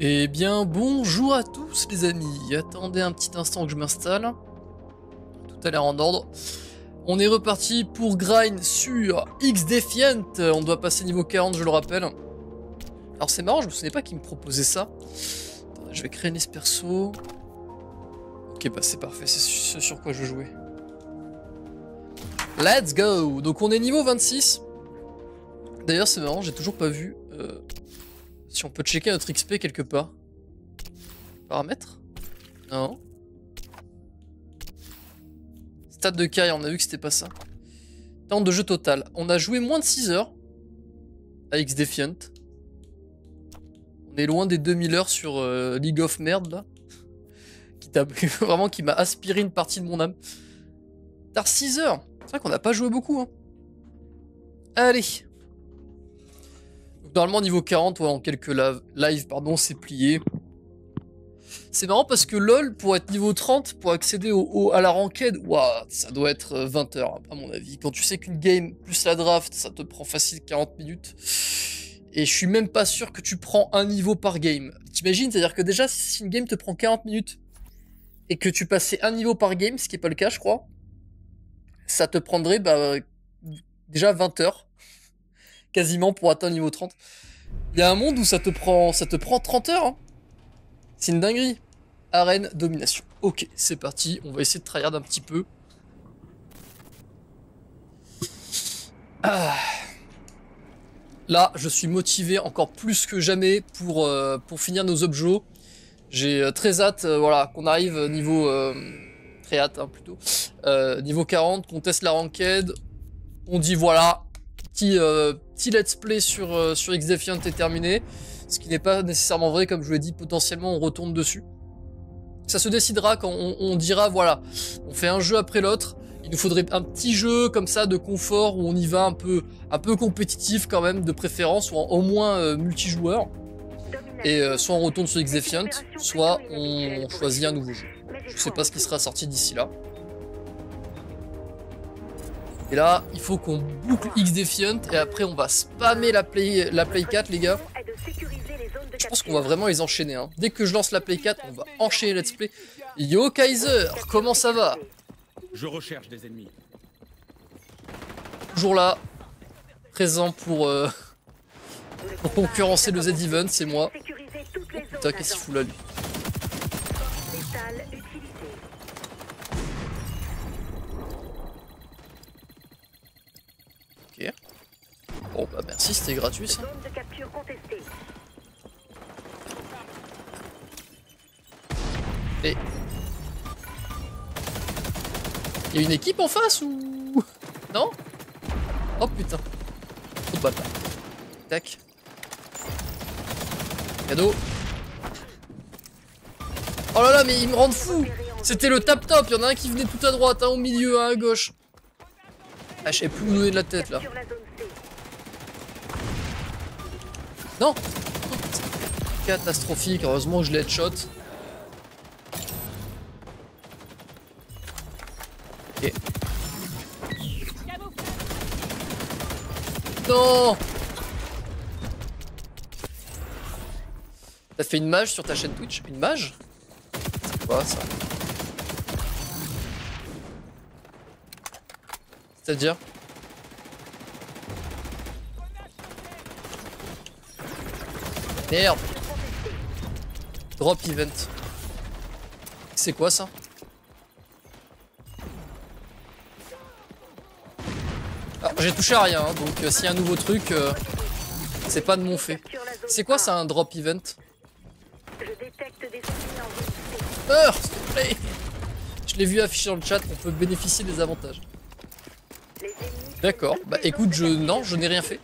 Eh bien, bonjour à tous les amis. Attendez un petit instant que je m'installe. Tout a l'air en ordre. On est reparti pour grind sur X Defiant. On doit passer niveau 40, je le rappelle. Alors c'est marrant, je me souvenais pas qu'il me proposait ça. je vais créer une perso. Ok, bah c'est parfait, c'est ce sur quoi je veux. Let's go Donc on est niveau 26. D'ailleurs c'est marrant, j'ai toujours pas vu euh, si on peut checker notre XP quelque part. Paramètres Non. Stade de carrière, on a vu que c'était pas ça. Temps de jeu total. On a joué moins de 6 heures à X Defiant. On est loin des 2000 heures sur euh, League of Merde là. Qui vraiment qui m'a aspiré une partie de mon âme. Tard 6 heures. C'est vrai qu'on n'a pas joué beaucoup. Hein. Allez. Normalement niveau 40, en quelques live, pardon, c'est plié. C'est marrant parce que LoL, pour être niveau 30, pour accéder au, à la ranked, waouh, ça doit être 20 euh, heures, à mon avis. Quand tu sais qu'une game plus la draft, ça te prend facile 40 minutes. Et je suis même pas sûr que tu prends un niveau par game. T'imagines C'est-à-dire que déjà, si une game te prend 40 minutes et que tu passais un niveau par game, ce qui est pas le cas, je crois, ça te prendrait bah, déjà 20 heures, quasiment pour atteindre niveau 30. Il y a un monde où ça te prend, ça te prend 30 heures. Hein. C'est une dinguerie. Arène domination. Ok, c'est parti. On va essayer de tryhard un petit peu. Ah. Là, je suis motivé encore plus que jamais pour, euh, finir nos objets. J'ai euh, très hâte euh, voilà, qu'on arrive niveau... très hâte hein, plutôt. niveau 40, qu'on teste la ranked. On dit voilà, petit, petit let's play sur, sur Xdefiant est terminé. Ce qui n'est pas nécessairement vrai, comme je vous l'ai dit, potentiellement on retourne dessus. Ça se décidera quand on dira voilà, on fait un jeu après l'autre. Il nous faudrait un petit jeu comme ça de confort où on y va un peu, un peu compétitif quand même de préférence, ou au moins euh, multijoueur. Et euh, soit on retourne sur Xdefiant, soit on choisit un nouveau jeu. Je sais pas ce qui sera sorti d'ici là. Et là, il faut qu'on boucle Xdefiant et après on va spammer la Play, la Play 4 les gars. Je pense qu'on va vraiment les enchaîner. Hein. Dès que je lance la Play 4, on va enchaîner Let's Play. Yo Kaiser, comment ça va? Je recherche des ennemis. Toujours là, présent pour, euh, pour concurrencer le Z-Event, c'est moi. putain, qu'est-ce qu'il fout là lui Bon bah merci, c'était gratuit ça. Et Y'a une équipe en face ou... Non Oh putain. Trop de bâtard. Tac. Cadeau. Oh là là, mais ils me rendent fou C'était le tap-top, y'en a un qui venait tout à droite, un au milieu, un à gauche. Ah, je sais plus où donner de la tête, là. Non. Catastrophique, heureusement je l'ai headshot. Non. T'as fait une mage sur ta chaîne Twitch? Une mage? Quoi ça? C'est-à-dire? Merde Drop event. C'est quoi ça? J'ai touché à rien, hein, donc euh, s'il y a un nouveau truc, euh, c'est pas de mon fait. C'est quoi ça un drop event? Meurs, s'il te plaît Je l'ai vu affiché dans le chat, on peut bénéficier des avantages. D'accord, bah écoute, je non, je n'ai rien fait.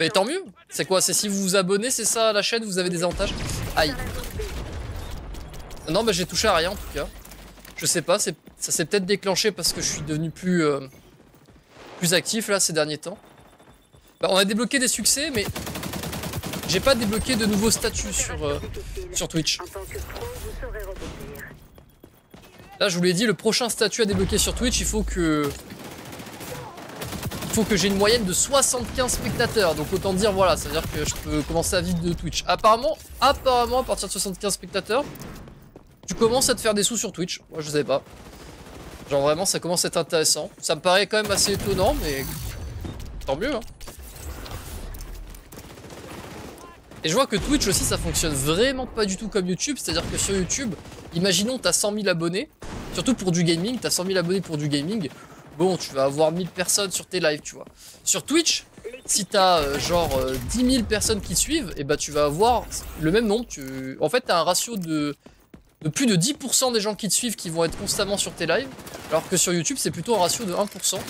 Mais tant mieux, c'est quoi C'est si vous vous abonnez, c'est ça la chaîne, vous avez des avantages Aïe. Non, bah j'ai touché à rien en tout cas. Je sais pas, ça s'est peut-être déclenché parce que je suis devenu plus... Euh, plus actif là ces derniers temps. Bah, on a débloqué des succès, mais j'ai pas débloqué de nouveaux statuts sur, euh, sur Twitch. Là, je vous l'ai dit, le prochain statut à débloquer sur Twitch, il faut que... Faut que j'ai une moyenne de 75 spectateurs. Donc autant dire, voilà, ça veut dire que je peux commencer à vivre de Twitch. Apparemment, apparemment, à partir de 75 spectateurs, tu commences à te faire des sous sur Twitch. Moi, je sais pas. Genre vraiment, ça commence à être intéressant. Ça me paraît quand même assez étonnant, mais tant mieux. Hein. Et je vois que Twitch aussi, ça fonctionne vraiment pas du tout comme YouTube. C'est-à-dire que sur YouTube, imaginons t'as 100 000 abonnés. Surtout pour du gaming, t'as 100 000 abonnés pour du gaming. Bon, tu vas avoir 1000 personnes sur tes lives, tu vois. Sur Twitch, si t'as euh, genre 10 euh, 000 personnes qui suivent, et eh bah ben, tu vas avoir le même nombre. En fait, t'as un ratio de, de plus de 10% des gens qui te suivent qui vont être constamment sur tes lives. Alors que sur YouTube, c'est plutôt un ratio de 1%.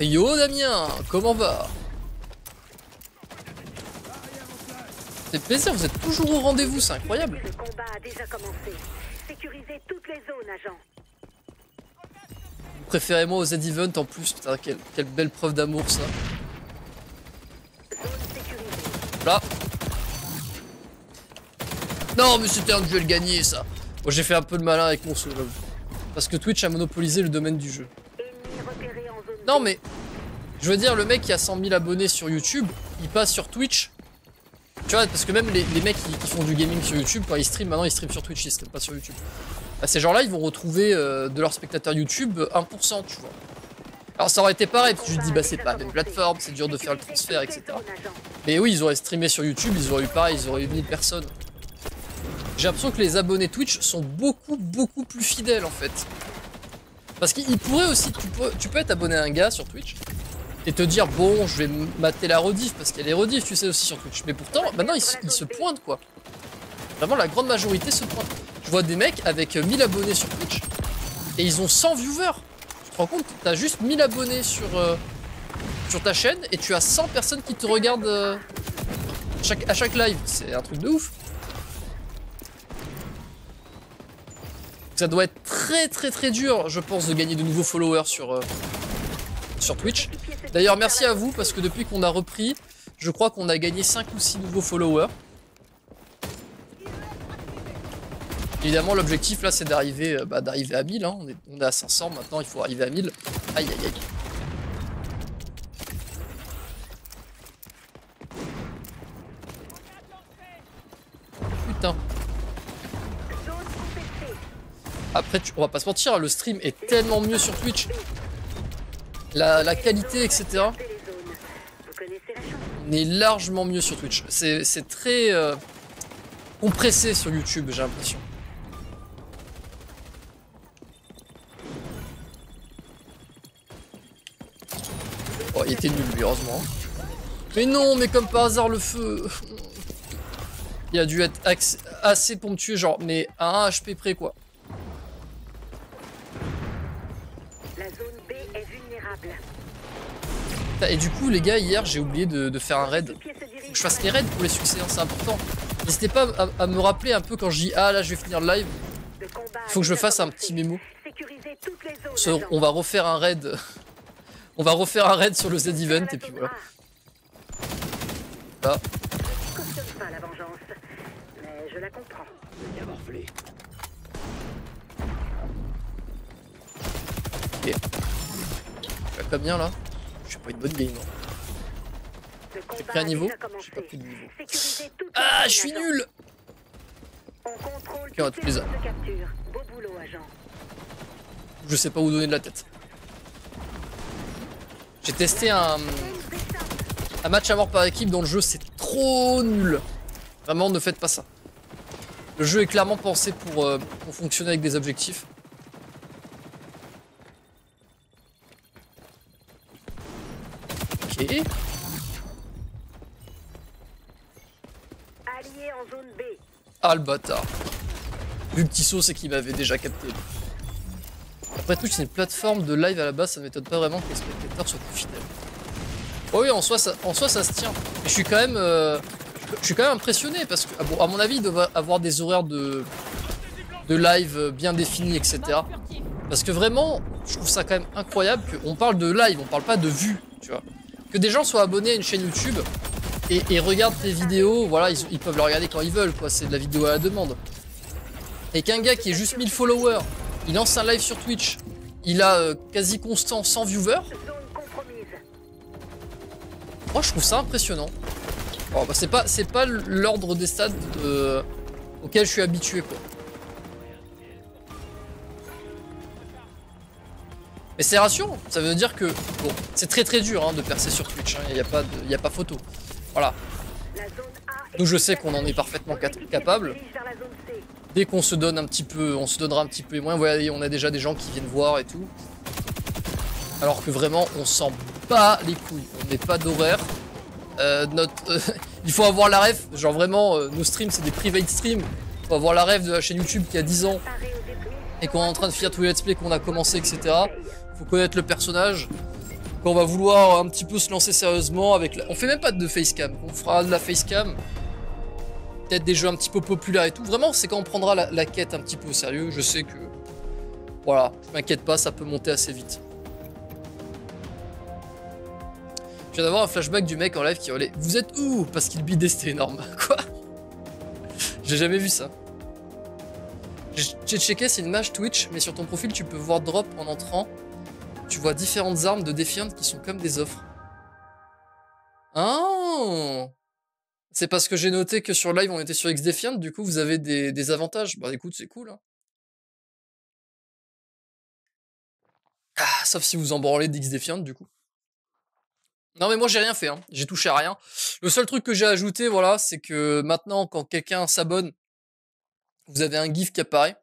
Et yo Damien, comment va? C'est plaisir, vous êtes toujours au rendez-vous, c'est incroyable. Le combat a déjà commencé. Sécurisez toutes les zones, agent. Vous préférez moi aux Z-Event en plus, putain, quelle, belle preuve d'amour ça. Là. Non, mais c'était un duel gagné ça. Bon, j'ai fait un peu de malin avec mon solo. Parce que Twitch a monopolisé le domaine du jeu. Non, mais. Je veux dire, le mec qui a 100 000 abonnés sur YouTube, il passe sur Twitch tu vois, parce que même les, mecs qui, font du gaming sur YouTube, quand ils streament, maintenant ils streament sur Twitch, ils streament pas sur YouTube. Bah, ces gens-là, ils vont retrouver euh, de leurs spectateurs YouTube 1%, tu vois. Alors ça aurait été pareil, parce que je dis, bah c'est pas la même plateforme, c'est dur de faire le transfert, etc. Mais oui, ils auraient streamé sur YouTube, ils auraient eu pareil, ils auraient eu 1000 personnes. J'ai l'impression que les abonnés Twitch sont beaucoup, beaucoup plus fidèles en fait. Parce qu'ils pourraient aussi, tu peux, tu peux être abonné à un gars sur Twitch, et te dire bon je vais mater la rediff parce qu'elle est rediff tu sais aussi sur Twitch mais pourtant maintenant ils, se pointent quoi vraiment la grande majorité se pointe. Je vois des mecs avec 1000 abonnés sur Twitch et ils ont 100 viewers. Tu te rends compte? T'as juste 1000 abonnés sur euh, sur ta chaîne et tu as 100 personnes qui te regardent euh, à chaque live. C'est un truc de ouf. Ça doit être très très très dur je pense de gagner de nouveaux followers sur euh, sur Twitch. D'ailleurs, merci à vous parce que depuis qu'on a repris, je crois qu'on a gagné 5 ou 6 nouveaux followers. Évidemment, l'objectif là, c'est d'arriver euh, bah, à 1000. Hein. On, est, on, est, à 500 maintenant, il faut arriver à 1000. Aïe aïe aïe. Putain. Après, tu, on va pas se mentir, le stream est tellement mieux sur Twitch la, qualité, etc. On est largement mieux sur Twitch. C'est très euh, compressé sur YouTube, j'ai l'impression. Il était nul, lui, heureusement. Mais non, mais comme par hasard, le feu... Il a dû être assez pour me tuer, genre, mais à 1 HP près, quoi. Et du coup, les gars, hier, j'ai oublié de, faire un raid. Faut que je fasse les raids pour les succès, hein, c'est important. N'hésitez pas à, me rappeler un peu quand je dis Ah là, je vais finir le live. Faut que je fasse un petit mémo. on va refaire un raid. On va refaire un raid sur le Z-Event et puis voilà. Là. Ok. Pas bien là j'ai pas une bonne game. Hein. J'ai pris un niveau J'ai pas de niveau. Ah, je suis nul Ok, on a toutes les armes. Je sais pas où donner de la tête. J'ai testé un, un match à mort par équipe dans le jeu, c'est trop nul. Vraiment, ne faites pas ça. Le jeu est clairement pensé pour, euh, pour fonctionner avec des objectifs. Ah le bâtard. Vu le petit saut, c'est qu'il m'avait déjà capté. Après tout, c'est une plateforme de live à la base, ça ne m'étonne pas vraiment que les spectateurs soient plus fidèles. Oh oui, en soi, ça, en soi, ça se tient. Je suis quand même, euh, je suis quand même impressionné parce que, ah à mon avis, il doit avoir des horaires de, de live bien définis, etc. Parce que vraiment, je trouve ça quand même incroyable qu'on parle de live, on parle pas de vue, tu vois que des gens soient abonnés à une chaîne YouTube et, regardent tes vidéos, voilà, ils, peuvent le regarder quand ils veulent, quoi, c'est de la vidéo à la demande. Et qu'un gars qui est juste 1000 followers, il lance un live sur Twitch, il a euh, quasi constant 100 viewers, Moi, je trouve ça impressionnant. Bon, bah, c'est pas, pas l'ordre des stades euh, auquel je suis habitué, quoi. Mais c'est rassurant, ça veut dire que bon, c'est très très dur hein, de percer sur Twitch, il hein, n'y a, pas a pas photo. Voilà. Nous je sais qu'on en est parfaitement capable. Dès qu'on se donne un petit peu, on se donnera un petit peu les moyens, vous on a déjà des gens qui viennent voir et tout. Alors que vraiment, on s'en bat les couilles, on n'est pas d'horaire. Euh, notre, il faut avoir la ref, genre vraiment, euh, nos streams c'est des private streams. Il faut avoir la ref de la chaîne YouTube qui a 10 ans et qu'on est en train de finir tous les let's play qu'on a commencé, etc faut connaître le personnage. Quand on va vouloir un petit peu se lancer sérieusement avec On fait même pas de facecam, on fera de la facecam. Des jeux un petit peu populaires et tout. Vraiment, c'est quand on prendra la, quête un petit peu au sérieux. Je sais que... Voilà, je m'inquiète pas, ça peut monter assez vite. Je viens d'avoir un flashback du mec en live qui relait Vous êtes où? Parce qu'il bidait, c'était énorme. Quoi? J'ai jamais vu ça. J'ai checké, c'est une mage Twitch, mais sur ton profil, tu peux voir drop en entrant tu vois différentes armes de Defiant qui sont comme des offres. Oh C'est parce que j'ai noté que sur live on était sur X Defiant, du coup vous avez des, avantages. Bah écoute, c'est cool. Hein. Ah, sauf si vous en branlez d'X Defiant du coup. Non mais moi j'ai rien fait, hein. j'ai touché à rien. Le seul truc que j'ai ajouté, voilà, c'est que maintenant quand quelqu'un s'abonne, vous avez un gif qui apparaît.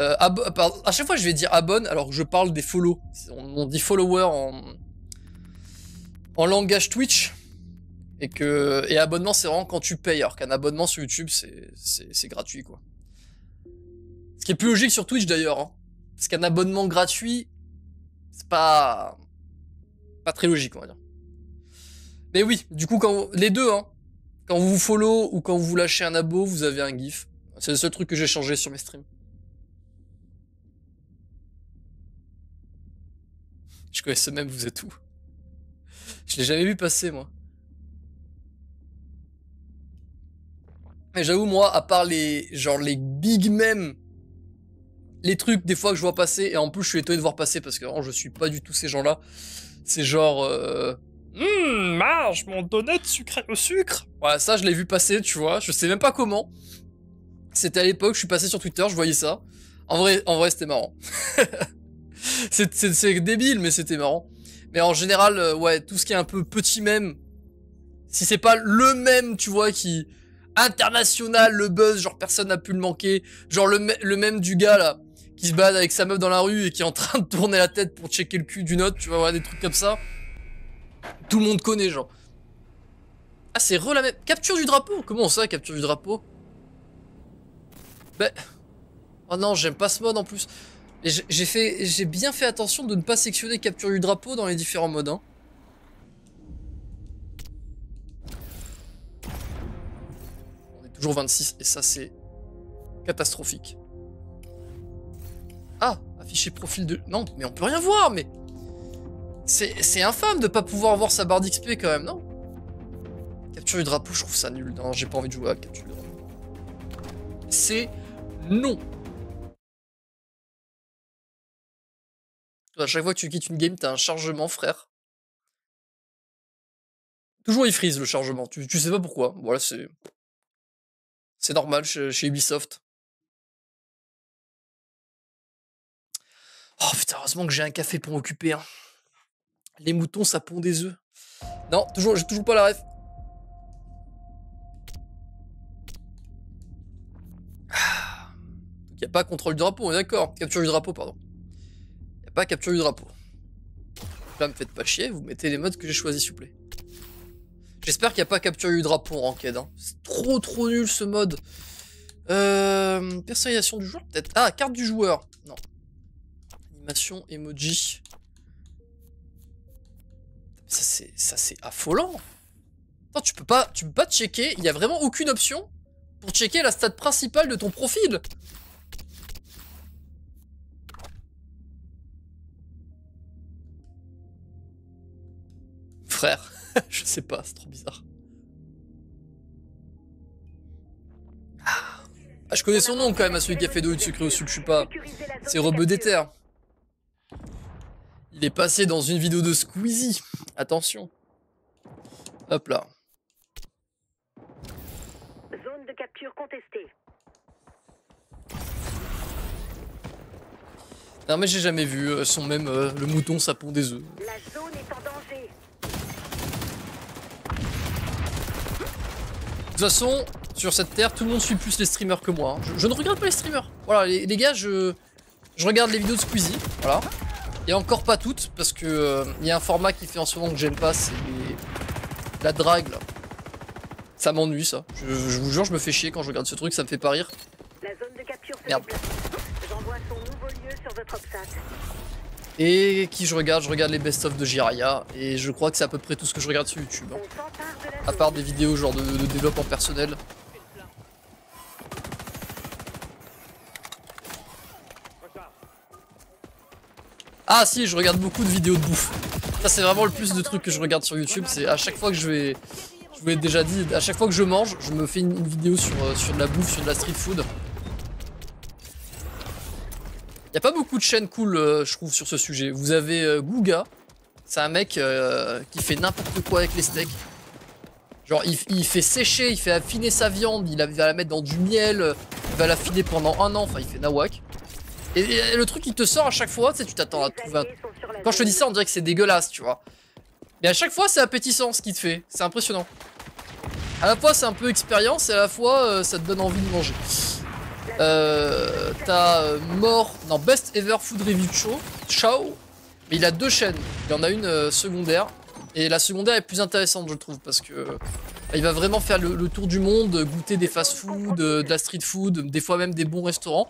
Euh, à chaque fois, je vais dire abonne alors que je parle des follow. On, dit follower en, en langage Twitch. Et que et abonnement, c'est vraiment quand tu payes. Alors qu'un abonnement sur YouTube, c'est gratuit, quoi. Ce qui est plus logique sur Twitch, d'ailleurs. Hein. Parce qu'un abonnement gratuit, c'est pas... Pas très logique, on va dire. Mais oui, du coup, quand les deux, hein. Quand vous vous follow ou quand vous lâchez un abo, vous avez un gif. C'est le seul truc que j'ai changé sur mes streams. Je connais ce même, vous êtes où Je l'ai jamais vu passer, moi. Mais j'avoue, moi, à part les, genre, les big mèmes, les trucs, des fois, que je vois passer, et en plus, je suis étonné de voir passer, parce que je suis pas du tout ces gens-là. C'est genre, euh... Hum, marche, mon donut sucré au sucre. Ouais, ça, je l'ai vu passer, tu vois. Je sais même pas comment. C'était à l'époque, je suis passé sur Twitter, je voyais ça. En vrai, en vrai, c'était marrant. c'est débile, mais c'était marrant. Mais en général, euh, ouais, tout ce qui est un peu petit même, si c'est pas le même, tu vois, qui international, le buzz, genre personne n'a pu le manquer, genre le, même du gars là, qui se balade avec sa meuf dans la rue et qui est en train de tourner la tête pour checker le cul d'une autre, tu vas voir des trucs comme ça. Tout le monde connaît, genre. Ah, c'est re la même. Capture du drapeau Comment ça, capture du drapeau? Ben. Oh non, j'aime pas ce mode en plus. J'ai j'ai bien fait attention de ne pas sectionner capture du drapeau dans les différents modes. Hein. On est toujours 26 et ça c'est catastrophique. Ah, afficher profil de... Non, mais on peut rien voir, mais... C'est infâme de pas pouvoir voir sa barre d'XP quand même, non? Capture du drapeau, je trouve ça nul. Non, j'ai pas envie de jouer à capture du drapeau. C'est non. À chaque fois que tu quittes une game, t'as un chargement, frère. Toujours il freeze le chargement. Tu, sais pas pourquoi. Voilà, c'est. C'est normal chez, Ubisoft. Oh putain, heureusement que j'ai un café pour m'occuper. Hein. Les moutons, ça pond des œufs. Non, toujours, j'ai toujours pas la ref. Il n'y a pas contrôle du drapeau, on est d'accord. Capture du drapeau, pardon pas capture du drapeau. Là, me faites pas chier, vous mettez les modes que j'ai choisis, s'il vous plaît. J'espère qu'il n'y a pas capture du drapeau en ranked. Hein. C'est trop trop nul ce mode. Euh, personnalisation du joueur, peut-être. Ah, carte du joueur. Non. Animation, emoji. Ça c'est, affolant. Attends, tu peux pas, tu peux pas checker. Il y a vraiment aucune option pour checker la stat principale de ton profil. frère. je sais pas, c'est trop bizarre. Ah, je connais son nom quand même à celui qui a fait de sucré au sucre, je suis pas. C'est Rebeu d'Ether. Il est passé dans une vidéo de Squeezie. Attention. Hop là. Zone de capture contestée. Non mais j'ai jamais vu, euh, son même euh, le mouton ça pond des œufs. La zone est en danger. De toute façon, sur cette terre, tout le monde suit plus les streamers que moi. hein. Je, je ne regarde pas les streamers. Voilà, les, les gars, je, je regarde les vidéos de Squeezie. Voilà. Et encore pas toutes, parce que euh, il y a un format qui fait en ce moment que j'aime pas, c'est les- la drague là. Ça m'ennuie ça. Je, je vous jure, je me fais chier quand je regarde ce truc, ça me fait pas rire. La zone de capture se Merde. déplace. J'envoie son nouveau lieu sur votre obsat. Et qui je regarde Je regarde les best-of de Jiraya. Et je crois que c'est à peu près tout ce que je regarde sur YouTube. hein. À part des vidéos genre de, développement personnel. Ah si, je regarde beaucoup de vidéos de bouffe. Ça c'est vraiment le plus de trucs que je regarde sur YouTube. C'est à chaque fois que je vais, je vous l'ai déjà dit, à chaque fois que je mange, je me fais une, une vidéo sur, euh, sur de la bouffe, sur de la street food. Y a pas beaucoup de chaînes cool, euh, je trouve, sur ce sujet. Vous avez euh, Googa, c'est un mec euh, qui fait n'importe quoi avec les steaks. Genre, il, il fait sécher, il fait affiner sa viande, il, va la mettre dans du miel, euh, il va l'affiner pendant un an, enfin, il fait nawak. Et, et le truc, il te sort à chaque fois, tu sais, tu t'attends à trouver un quand je te dis ça, on dirait que c'est dégueulasse, tu vois. Mais à chaque fois, c'est appétissant ce qu'il te fait. C'est impressionnant. À la fois, c'est un peu expérience et à la fois, ça te donne envie de manger. Euh, T'as euh, mort dans Best Ever Food Review Show. Ciao. Mais il a deux chaînes. Il en a une euh, secondaire. Et la secondaire est plus intéressante, je trouve, parce que il va vraiment faire le, tour du monde, goûter des fast-food, de la street food, des fois même des bons restaurants.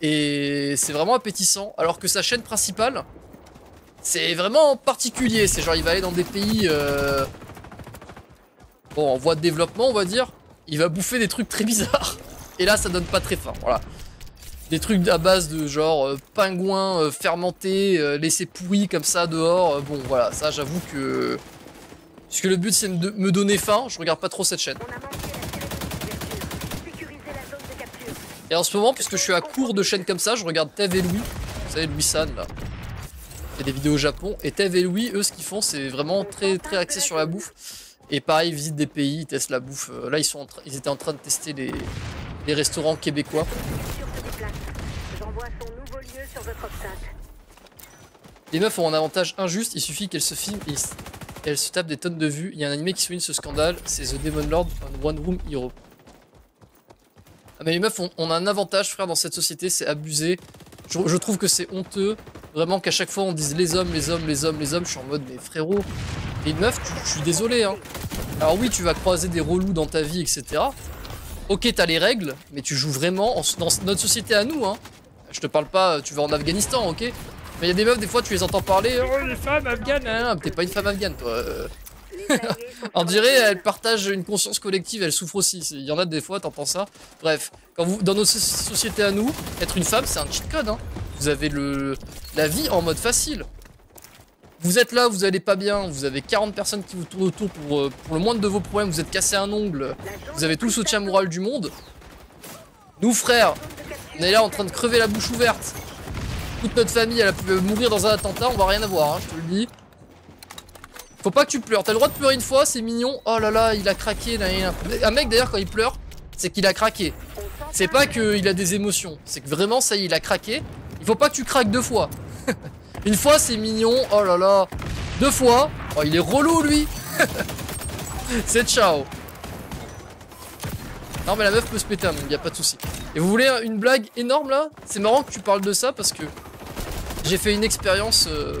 Et c'est vraiment appétissant. Alors que sa chaîne principale, c'est vraiment particulier. C'est genre, il va aller dans des pays. Bon, en voie de développement, on va dire. Il va bouffer des trucs très bizarres. Et là, ça donne pas très faim. Voilà. Des trucs à base de genre euh, pingouins euh, fermentés, euh, laissés pourris comme ça dehors. Bon, voilà, ça, j'avoue que. Puisque le but, c'est de me donner faim, je regarde pas trop cette chaîne. A. Et en ce moment, puisque je suis à court de chaînes comme ça, je regarde Tev et Louis. Vous savez, Louis San, là. Il fait des vidéos au Japon. Et Tev et Louis, eux, ce qu'ils font, c'est vraiment très, très axé sur la bouffe. Et pareil, ils visitent des pays, ils testent la bouffe. Euh, Là, ils, sont ils étaient en train de tester les, restaurants québécois. Les meufs ont un avantage injuste, il suffit qu'elles se filment et, elles se tapent des tonnes de vues. Il y a un animé qui souligne ce scandale, c'est The Demon Lord, un One Room Hero. Ah mais les meufs ont, ont un avantage frère dans cette société, c'est abusé. Je trouve que c'est honteux, vraiment qu'à chaque fois on dise les hommes, les hommes, les hommes, les hommes, je suis en mode mais frérot, et une meuf, je suis désolé hein. Alors oui, tu vas croiser des relous dans ta vie, etc. Ok, t'as les règles, mais tu joues vraiment en- dans notre société à nous hein. Je te parle pas, tu vas en Afghanistan, ok mais il y a des meufs, des fois, tu les entends parler. Oh, les femmes afghanes. T'es pas une femme afghane, toi. Euh, On dirait, zone. elles partagent une conscience collective, elles souffrent aussi. Il y en a des fois, t'entends ça. Bref, quand vous, dans nos so- sociétés à nous, être une femme, c'est un cheat code. Hein. Vous avez la vie en mode facile. Vous êtes là, vous allez pas bien, vous avez 40 personnes qui vous tournent autour pour, euh, pour le moindre de vos problèmes, vous êtes cassé un ongle, vous avez tout le soutien moral du monde. Nous, frères, on est là en train de crever la bouche ouverte. Toute notre famille, elle a pu mourir dans un attentat, on va rien avoir, hein, je te le dis. Faut pas que tu pleures, t'as le droit de pleurer une fois, c'est mignon. Oh là là, il a craqué. là. Un mec d'ailleurs, quand il pleure, c'est qu'il a craqué. C'est pas qu'il a des émotions, c'est que vraiment, ça y est, il a craqué. Il faut pas que tu craques deux fois. une fois, c'est mignon, oh là là. Deux fois, oh, il est relou lui. c'est ciao. Non mais la meuf peut se péter un y a pas de souci. Et vous voulez une blague énorme là? C'est marrant que tu parles de ça parce que j'ai fait une expérience euh,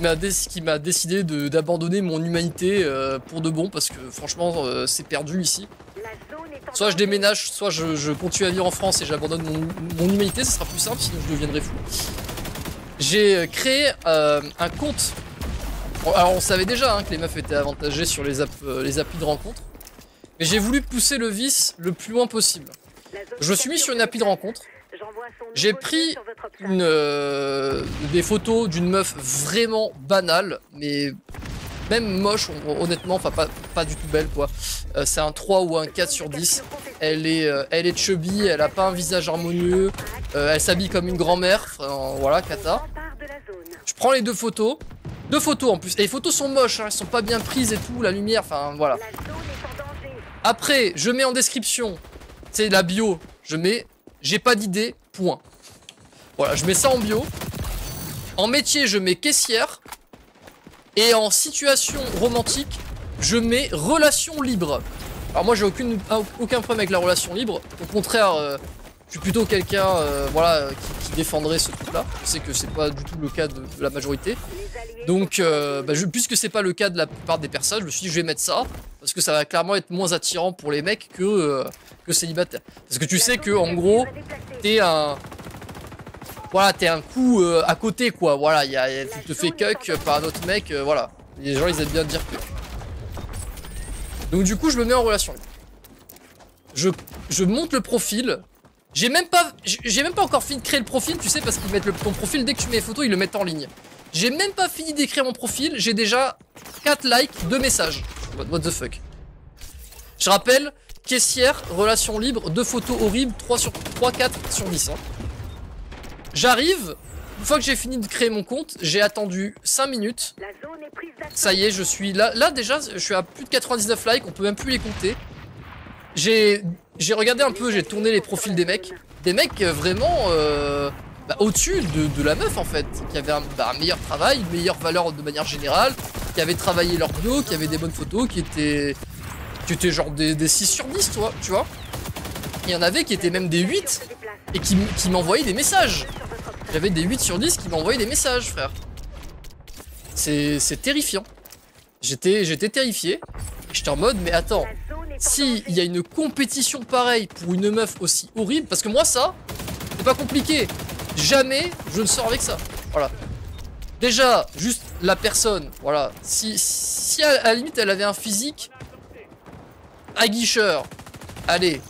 qui m'a décidé d'abandonner mon humanité euh, pour de bon parce que franchement euh, c'est perdu ici. Soit je déménage, soit je, je continue à vivre en France et j'abandonne mon, mon humanité, ce sera plus simple sinon je deviendrai fou. J'ai euh, créé un compte. Alors on savait déjà hein, que les meufs étaient avantagées sur les, app- les applis de rencontre. Mais j'ai voulu pousser le vice le plus loin possible. Je me suis mis sur une appli de rencontre. J'ai pris une, euh, des photos d'une meuf vraiment banale, mais même moche, hon- honnêtement, enfin pas, pas du tout belle quoi. Euh, c'est un 3 ou un 4 sur 10. Elle est, euh, elle est chubby, elle a pas un visage harmonieux, elle s'habille comme une grand-mère, enfin, voilà, Kata. Je prends les deux photos, Deux photos en plus. Et les photos sont moches, hein, elles sont pas bien prises et tout, la lumière, enfin voilà. Après, je mets en description, c'est la bio, je mets j'ai pas d'idée, Voilà, je mets ça en bio. En métier, je mets caissière. Et en situation romantique, je mets relation libre. Alors moi, j'ai aucun problème avec la relation libre. Au contraire, euh, je suis plutôt quelqu'un euh, voilà, qui, défendrait ce truc-là. Je sais que c'est pas du tout le cas de la majorité. Donc, euh, bah, puisque c'est pas le cas de la plupart des personnes, je me suis dit je vais mettre ça parce que ça va clairement être moins attirant pour les mecs que euh, que célibataire. Parce que tu sais que en gros, t'es un voilà, t'es un coup euh, à côté quoi. Voilà, tu te fais cuck par un autre mec, voilà. Les gens ils aiment bien dire que. Donc du coup, je me mets en relation. Je je monte le profil. J'ai même pas j'ai même pas encore fini de créer le profil, tu sais parce qu'ils mettent le, ton profil dès que tu mets les photos, ils le mettent en ligne. J'ai même pas fini d'écrire mon profil, j'ai déjà 4 likes, 2 messages. What, what the fuck. Je rappelle, caissière, relation libre, 2 photos horribles, 3 sur 3, 4 sur 10. hein. J'arrive, une fois que j'ai fini de créer mon compte, j'ai attendu 5 minutes. Ça y est, je suis là. Là déjà, je suis à plus de 99 likes, on peut même plus les compter. J'ai j'ai regardé un peu, j'ai tourné les profils des mecs. Des mecs euh, vraiment euh, bah, au-dessus de, la meuf en fait. Qui avaient un, bah, un meilleur travail, une meilleure valeur de manière générale. Qui avaient travaillé leur bio, qui avaient des bonnes photos, qui étaient, qui étaient genre des, des 6 sur 10, toi, tu vois. Il y en avait qui étaient même des 8 Se déplace. et qui, qui m'envoyaient des messages. J'avais des 8 sur 10 qui m'envoyaient des messages, frère. C'est terrifiant. J'étais terrifié. J'étais en mode, mais attends, La zone est en si danger. il y a une compétition pareille pour une meuf aussi horrible, parce que moi ça, c'est pas compliqué. Jamais je ne sors avec ça. Voilà. Déjà, juste la personne, voilà. Si, si à, à la limite elle avait un physique aguicheur, allez,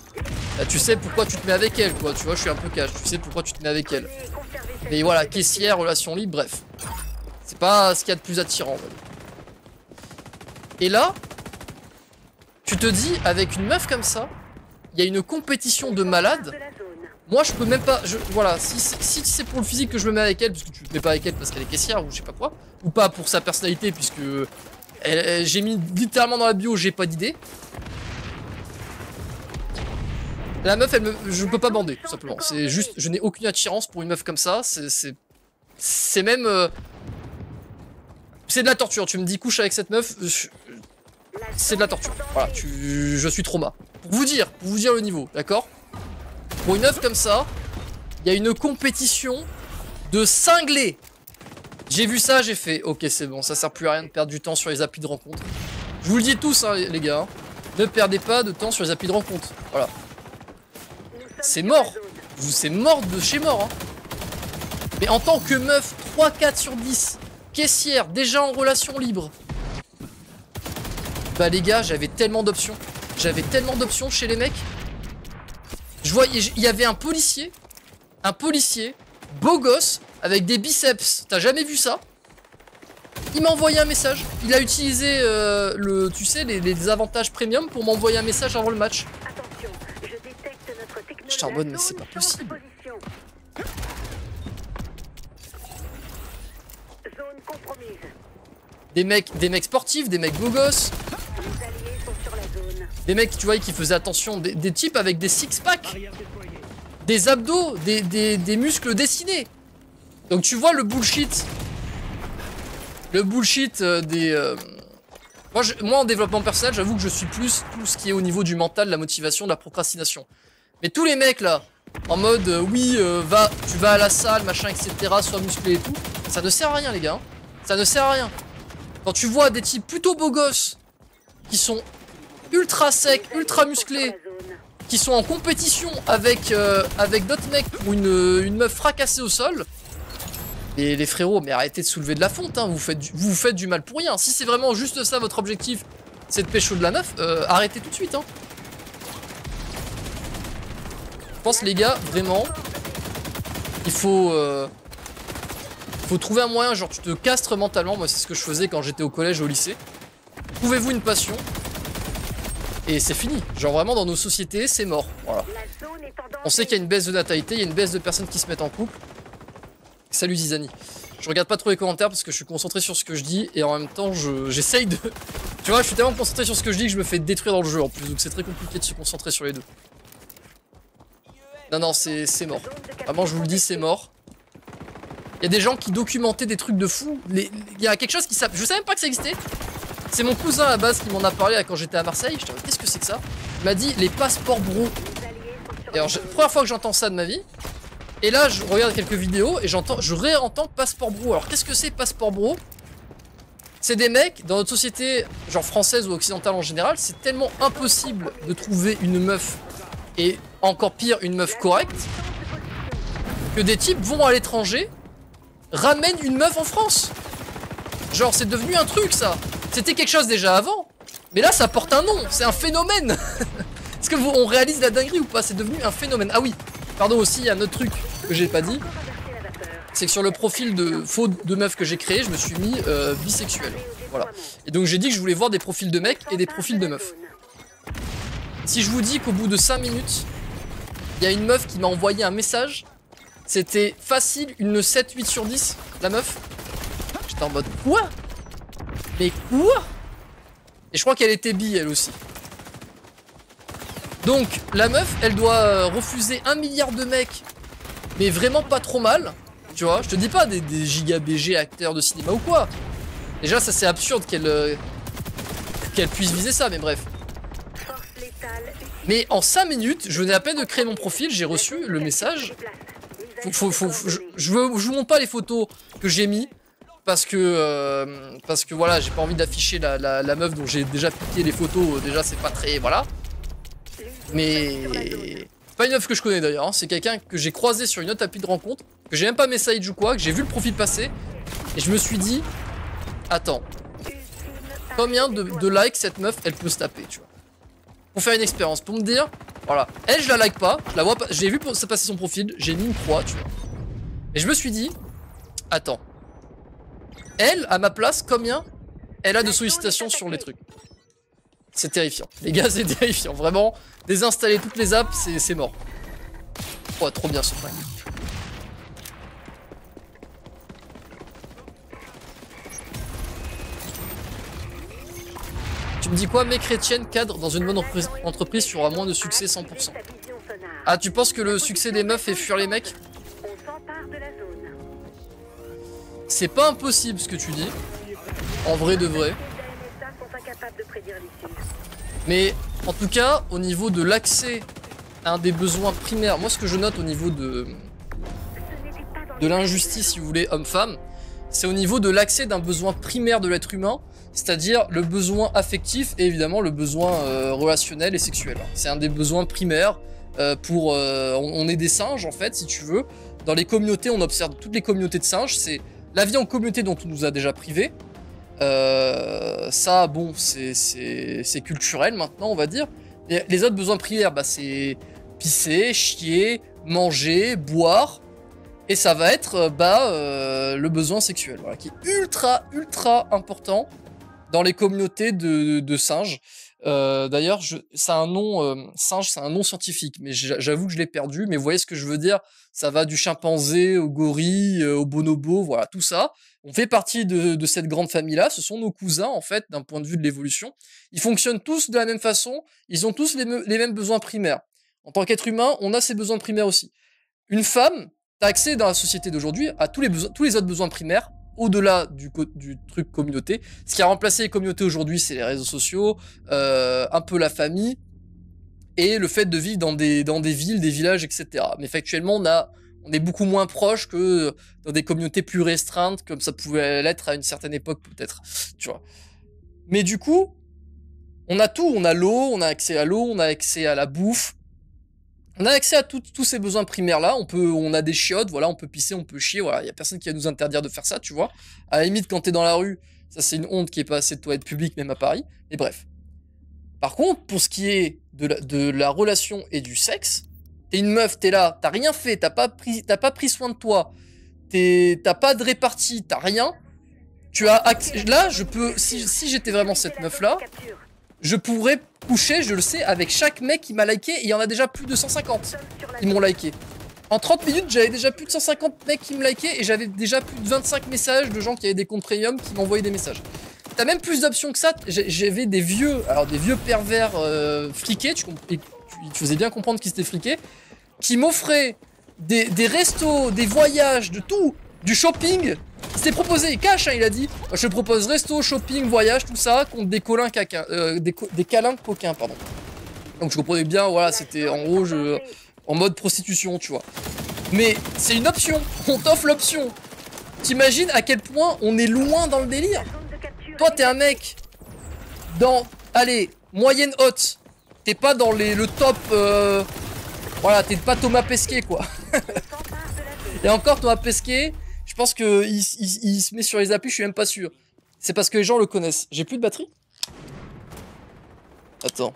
bah, tu sais pourquoi tu te mets avec elle, quoi. Tu vois, je suis un peu cash. Tu sais pourquoi tu te mets avec elle. Mais voilà, caissière, relation libre, bref. C'est pas ce qu'il y a de plus attirant. Et là, tu te dis, avec une meuf comme ça, il y a une compétition de malades. Moi, je peux même pas. Voilà, si, c'est- si c'est pour le physique que je me mets avec elle, parce que tu te mets pas avec elle parce qu'elle est caissière ou je sais pas quoi, ou pas pour sa personnalité, puisque j'ai mis littéralement dans la bio, j'ai pas d'idée. La meuf, elle me, je peux pas bander, tout simplement. C'est juste, je n'ai aucune attirance pour une meuf comme ça. C'est, c'est, même, euh, c'est de la torture. Tu me dis couche avec cette meuf, c'est de la torture. Voilà, tu, je suis trauma. Pour vous dire, pour vous dire le niveau, d'accord? Pour une œuvre comme ça, il y a une compétition de cinglés. J'ai vu ça, j'ai fait, ok, c'est bon, ça sert plus à rien de perdre du temps sur les applis de rencontre. Je vous le dis tous, hein, les gars, hein, ne perdez pas de temps sur les applis de rencontre. Voilà, c'est mort. c'est mort de chez mort. Hein. Mais en tant que meuf, 3-4 sur 10, caissière, déjà en relation libre. Bah les gars, j'avais tellement d'options. J'avais tellement d'options chez les mecs. Je voyais, il y avait un policier, un policier, beau gosse, avec des biceps. T'as jamais vu ça? Il m'a envoyé un message. Il a utilisé euh, le, tu sais, les, les avantages premium pour m'envoyer un message avant le match. Attention, je détecte notre technologie. J'étais en mode, mais c'est pas possible. Des mecs, des mecs sportifs, des mecs beaux gosses, Les alliés sont sur la zone. Des mecs, tu vois, qui faisaient attention, des, types avec des six-packs, des abdos, des, muscles dessinés. Donc tu vois le bullshit, le bullshit euh, des... euh, Moi, en développement personnel, j'avoue que je suis plus tout ce qui est au niveau du mental, de la motivation, de la procrastination. Mais tous les mecs là, en mode euh, oui, va, tu vas à la salle, machin, etc., sois musclé et tout, ça ne sert à rien les gars. hein. Ça ne sert à rien. Quand tu vois des types plutôt beaux gosses, qui sont ultra secs, ultra musclés, qui sont en compétition avec, euh, avec d'autres mecs pour une, une meuf fracassée au sol. Et les frérots, mais arrêtez de soulever de la fonte, hein, vous, faites du, vous faites du mal pour rien. Si c'est vraiment juste ça votre objectif, c'est de pécho de la meuf, euh, arrêtez tout de suite. Hein. Je pense les gars, vraiment, il faut, euh, faut trouver un moyen, genre tu te castres mentalement, moi c'est ce que je faisais quand j'étais au collège, au lycée. Trouvez-vous une passion, et c'est fini. Genre vraiment dans nos sociétés, c'est mort. Voilà. On sait qu'il y a une baisse de natalité, il y a une baisse de personnes qui se mettent en couple. Salut Zizani. Je regarde pas trop les commentaires parce que je suis concentré sur ce que je dis et en même temps je j'essaye de. Tu vois, je suis tellement concentré sur ce que je dis que je me fais détruire dans le jeu en plus, donc c'est très compliqué de se concentrer sur les deux. Non, non, c'est mort. Vraiment, je vous le dis, c'est mort. Il y a des gens qui documentaient des trucs de fou. Il y a quelque chose qui s'appelle. Je savais même pas que ça existait. C'est mon cousin à base qui m'en a parlé quand j'étais à Marseille. Qu'est-ce que c'est que ça? Il m'a dit les passeports bro. Et alors, première fois que j'entends ça de ma vie. Et là, je regarde quelques vidéos et j'entends, je réentends passeport bro. Alors, qu'est-ce que c'est passeport bro? C'est des mecs dans notre société, genre française ou occidentale en général, c'est tellement impossible de trouver une meuf et encore pire une meuf correcte que des types vont à l'étranger, ramènent une meuf en France. Genre, c'est devenu un truc ça. C'était quelque chose déjà avant, mais là, ça porte un nom. C'est un phénomène. Est-ce que vous, on réalise la dinguerie ou pas C'est devenu un phénomène. Ah oui, pardon aussi, il y a un autre truc que j'ai pas dit. C'est que sur le profil de faux de meuf que j'ai créé, je me suis mis euh, bisexuel. Voilà. Et donc j'ai dit que je voulais voir des profils de mecs et des profils de meufs. Si je vous dis qu'au bout de 5 minutes, il y a une meuf qui m'a envoyé un message, c'était facile, une 7-8 sur 10, la meuf. J'étais en mode quoi? Mais quoi? Et je crois qu'elle était bi elle aussi. Donc la meuf, elle doit euh, refuser un milliard de mecs, mais vraiment pas trop mal. Tu vois, je te dis pas des, des giga BG acteurs de cinéma ou quoi. Déjà ça c'est absurde qu'elle euh, qu'elle puisse viser ça, mais bref. Mais en 5 minutes, je venais à peine de créer mon profil, j'ai reçu le message. Je vous montre pas les photos que j'ai mis parce que euh, parce que voilà, j'ai pas envie d'afficher la, meuf dont j'ai déjà piqué les photos. Déjà, c'est pas très voilà. Mais c'est pas une meuf que je connais d'ailleurs. hein, C'est quelqu'un que j'ai croisé sur une autre appli de rencontre, que j'ai même pas message ou quoi, que j'ai vu le profil passer et je me suis dit, attends, combien de, likes cette meuf elle peut se taper, tu vois Pour faire une expérience, pour me dire, voilà, elle je la like pas, je la vois pas, j'ai vu ça passer son profil, j'ai mis une croix, tu vois. Et je me suis dit, attends, elle à ma place, combien elle a de sollicitations sur les trucs C'est terrifiant, les gars, c'est terrifiant, vraiment. Désinstaller toutes les apps, c'est mort. Oh, trop bien ce flingue. Tu me dis quoi, mec chrétienne, cadre dans une bonne entreprise, sur un moins de succès 100%. Ah, tu penses que le succès des meufs est fuir les mecs? C'est pas impossible ce que tu dis. En vrai de vrai. Mais en tout cas, au niveau de l'accès à un des besoins primaires, moi ce que je note au niveau de, de l'injustice, si vous voulez, homme-femme, c'est au niveau de l'accès d'un besoin primaire de l'être humain, c'est-à-dire le besoin affectif et évidemment le besoin euh, relationnel et sexuel. C'est un des besoins primaires euh, pour... euh, on, on est des singes en fait, si tu veux. Dans les communautés, on observe toutes les communautés de singes, c'est la vie en communauté dont on nous a déjà privé. Euh, ça, bon, c'est- c'est c'est culturel maintenant, on va dire. Les autres besoins primaires, bah, c'est pisser, chier, manger, boire. Et ça va être euh, bah, euh, le besoin sexuel, voilà, qui est ultra, ultra important dans les communautés de, singes. D'ailleurs, a un nom, singe, c'est un nom scientifique, mais j'a- j'avoue que je l'ai perdu. Mais vous voyez ce que je veux dire? Ça va du chimpanzé au gorille, euh, au bonobo, voilà, tout ça. On fait partie de, cette grande famille-là. Ce sont nos cousins, en fait, d'un point de vue de l'évolution. Ils fonctionnent tous de la même façon. Ils ont tous les, me- les mêmes besoins primaires. En tant qu'être humain, on a ces besoins primaires aussi. Une femme, t'as accès dans la société d'aujourd'hui à tous les, autres besoins primaires au-delà du, du truc communauté. Ce qui a remplacé les communautés aujourd'hui, c'est les réseaux sociaux, euh, un peu la famille et le fait de vivre dans des, dans des villes, des villages, etc. Mais factuellement, on, a, on est beaucoup moins proche que dans des communautés plus restreintes, comme ça pouvait l'être à une certaine époque peut-être, tu vois. Mais du coup, on a tout, on a l'eau, on a accès à l'eau, on a accès à la bouffe, on a accès à tous ces besoins primaires là. On peut, on a des chiottes, voilà, on peut pisser, on peut chier, voilà. Il y a personne qui va nous interdire de faire ça, tu vois. À la limite, quand t'es dans la rue, ça c'est une honte qui est pas assez de toilettes publiques, même à Paris. Mais bref. Par contre, pour ce qui est de la, relation et du sexe, t'es une meuf, t'es là, t'as rien fait, t'as pas pris, t'as pas pris soin de toi, t'as pas de répartie, t'as rien. Tu as là, je peux, si, si j'étais vraiment cette meuf là, Capture. je pourrais coucher, je le sais, avec chaque mec qui m'a liké, et il y en a déjà plus de 150 Sommes sur la qui m'ont liké. En 30 minutes, j'avais déjà plus de 150 mecs qui me likaient et j'avais déjà plus de 25 messages de gens qui avaient des comptes premium qui m'envoyaient des messages. T'as même plus d'options que ça. J'avais des vieux, alors des vieux pervers euh, fliqués, tu, tu, faisais bien comprendre qu'ils étaient fliqués, qui m'offraient des, restos, des voyages, de tout, du shopping. S'est proposé, cash, hein, il a dit. Je propose resto, shopping, voyage, tout ça, contre des câlins caquins, euh, des, des câlins coquins, pardon. Donc je comprenais bien, voilà, c'était en gros, en mode prostitution, tu vois. Mais c'est une option, on t'offre l'option. T'imagines à quel point on est loin dans le délire Toi, t'es un mec dans, allez, moyenne haute. T'es pas dans les, le top, euh, voilà, t'es pas Thomas Pesquet, quoi. Et encore, Thomas Pesquet, je pense que il, se met sur les applis, je suis même pas sûr. C'est parce que les gens le connaissent. J'ai plus de batterie? Attends.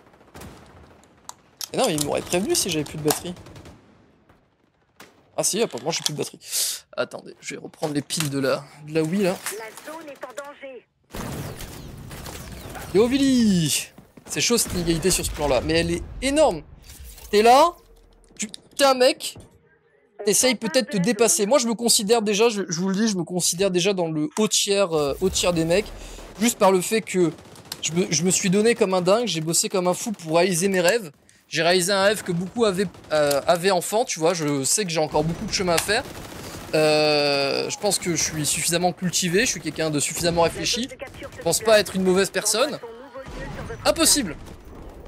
Mais non, mais il m'aurait prévenu si j'avais plus de batterie. Ah si, apparemment j'ai plus de batterie. Attendez, je vais reprendre les piles de la, de la Wii là. La zone est en danger. Yo Billy C'est chaud cette inégalité sur ce plan là, mais elle est énorme. T'es là, t'es un mec, t'essayes peut-être de te dépasser. Moi je me considère déjà, je, vous le dis, je me considère déjà dans le haut tiers, euh, tiers des mecs, juste par le fait que je me, je me suis donné comme un dingue, j'ai bossé comme un fou pour réaliser mes rêves. J'ai réalisé un rêve que beaucoup avaient, euh, avaient enfant, tu vois, je sais que j'ai encore beaucoup de chemin à faire. Euh, je pense que je suis suffisamment cultivé, je suis quelqu'un de suffisamment réfléchi. Je pense pas être une mauvaise personne. Impossible.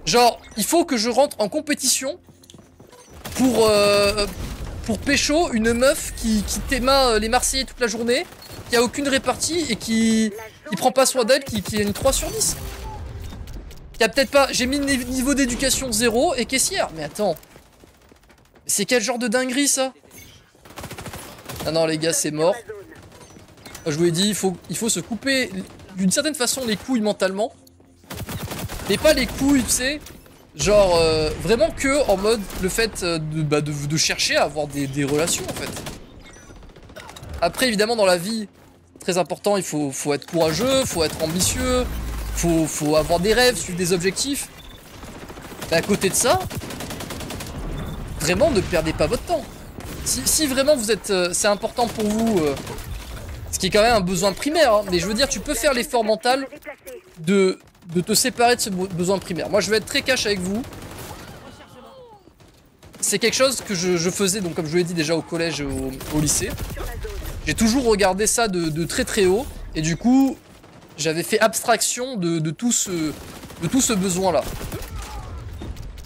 Genre, il faut que je rentre en compétition pour euh, pour pécho une meuf qui, qui euh, les Marseillais toute la journée, qui a aucune répartie et qui qui prend pas soin d'elle, qui, qui a une 3 sur 10. Qui a peut-être pas. J'ai mis niveau d'éducation 0 et caissière. Mais attends. C'est quel genre de dinguerie ça? Ah non les gars c'est mort. Moi, Je vous ai dit, il faut, il faut se couper d'une certaine façon les couilles mentalement. Mais pas les couilles, tu sais. Genre, euh, vraiment que en mode le fait euh, de, bah, de, chercher à avoir des, relations en fait. Après, évidemment, dans la vie, très important, il faut, faut être courageux, faut être ambitieux, faut, faut avoir des rêves, suivre des objectifs. Mais à côté de ça, vraiment ne perdez pas votre temps. Si, vraiment vous êtes, euh, c'est important pour vous, euh, ce qui est quand même un besoin primaire, hein, mais je veux dire, tu peux faire l'effort mental de, de te séparer de ce be- besoin primaire. Moi, je vais être très cash avec vous. C'est quelque chose que je, faisais, donc comme je vous l'ai dit déjà au collège et au, lycée. J'ai toujours regardé ça de, très très haut, et du coup, j'avais fait abstraction de, de tout ce, de tout ce besoin-là.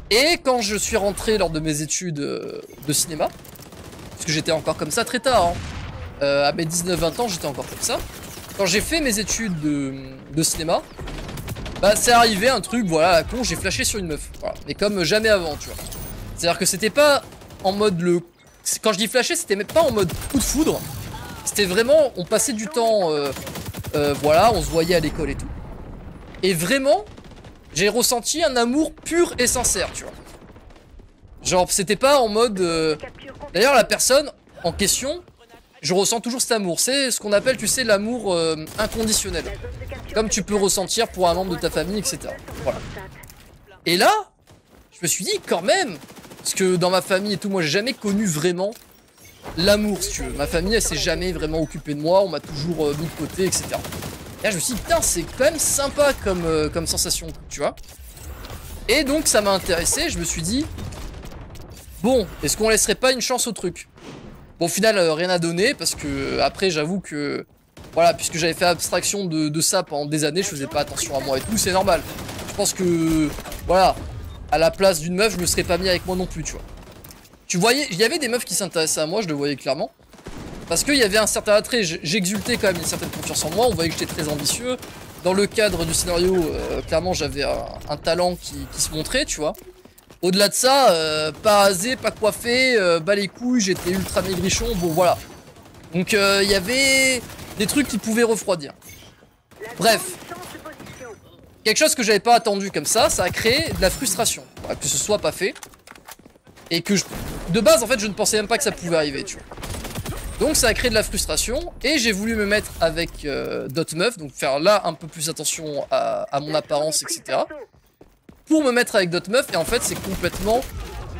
Et quand je suis rentré lors de mes études euh, de cinéma, j'étais encore comme ça très tard, hein, euh, à mes 19-20 ans, j'étais encore comme ça. Quand j'ai fait mes études de, cinéma, bah c'est arrivé un truc, voilà, à con, j'ai flashé sur une meuf. Voilà. Mais comme jamais avant, tu vois. C'est-à-dire que c'était pas en mode le... Quand je dis flasher, c'était même pas en mode coup de foudre. C'était vraiment, on passait du temps, euh, euh, voilà, on se voyait à l'école et tout. Et vraiment, j'ai ressenti un amour pur et sincère, tu vois. Genre, c'était pas en mode... euh, D'ailleurs, la personne en question, je ressens toujours cet amour. C'est ce qu'on appelle, tu sais, l'amour euh, inconditionnel. Comme tu peux ressentir pour un membre de ta famille, etc. Voilà. Et là, je me suis dit, quand même, parce que dans ma famille et tout, moi, j'ai jamais connu vraiment l'amour, si tu veux. Ma famille, elle s'est jamais vraiment occupée de moi, on m'a toujours euh, mis de côté, etc. Et là, je me suis dit, putain, c'est quand même sympa comme, comme sensation, tu vois. Et donc, ça m'a intéressé, je me suis dit, bon, est-ce qu'on laisserait pas une chance au truc? Bon, au final, euh, rien à donner, parce que euh, après, j'avoue que, voilà, puisque j'avais fait abstraction de, ça pendant des années, je faisais pas attention à moi et tout, c'est normal. Je pense que, voilà, à la place d'une meuf, je me serais pas mis avec moi non plus, tu vois. Tu voyais, il y avait des meufs qui s'intéressaient à moi, je le voyais clairement. Parce qu'il y avait un certain attrait, j'exultais quand même une certaine confiance en moi, on voyait que j'étais très ambitieux. Dans le cadre du scénario, euh, clairement j'avais un, talent qui se montrait, tu vois. Au-delà de ça, euh, pas rasé, pas coiffé, euh, bas les couilles, j'étais ultra maigrichon, bon voilà. Donc euh, il y avait des trucs qui pouvaient refroidir. Bref. Quelque chose que j'avais pas attendu comme ça, ça a créé de la frustration. Que ce soit pas fait. Et que je... De base, en fait, je ne pensais même pas que ça pouvait arriver, tu vois. Donc ça a créé de la frustration et j'ai voulu me mettre avec euh, d'autres meufs, donc faire là un peu plus attention à mon apparence, etc. Pour me mettre avec d'autres meufs et en fait c'est complètement,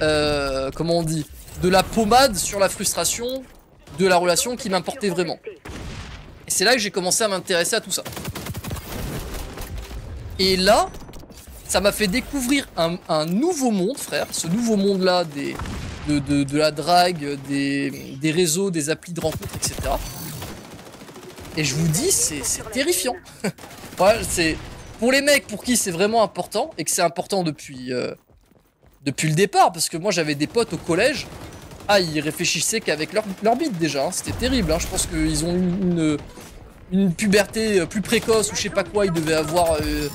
euh, comment on dit, de la pommade sur la frustration de la relation qui m'importait vraiment. Et c'est là que j'ai commencé à m'intéresser à tout ça. Et là, ça m'a fait découvrir un, nouveau monde, frère. Ce nouveau monde-là des, de, la drague, des, des réseaux, des applis de rencontres, etc. Et je vous dis, c'est terrifiant. ouais, c'est pour les mecs pour qui c'est vraiment important et que c'est important depuis euh, depuis le départ, parce que moi j'avais des potes au collège. Ah, ils réfléchissaient qu'avec leur, leur bite déjà. hein. C'était terrible. hein. Je pense qu'ils ont une, une puberté euh, plus précoce ou je sais pas quoi. Ils devaient avoir euh,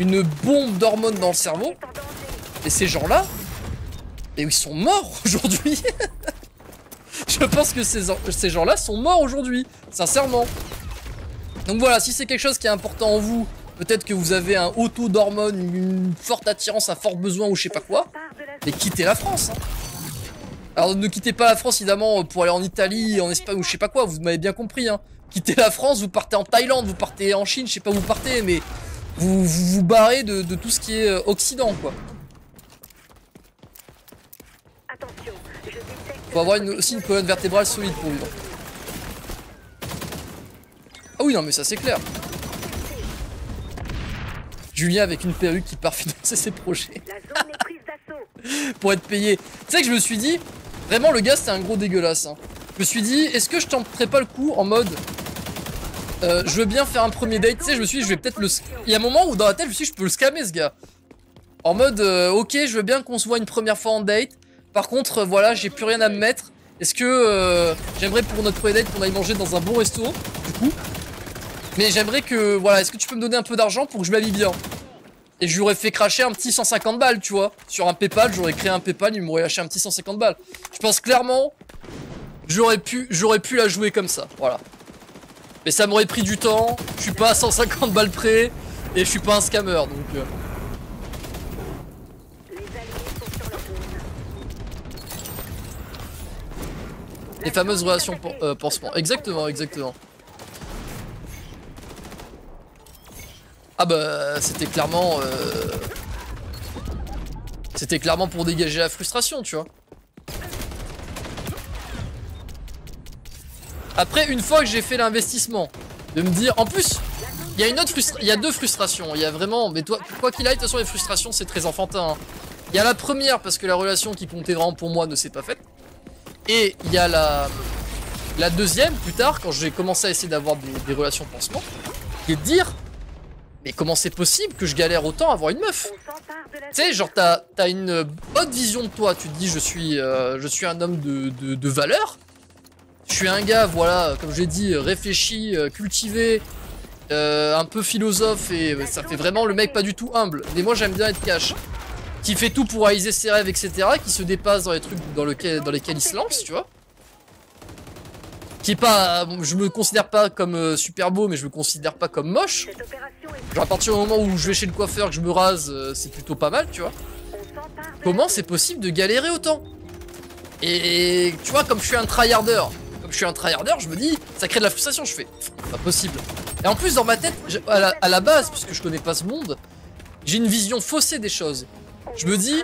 une bombe d'hormones dans le cerveau. Et ces gens-là, et ils sont morts aujourd'hui. Je pense que ces, ces gens-là sont morts aujourd'hui, sincèrement. Donc voilà, si c'est quelque chose qui est important en vous, peut-être que vous avez un haut taux d'hormones, une forte attirance, un fort besoin ou je sais pas quoi, mais quittez la France. hein. Alors ne quittez pas la France évidemment pour aller en Italie, en Espagne ou je sais pas quoi, vous m'avez bien compris. Hein. Quittez la France, vous partez en Thaïlande, vous partez en Chine, je sais pas où vous partez, mais vous vous, barrez de, tout ce qui est euh, Occident quoi. Faut avoir aussi une colonne vertébrale solide pour vivre. Ah oui, non, mais ça c'est clair. Julien avec une perruque qui part financer ses projets la zone est prise d'assaut. pour être payé. Tu sais que je me suis dit, vraiment le gars c'était un gros dégueulasse. hein. Je me suis dit, est-ce que je tenterais pas le coup en mode, euh, je veux bien faire un premier date. Tu sais, je me suis dit, je vais peut-être le. Il y a un moment où dans la tête, je me suis dit, je peux le scammer ce gars. En mode, euh, ok, je veux bien qu'on se voit une première fois en date. Par contre, euh, voilà, j'ai plus rien à me mettre. Est-ce que j'aimerais pour notre premier date qu'on aille manger dans un bon resto, du coup? Mais j'aimerais que, voilà, est-ce que tu peux me donner un peu d'argent pour que je m'habille bien? Et je lui aurais fait cracher un petit 150 balles, tu vois. Sur un Paypal, j'aurais créé un Paypal, il m'aurait lâché un petit 150 balles. Je pense clairement, j'aurais pu, j'aurais pu la jouer comme ça, voilà. Mais ça m'aurait pris du temps, je suis pas à 150 balles près, et je suis pas un scammer, donc... euh, Les fameuses relations pan- euh. Exactement, exactement. Ah bah c'était clairement... euh, C'était clairement pour dégager la frustration, tu vois. Après, une fois que j'ai fait l'investissement, de me dire... En plus, il y a une autre il y a deux frustrations. Il y a vraiment... Mais toi, quoi qu'il aille, de toute façon, les frustrations, c'est très enfantin. hein. Il y a la première, parce que la relation qui comptait vraiment pour moi ne s'est pas faite. Et il y a la, la deuxième, plus tard, quand j'ai commencé à essayer d'avoir des, des relations pansement, qui est de dire Mais comment c'est possible que je galère autant à avoir une meuf Tu sais, genre, t'as as une bonne vision de toi. Tu te dis Je suis, euh, je suis un homme de, de, valeur. Je suis un gars, voilà, comme j'ai dit, réfléchi, euh, cultivé, euh, un peu philosophe, et ça fait vraiment le mec pas du tout humble. Mais moi, j'aime bien être cash. Qui fait tout pour réaliser ses rêves, etc. Qui se dépasse dans les trucs dans, lequel- dans lesquels il se lance, tu vois. Qui est pas. Je me considère pas comme euh, super beau, mais je me considère pas comme moche. Genre, à partir du moment où je vais chez le coiffeur, que je me rase, euh, c'est plutôt pas mal, tu vois. Comment c'est possible de galérer autant? Et, tu vois, comme je suis un tryharder, comme je suis un tryharder, je me dis, ça crée de la frustration. Je fais, pas possible. Et en plus, dans ma tête, j'ai- à la, à la base, puisque je connais pas ce monde, j'ai une vision faussée des choses. Je me dis,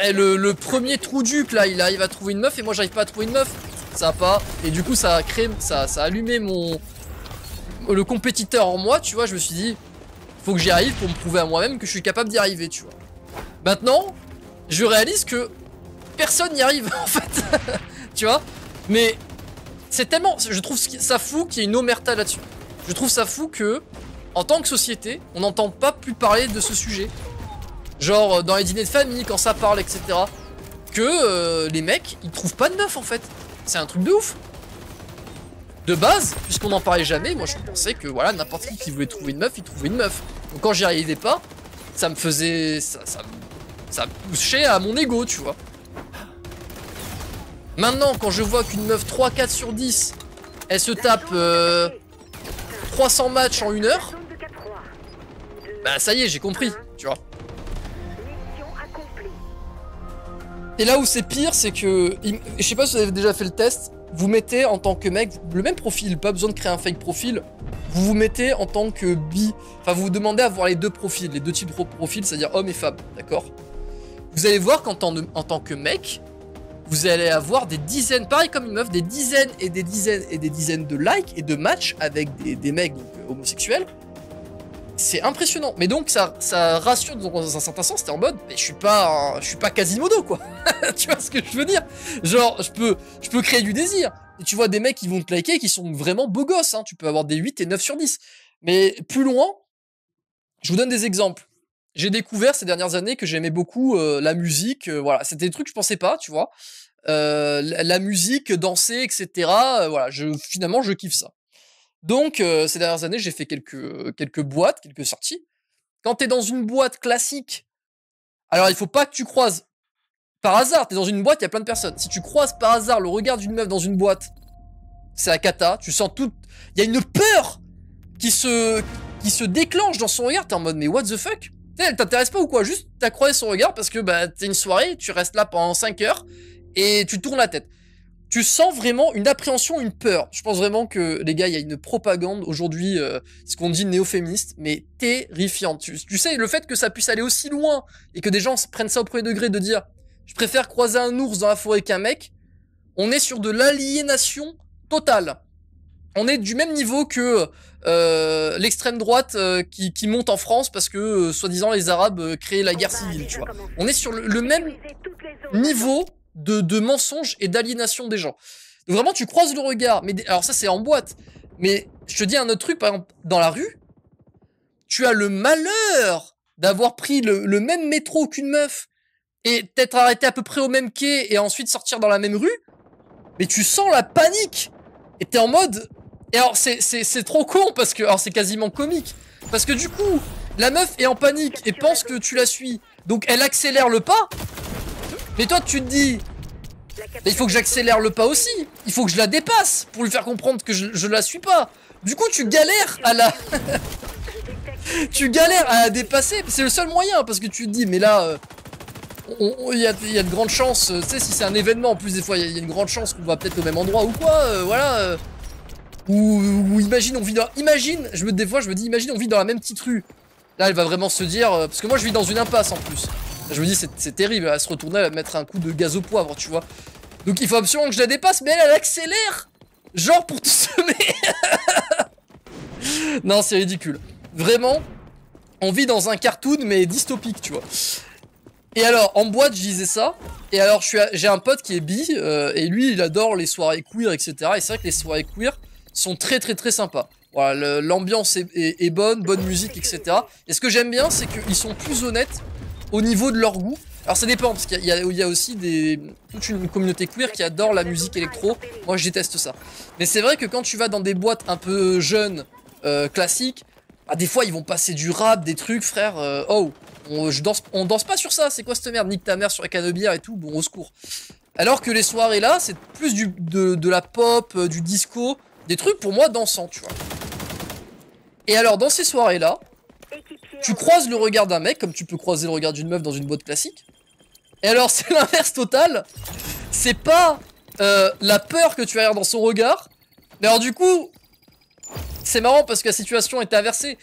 eh, le, le premier trou duc là, il arrive à trouver une meuf et moi j'arrive pas à trouver une meuf. Pas. Et du coup, ça a créé, ça, ça a allumé mon. Le compétiteur en moi, tu vois. Je me suis dit, faut que j'y arrive pour me prouver à moi-même que je suis capable d'y arriver, tu vois. Maintenant, je réalise que personne n'y arrive en fait. tu vois Mais c'est tellement. Je trouve ça fou qu'il y ait une omerta là-dessus. Je trouve ça fou que, en tant que société, on n'entende pas plus parler de ce sujet. Genre euh, dans les dîners de famille, quand ça parle, etc. Que euh, les mecs, ils trouvent pas de meuf en fait. C'est un truc de ouf. De base, puisqu'on n'en parlait jamais, moi je pensais que voilà, n'importe qui qui voulait trouver une meuf, il trouvait une meuf. Donc quand j'y arrivais pas, ça me faisait. Ça, ça, ça touchait à mon ego, tu vois. Maintenant, quand je vois qu'une meuf 3-4 sur 10, elle se tape euh, 300 matchs en une heure, Zone de 4-3. bah ça y est, j'ai compris, tu vois. Et là où c'est pire, c'est que. Je sais pas si vous avez déjà fait le test. Vous mettez en tant que mec le même profil, pas besoin de créer un fake profil. Vous vous mettez en tant que bi. Enfin, vous vous demandez à voir les deux profils, les deux types de profils, c'est-à-dire homme et femme, d'accord? Vous allez voir qu'en tant, en tant que mec, vous allez avoir des dizaines, pareil comme une meuf, des dizaines et des dizaines et des dizaines de likes et de matchs avec des, mecs homosexuels. C'est impressionnant. Mais donc ça, ça rassure dans un certain sens. T'es en mode, mais je suis pas, je suis pas Quasimodo quoi. tu vois ce que je veux dire? Genre, je peux, je peux créer du désir. Et tu vois des mecs qui vont te liker qui sont vraiment beaux gosses. Hein. Tu peux avoir des 8 et 9 sur 10. Mais plus loin, je vous donne des exemples. J'ai découvert ces dernières années que j'aimais beaucoup euh, la musique. euh, voilà, c'était des trucs que je pensais pas, tu vois. Euh, la, musique, danser, etc. voilà, je, finalement, je kiffe ça. Donc, euh, ces dernières années, j'ai fait quelques, quelques boîtes, quelques sorties. Quand t'es dans une boîte classique, alors il faut pas que tu croises par hasard. T'es dans une boîte, il y a plein de personnes. Si tu croises par hasard le regard d'une meuf dans une boîte, c'est à cata. Tu sens tout. Il y a une peur qui se, qui se déclenche dans son regard. T'es en mode, mais what the fuck? Tu Elle t'intéresse pas ou quoi? Juste, t'as croisé son regard parce que bah, t'es une soirée, tu restes là pendant 5 heures et tu tournes la tête. Tu sens vraiment une appréhension, une peur. Je pense vraiment que, les gars, il y a une propagande aujourd'hui, euh, ce qu'on dit néo-féministe, mais terrifiante. Tu, tu sais, le fait que ça puisse aller aussi loin et que des gens prennent ça au premier degré de dire je préfère croiser un ours dans la forêt qu'un mec, on est sur de l'aliénation totale. On est du même niveau que euh, l'extrême droite euh, qui, qui monte en France parce que, euh, soi-disant, les Arabes euh, créaient la guerre civile, tu vois. On est sur le, le même niveau de, de mensonge et d'aliénation des gens. Donc vraiment, tu croises le regard. Mais alors ça, c'est en boîte. Mais je te dis un autre truc, par exemple, dans la rue, tu as le malheur d'avoir pris le, même métro qu'une meuf et t'être arrêté à peu près au même quai et ensuite sortir dans la même rue. Mais tu sens la panique et t'es en mode. Et alors c'est trop con parce que alors c'est quasiment comique parce que du coup la meuf est en panique et pense que tu la suis donc elle accélère le pas. Mais toi tu te dis il faut que j'accélère le pas aussi. Il faut que je la dépasse pour lui faire comprendre que je, la suis pas. Du coup, tu galères à la. tu galères à la dépasser. C'est le seul moyen parce que tu te dis, mais là, euh, il y, a, de grandes chances. euh, Tu sais, si c'est un événement, en plus, des fois, il y a- une grande chance qu'on va peut-être au même endroit ou quoi. euh, voilà. ou, imagine, on vit dans. Imagine, je me, des fois, je me dis, imagine, on vit dans la même petite rue. Là, elle va vraiment se dire. parce que moi, je vis dans une impasse en plus. Je me dis, c'est- terrible. Elle se retourner, elle va mettre un coup de gaz au poivre, tu vois. Donc il faut absolument que je la dépasse, mais elle, elle accélère Genre pour te semer Non, c'est ridicule. Vraiment, on vit dans un cartoon, mais dystopique, tu vois. Et alors, en boîte, je disais ça. Et alors, j'ai un pote qui est bi, euh, et lui, il adore les soirées queer, etc. Et c'est vrai que les soirées queer sont très, très, très sympas. L'ambiance est bonne, bonne musique, etc. Et ce que j'aime bien, c'est qu'ils sont plus honnêtes au niveau de leur goût. Alors ça dépend, parce qu'il y, y a aussi toute une communauté queer qui adore la musique électro. Moi, je déteste ça. Mais c'est vrai que quand tu vas dans des boîtes un peu jeunes, euh, classiques, bah, des fois, ils vont passer du rap, des trucs, frère. euh, oh, on, je danse, on danse pas sur ça, c'est quoi cette merde? Nique ta mère sur la canne de bière et tout, bon, au secours. Alors que les soirées là, c'est plus du, de, de la pop, euh, du disco, des trucs pour moi dansants, tu vois. Et alors, dans ces soirées là, tu croises le regard d'un mec, comme tu peux croiser le regard d'une meuf dans une boîte classique. Et alors, c'est l'inverse total. C'est pas euh, la peur que tu as dans son regard. Mais alors, du coup, c'est marrant parce que la situation est inversée.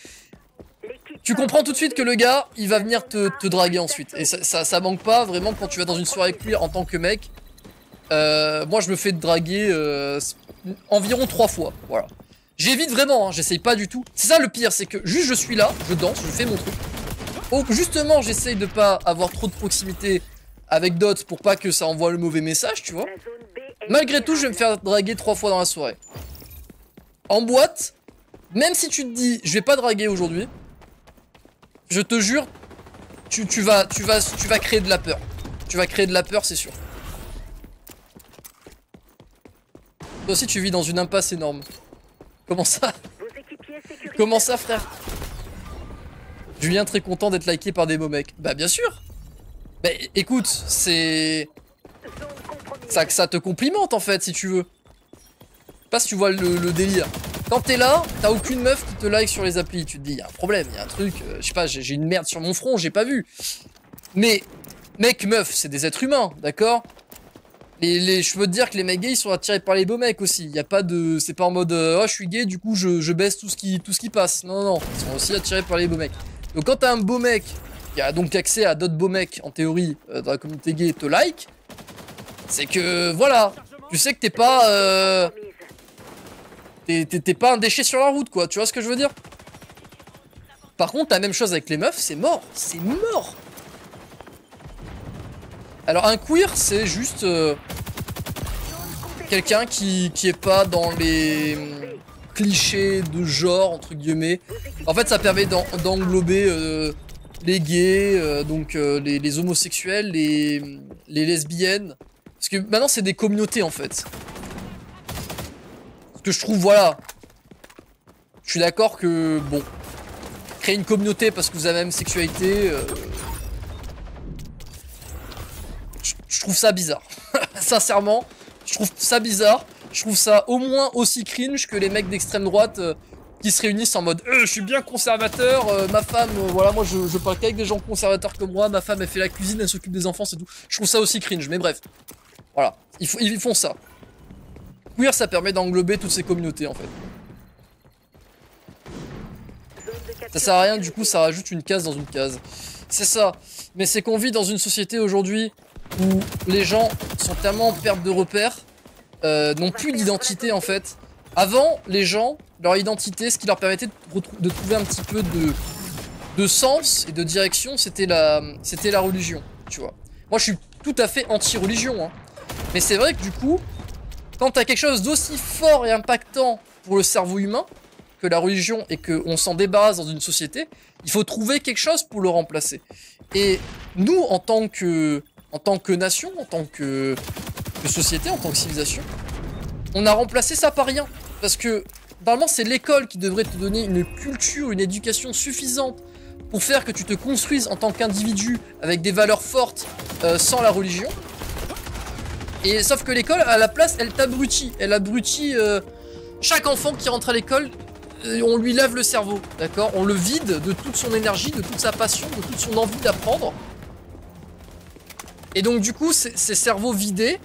Tu comprends tout de suite que le gars, il va venir te, draguer ensuite. Et ça, ça, manque pas vraiment quand tu vas dans une soirée queer en tant que mec. Euh, moi, je me fais draguer euh, environ trois fois. Voilà. J'évite vraiment, hein, j'essaye pas du tout. C'est ça le pire, c'est que juste je suis là, je danse, je fais mon truc. Oh, justement, j'essaye de pas avoir trop de proximité avec d'autres pour pas que ça envoie le mauvais message, tu vois. Malgré tout, je vais me faire draguer trois fois dans la soirée. En boîte, même si tu te dis, je vais pas draguer aujourd'hui, je te jure, tu, vas, tu, vas, tu vas créer de la peur. Tu vas créer de la peur, c'est sûr. Toi aussi, tu vis dans une impasse énorme. Comment ça Comment ça, frère Julien très content d'être liké par des beaux mecs. Bah bien sûr. Bah écoute, c'est ça que ça te complimente en fait si tu veux. Je sais Pas si tu vois le, le délire. Quand t'es là, t'as aucune meuf qui te like sur les applis. Tu te dis, y a un problème, y a un truc. euh, je sais pas, j'ai j'ai une merde sur mon front, j'ai pas vu. Mais mec, meuf, c'est des êtres humains, d'accord? Les, les, je peux te dire que les mecs gays ils sont attirés par les beaux mecs aussi. Il y a pas de, c'est pas en mode euh, oh je suis gay du coup je, baisse tout ce qui passe. Non non non, ils sont aussi attirés par les beaux mecs. Donc quand t'as un beau mec qui a donc accès à d'autres beaux mecs en théorie euh, dans la communauté gay te like, C'est que, voilà, tu sais que t'es pas... Euh, t'es pas un déchet sur la route, quoi. Tu vois ce que je veux dire? Par contre, la même chose avec les meufs, c'est mort. C'est mort. Alors, un queer, c'est juste... euh, Quelqu'un qui, qui est pas dans les hum, clichés de genre, entre guillemets. En fait, ça permet d'en- d'englober euh, les gays, euh, donc les, homosexuels, les, les lesbiennes. Parce que maintenant, c'est des communautés, en fait. Parce que je trouve, voilà. Je suis d'accord que, bon, créer une communauté parce que vous avez la même sexualité... euh, je- trouve ça bizarre. Sincèrement, je trouve ça bizarre. Je trouve ça au moins aussi cringe que les mecs d'extrême droite euh, qui se réunissent en mode euh, je suis bien conservateur, euh, ma femme, euh, voilà, moi je, je parle des gens conservateurs comme moi, ma femme elle fait la cuisine, elle s'occupe des enfants, c'est tout. Je trouve ça aussi cringe, mais bref. Voilà, ils, ils font ça. Queer, ça permet d'englober toutes ces communautés en fait. Ça sert à rien, du coup, ça rajoute une case dans une case. C'est ça. Mais c'est qu'on vit dans une société aujourd'hui où les gens sont tellement en perte de repères, euh, n'ont plus d'identité en fait. Avant, les gens, leur identité, ce qui leur permettait de, trouver un petit peu de, sens et de direction, c'était la, c'était la religion, tu vois. Moi, je suis tout à fait anti-religion, hein. Mais c'est vrai que du coup, quand t'as quelque chose d'aussi fort et impactant pour le cerveau humain, que la religion et qu'on s'en débarrasse dans une société, il faut trouver quelque chose pour le remplacer. Et nous, en tant que, en tant que nation, en tant que, société, en tant que civilisation, on a remplacé ça par rien. Parce que, normalement, c'est l'école qui devrait te donner une culture, une éducation suffisante pour faire que tu te construises en tant qu'individu avec des valeurs fortes euh, sans la religion. Et sauf que l'école, à la place, elle t'abrutit. Elle abrutit euh, chaque enfant qui rentre à l'école. euh, On lui lève le cerveau, d'accord? On le vide de toute son énergie, de toute sa passion, de toute son envie d'apprendre. Et donc du coup, ces, cerveaux vidés,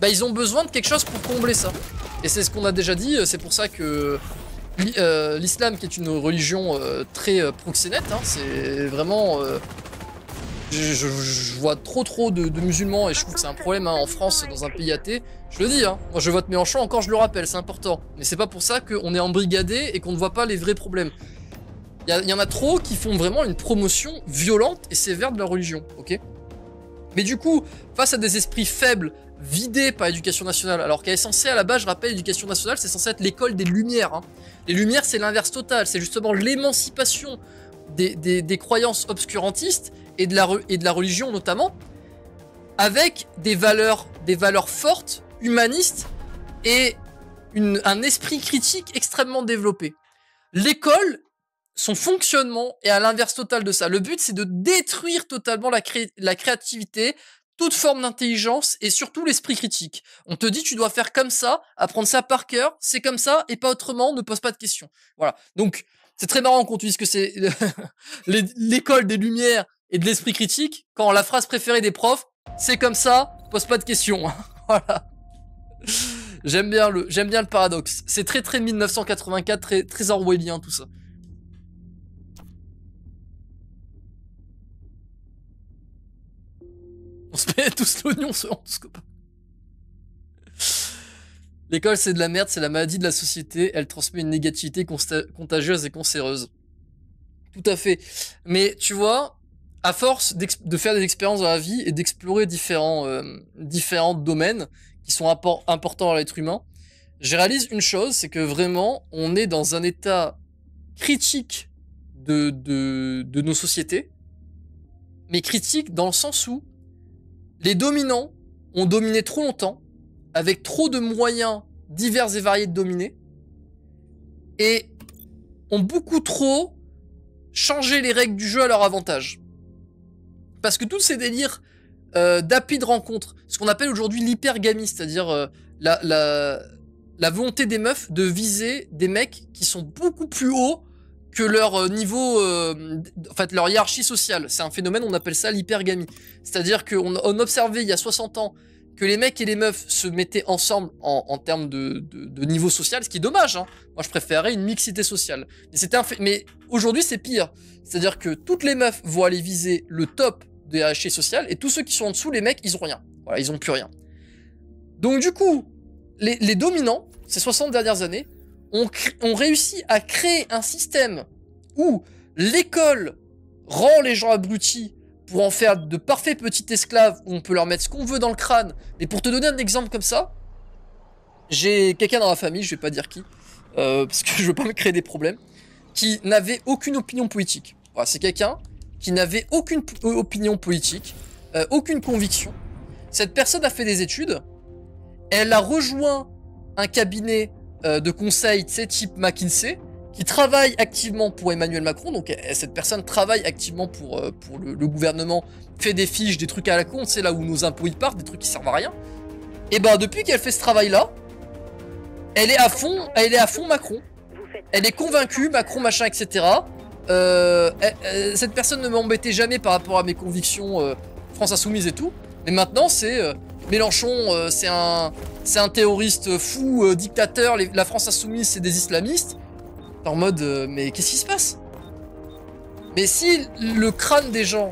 bah, ils ont besoin de quelque chose pour combler ça. Et c'est ce qu'on a déjà dit, euh, c'est pour ça que euh, l'islam, qui est une religion euh, très proxénète, hein, c'est vraiment... je, vois trop trop de, musulmans et je trouve que c'est un problème hein, en France, dans un pays athée. Je le dis, hein, moi je vote Mélenchon, encore je le rappelle, c'est important. Mais c'est pas pour ça qu'on est embrigadé et qu'on ne voit pas les vrais problèmes. Il y, y en a trop qui font vraiment une promotion violente et sévère de la religion, ok? Mais du coup, face à des esprits faibles, vidés par l'éducation nationale, alors qu'elle est censée, à la base, je rappelle, l'éducation nationale, c'est censé être l'école des lumières. hein. Les lumières, c'est l'inverse total, c'est justement l'émancipation des, des- des croyances obscurantistes et de, la, et de la religion notamment, avec des valeurs, des valeurs fortes, humanistes, et un esprit critique extrêmement développé. L'école, son fonctionnement est à l'inverse total de ça. Le but, c'est de détruire totalement la, cré- la créativité, toute forme d'intelligence et surtout l'esprit critique. On te dit tu dois faire comme ça, apprendre ça par cœur, c'est comme ça et pas autrement, ne pose pas de questions. Voilà. Donc c'est très marrant qu'on te dise que c'est l'é- l'école des lumières et de l'esprit critique quand la phrase préférée des profs, c'est comme ça, pose pas de questions. voilà. J'aime bien le j'aime bien le paradoxe. C'est très très 1984, très très orwellien tout ça. On se met tous l'oignon sur on se copain. L'école, c'est de la merde, c'est la maladie de la société. Elle transmet une négativité contagieuse et cancéreuse. Tout à fait. Mais tu vois, à force de faire des expériences dans la vie et d'explorer différents, euh, domaines qui sont importants à l'être humain, je réalise une chose, c'est que vraiment, on est dans un état critique de nos sociétés, mais critique dans le sens où les dominants ont dominé trop longtemps, avec trop de moyens divers et variés de dominer, et ont beaucoup trop changé les règles du jeu à leur avantage. Parce que tous ces délires euh, d'appui de rencontre, ce qu'on appelle aujourd'hui l'hypergamie, c'est-à-dire euh, la, la, la volonté des meufs de viser des mecs qui sont beaucoup plus hauts que leur euh, niveau, euh, en fait leur hiérarchie sociale. C'est un phénomène, on appelle ça l'hypergamie. C'est-à-dire qu'on on observait il y a 60 ans que les mecs et les meufs se mettaient ensemble en, termes de, niveau social, ce qui est dommage. Hein. Moi, je préférerais une mixité sociale. Mais. Mais aujourd'hui, c'est pire. C'est-à-dire que toutes les meufs vont aller viser le top de hiérarchie sociale et tous ceux qui sont en dessous, les mecs, ils ont rien. Voilà, ils ont plus rien. Donc du coup, les dominants, ces 60 dernières années, ont, cré- ont réussi à créer un système où l'école rend les gens abrutis pour en faire de parfaits petits esclaves où on peut leur mettre ce qu'on veut dans le crâne. Mais pour te donner un exemple comme ça, j'ai quelqu'un dans la famille, je vais pas dire qui, euh, parce que je veux pas me créer des problèmes, qui n'avait aucune opinion politique. Voilà, c'est quelqu'un qui n'avait aucune euh, opinion politique, euh, aucune conviction. Cette personne a fait des études, elle a rejoint un cabinet euh, de conseil, tu sais, type McKinsey, qui travaille activement pour Emmanuel Macron. Donc, euh, cette personne travaille activement pour, euh, pour le, gouvernement, fait des fiches, des trucs à la con, c'est là où nos impôts ils partent, des trucs qui servent à rien. Et ben, depuis qu'elle fait ce travail-là, elle est à fond, elle est à fond Macron. Elle est convaincue, Macron, machin, etc. Euh, elle- cette personne ne m'embêtait jamais par rapport à mes convictions France Insoumise et tout. Mais maintenant, c'est euh, Mélenchon, euh, c'est un, terroriste fou, euh, dictateur. la France Insoumise, c'est des islamistes. T'es en mode, mais qu'est-ce qui se passe? Mais si le crâne des gens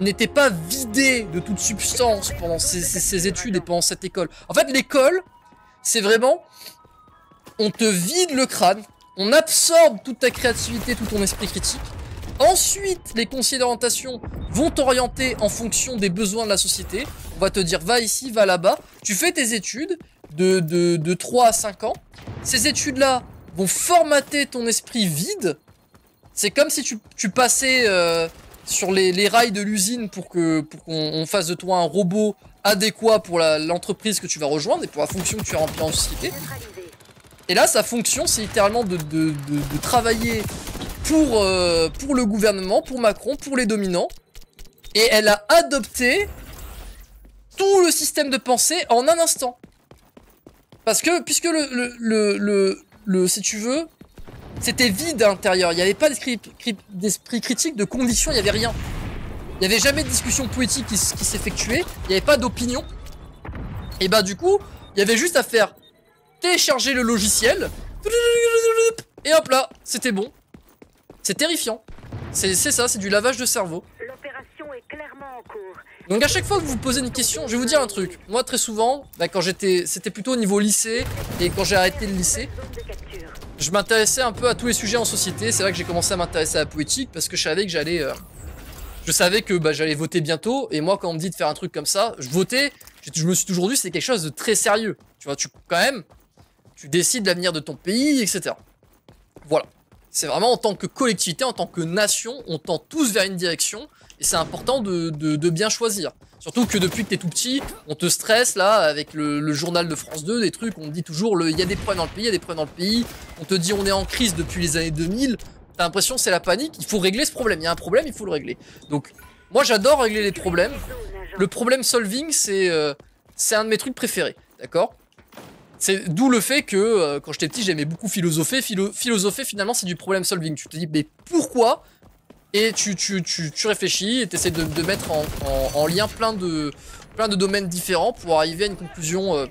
n'était pas vidé de toute substance pendant ces études et pendant cette école. En fait, l'école, c'est vraiment on te vide le crâne, on absorbe toute ta créativité, tout ton esprit critique. Ensuite, les conseillers d'orientation vont t'orienter en fonction des besoins de la société. On va te dire va ici, va là-bas. Tu fais tes études de, de, de 3 à 5 ans. Ces études-là vont formater ton esprit vide. C'est comme si tu, tu passais euh, sur les, les rails de l'usine pour pour qu'on on fasse de toi un robot adéquat pour l'entreprise que tu vas rejoindre et pour la fonction que tu as remplie en société. Et là, sa fonction, c'est littéralement de- de travailler pour, euh, pour le gouvernement, pour Macron, pour les dominants. Et elle a adopté tout le système de pensée en un instant. Parce que, puisque le, le, le, si tu veux, c'était vide à l'intérieur, il n'y avait pas d'esprit cri- d'esprit critique, de conviction, il n'y avait rien. Il n'y avait jamais de discussion politique qui, qui s'effectuait, il n'y avait pas d'opinion. Et bah, du coup, il y avait juste à faire télécharger le logiciel. Et hop là, c'était bon. C'est terrifiant. C'est ça, c'est du lavage de cerveau. L'opération est clairement en cours. Donc à chaque fois que vous vous posez une question, je vais vous dire un truc. Moi très souvent, bah, quand j'étais, c'était plutôt au niveau lycée et quand j'ai arrêté le lycée, je m'intéressais un peu à tous les sujets en société. C'est là que j'ai commencé à m'intéresser à la politique parce que je savais que j'allais, euh, je savais que bah, j'allais voter bientôt. Et moi, quand on me dit de faire un truc comme ça, je votais. Je me suis toujours dit c'est quelque chose de très sérieux. Tu vois, tu quand même, tu décides l'avenir de ton pays, etc. Voilà. C'est vraiment en tant que collectivité, en tant que nation, on tend tous vers une direction et c'est important de, bien choisir. Surtout que depuis que t'es tout petit, on te stresse là avec le, journal de France 2, des trucs, on te dit toujours il y a des problèmes dans le pays, il y a des problèmes dans le pays, on te dit on est en crise depuis les années 2000, t'as l'impression c'est la panique, il faut régler ce problème, il y a un problème, il faut le régler. Donc moi j'adore régler les problèmes, le problème solving, c'est euh, c'est un de mes trucs préférés, d'accord? C'est d'où le fait que euh, quand j'étais petit, j'aimais beaucoup philosopher. Philo- philosopher, finalement, c'est du problème solving. Tu te dis, mais pourquoi? Et tu, tu, tu, tu réfléchis et tu essaies de, mettre en, en- en lien plein de, domaines différents pour arriver à une conclusion euh,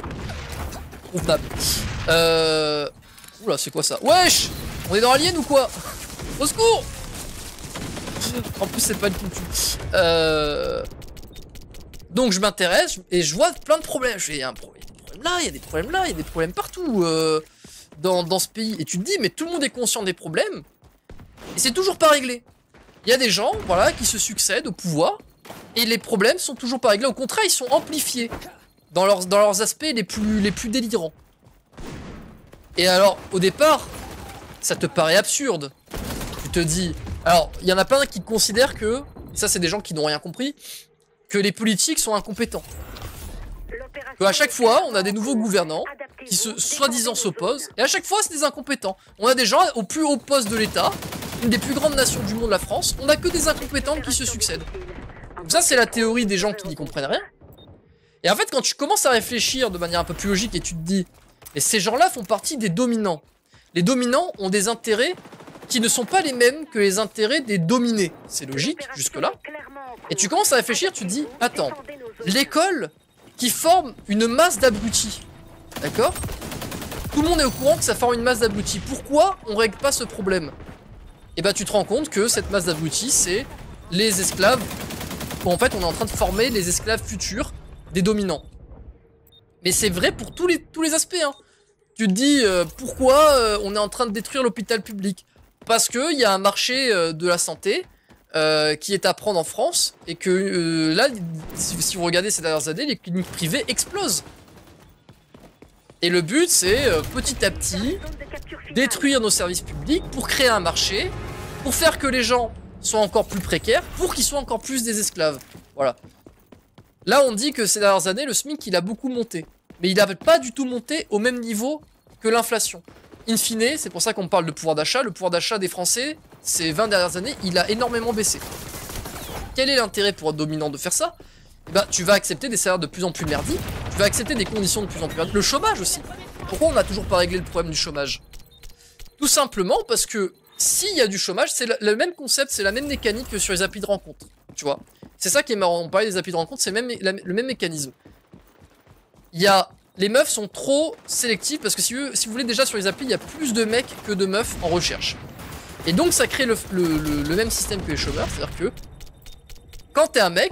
convenable. Euh... Oula, c'est quoi ça? Wesh On est dans Alien ou quoi? Au secours En plus, c'est pas le tout. Euh... Donc je m'intéresse et je vois plein de problèmes. A un problème là, il y a des problèmes là, il y a des problèmes partout euh, dans, dans ce pays. Et tu te dis, mais tout le monde est conscient des problèmes et c'est toujours pas réglé. Il y a des gens, voilà, qui se succèdent au pouvoir et les problèmes sont toujours pas réglés. Au contraire, ils sont amplifiés dans leurs, dans leurs aspects les plus, les plus délirants. Et alors, au départ, ça te paraît absurde. Tu te dis. Alors, il y en a plein qui considèrent que, ça c'est des gens qui n'ont rien compris, que les politiques sont incompétents. L'opération À chaque fois, on a des nouveaux gouvernants qui se soi-disant s'opposent, et à chaque fois c'est des incompétents. On a des gens au plus haut poste de l'État, une des plus grandes nations du monde, la France, on a que des incompétents qui se succèdent. Donc ça c'est la théorie des gens qui n'y comprennent rien. Et en fait quand tu commences à réfléchir de manière un peu plus logique et tu te dis, mais ces gens-là font partie des dominants. Les dominants ont des intérêts qui ne sont pas les mêmes que les intérêts des dominés. C'est logique jusque-là. Et tu commences à réfléchir, tu te dis, attends, l'école qui forme une masse d'abrutis. D'accord? Tout le monde est au courant que ça forme une masse d'abrutis. Pourquoi on règle pas ce problème? Et bah tu te rends compte que cette masse d'abrutis, c'est les esclaves. En fait, on est en train de former les esclaves futurs des dominants. Mais c'est vrai pour tous les, tous les aspects. Hein. Tu te dis euh, pourquoi euh, on est en train de détruire l'hôpital public? Parce qu'il y a un marché euh, de la santé euh, qui est à prendre en France et que euh, là, si, vous regardez ces dernières années, les cliniques privées explosent. Et le but, c'est euh, petit à petit détruire nos services publics pour créer un marché, pour faire que les gens soient encore plus précaires, pour qu'ils soient encore plus des esclaves. Voilà. Là, on dit que ces dernières années, le SMIC, il a beaucoup monté. Mais il n'a pas du tout monté au même niveau que l'inflation. In fine, c'est pour ça qu'on parle de pouvoir d'achat. Le pouvoir d'achat des Français, ces 20 dernières années, il a énormément baissé. Quel est l'intérêt pour un dominant de faire ça? Eh ben, tu vas accepter des salaires de plus en plus merdiques, tu vas accepter des conditions de plus en plus merdiques. Le chômage aussi. Pourquoi on n'a toujours pas réglé le problème du chômage? Tout simplement parce que s'il y a du chômage, c'est le, même concept, c'est la même mécanique que sur les applis de rencontre. Tu vois C'est ça qui est marrant. On parlait des applis de rencontre, c'est le même, la- le même mécanisme. Il y a. Les meufs sont trop sélectives parce que si vous, si vous voulez déjà sur les applis, il y a plus de mecs que de meufs en recherche. Et donc ça crée le, même système que les chômeurs, c'est-à-dire que quand t'es un mec,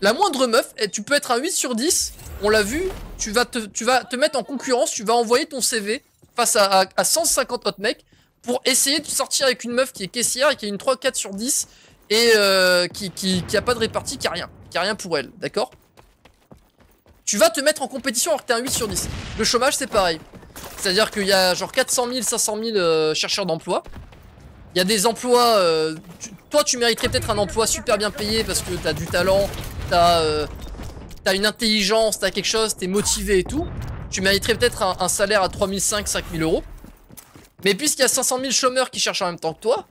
la moindre meuf, tu peux être un 8 sur 10, on l'a vu, tu vas, te, mettre en concurrence, tu vas envoyer ton CV face à, à- à 150 autres mecs pour essayer de sortir avec une meuf qui est caissière et qui a une 3-4 sur 10 et euh, qui, qui, qui a pas de répartie, qui a rien, qui a rien pour elle, d'accord? Tu vas te mettre en compétition alors que t'es un 8 sur 10. Le chômage, c'est pareil. C'est-à-dire qu'il y a genre 400 000, 500 000 euh, chercheurs d'emploi. Il y a des emplois. euh, toi, tu mériterais peut-être un emploi super bien payé parce que t'as du talent, t'as euh, une intelligence, t'as quelque chose, t'es motivé et tout. Tu mériterais peut-être un, salaire à 3005, 5000 euros. Mais puisqu'il y a 500 000 chômeurs qui cherchent en même temps que toi,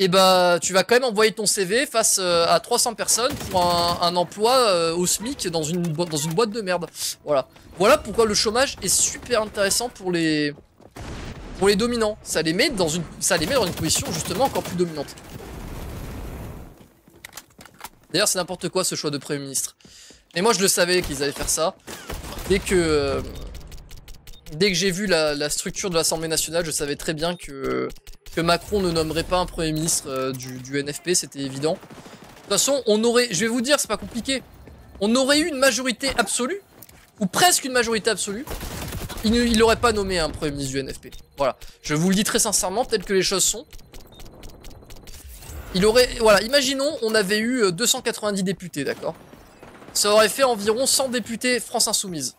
et bah tu vas quand même envoyer ton CV face euh, à 300 personnes pour un, emploi au SMIC dans une, dans une boîte de merde. Voilà. Voilà pourquoi le chômage est super intéressant pour les pour les dominants. Ça les met dans une position justement encore plus dominante. D'ailleurs, c'est n'importe quoi ce choix de premier ministre. Mais moi je le savais qu'ils allaient faire ça. Dès que euh, dès que j'ai vu la, structure de l'Assemblée nationale, je savais très bien que que Macron ne nommerait pas un premier ministre euh, du, du NFP, c'était évident. De toute façon, on aurait, je vais vous dire, c'est pas compliqué. On aurait eu une majorité absolue, ou presque une majorité absolue. Il n'aurait pas nommé un premier ministre du NFP. Voilà. Je vous le dis très sincèrement, telles que les choses sont. Il aurait, voilà, imaginons, on avait eu euh, 290 députés, d'accord? Ça aurait fait environ 100 députés France Insoumise.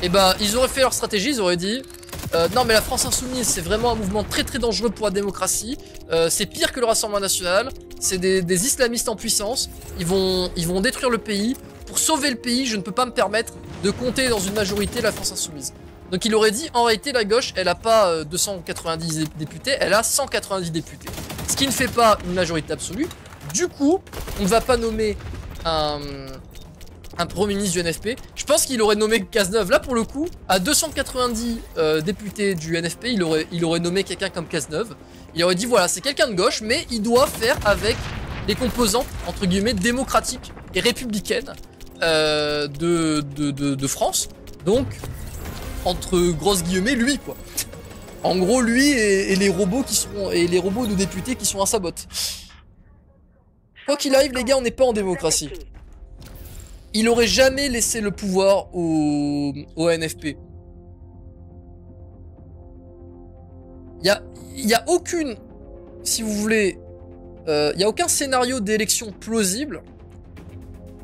Et ben, ils auraient fait leur stratégie, ils auraient dit, euh, non mais la France Insoumise, c'est vraiment un mouvement très très dangereux pour la démocratie. Euh, c'est pire que le Rassemblement National. C'est des, islamistes en puissance. Ils vont détruire le pays. Pour sauver le pays, je ne peux pas me permettre de compter dans une majorité la France Insoumise. Donc il aurait dit, en réalité, la gauche, elle a pas euh, 290 dé- députés, elle a 190 députés. Ce qui ne fait pas une majorité absolue. Du coup, on ne va pas nommer un, un premier ministre du NFP. Je pense qu'il aurait nommé Cazeneuve. Là, pour le coup, à 290 euh, députés du NFP, il aurait, il aurait nommé quelqu'un comme Cazeneuve. Il aurait dit voilà, c'est quelqu'un de gauche, mais il doit faire avec les composantes, entre guillemets, démocratiques et républicaines euh, de, France. Donc, entre grosses guillemets, lui, quoi. En gros, lui et, les robots qui sont et les robots de députés qui sont à sa botte. Quoi qu'il arrive, les gars, on n'est pas en démocratie il aurait jamais laissé le pouvoir au, NFP. Il y a, y a aucune, si vous voulez, il y a aucun scénario d'élection plausible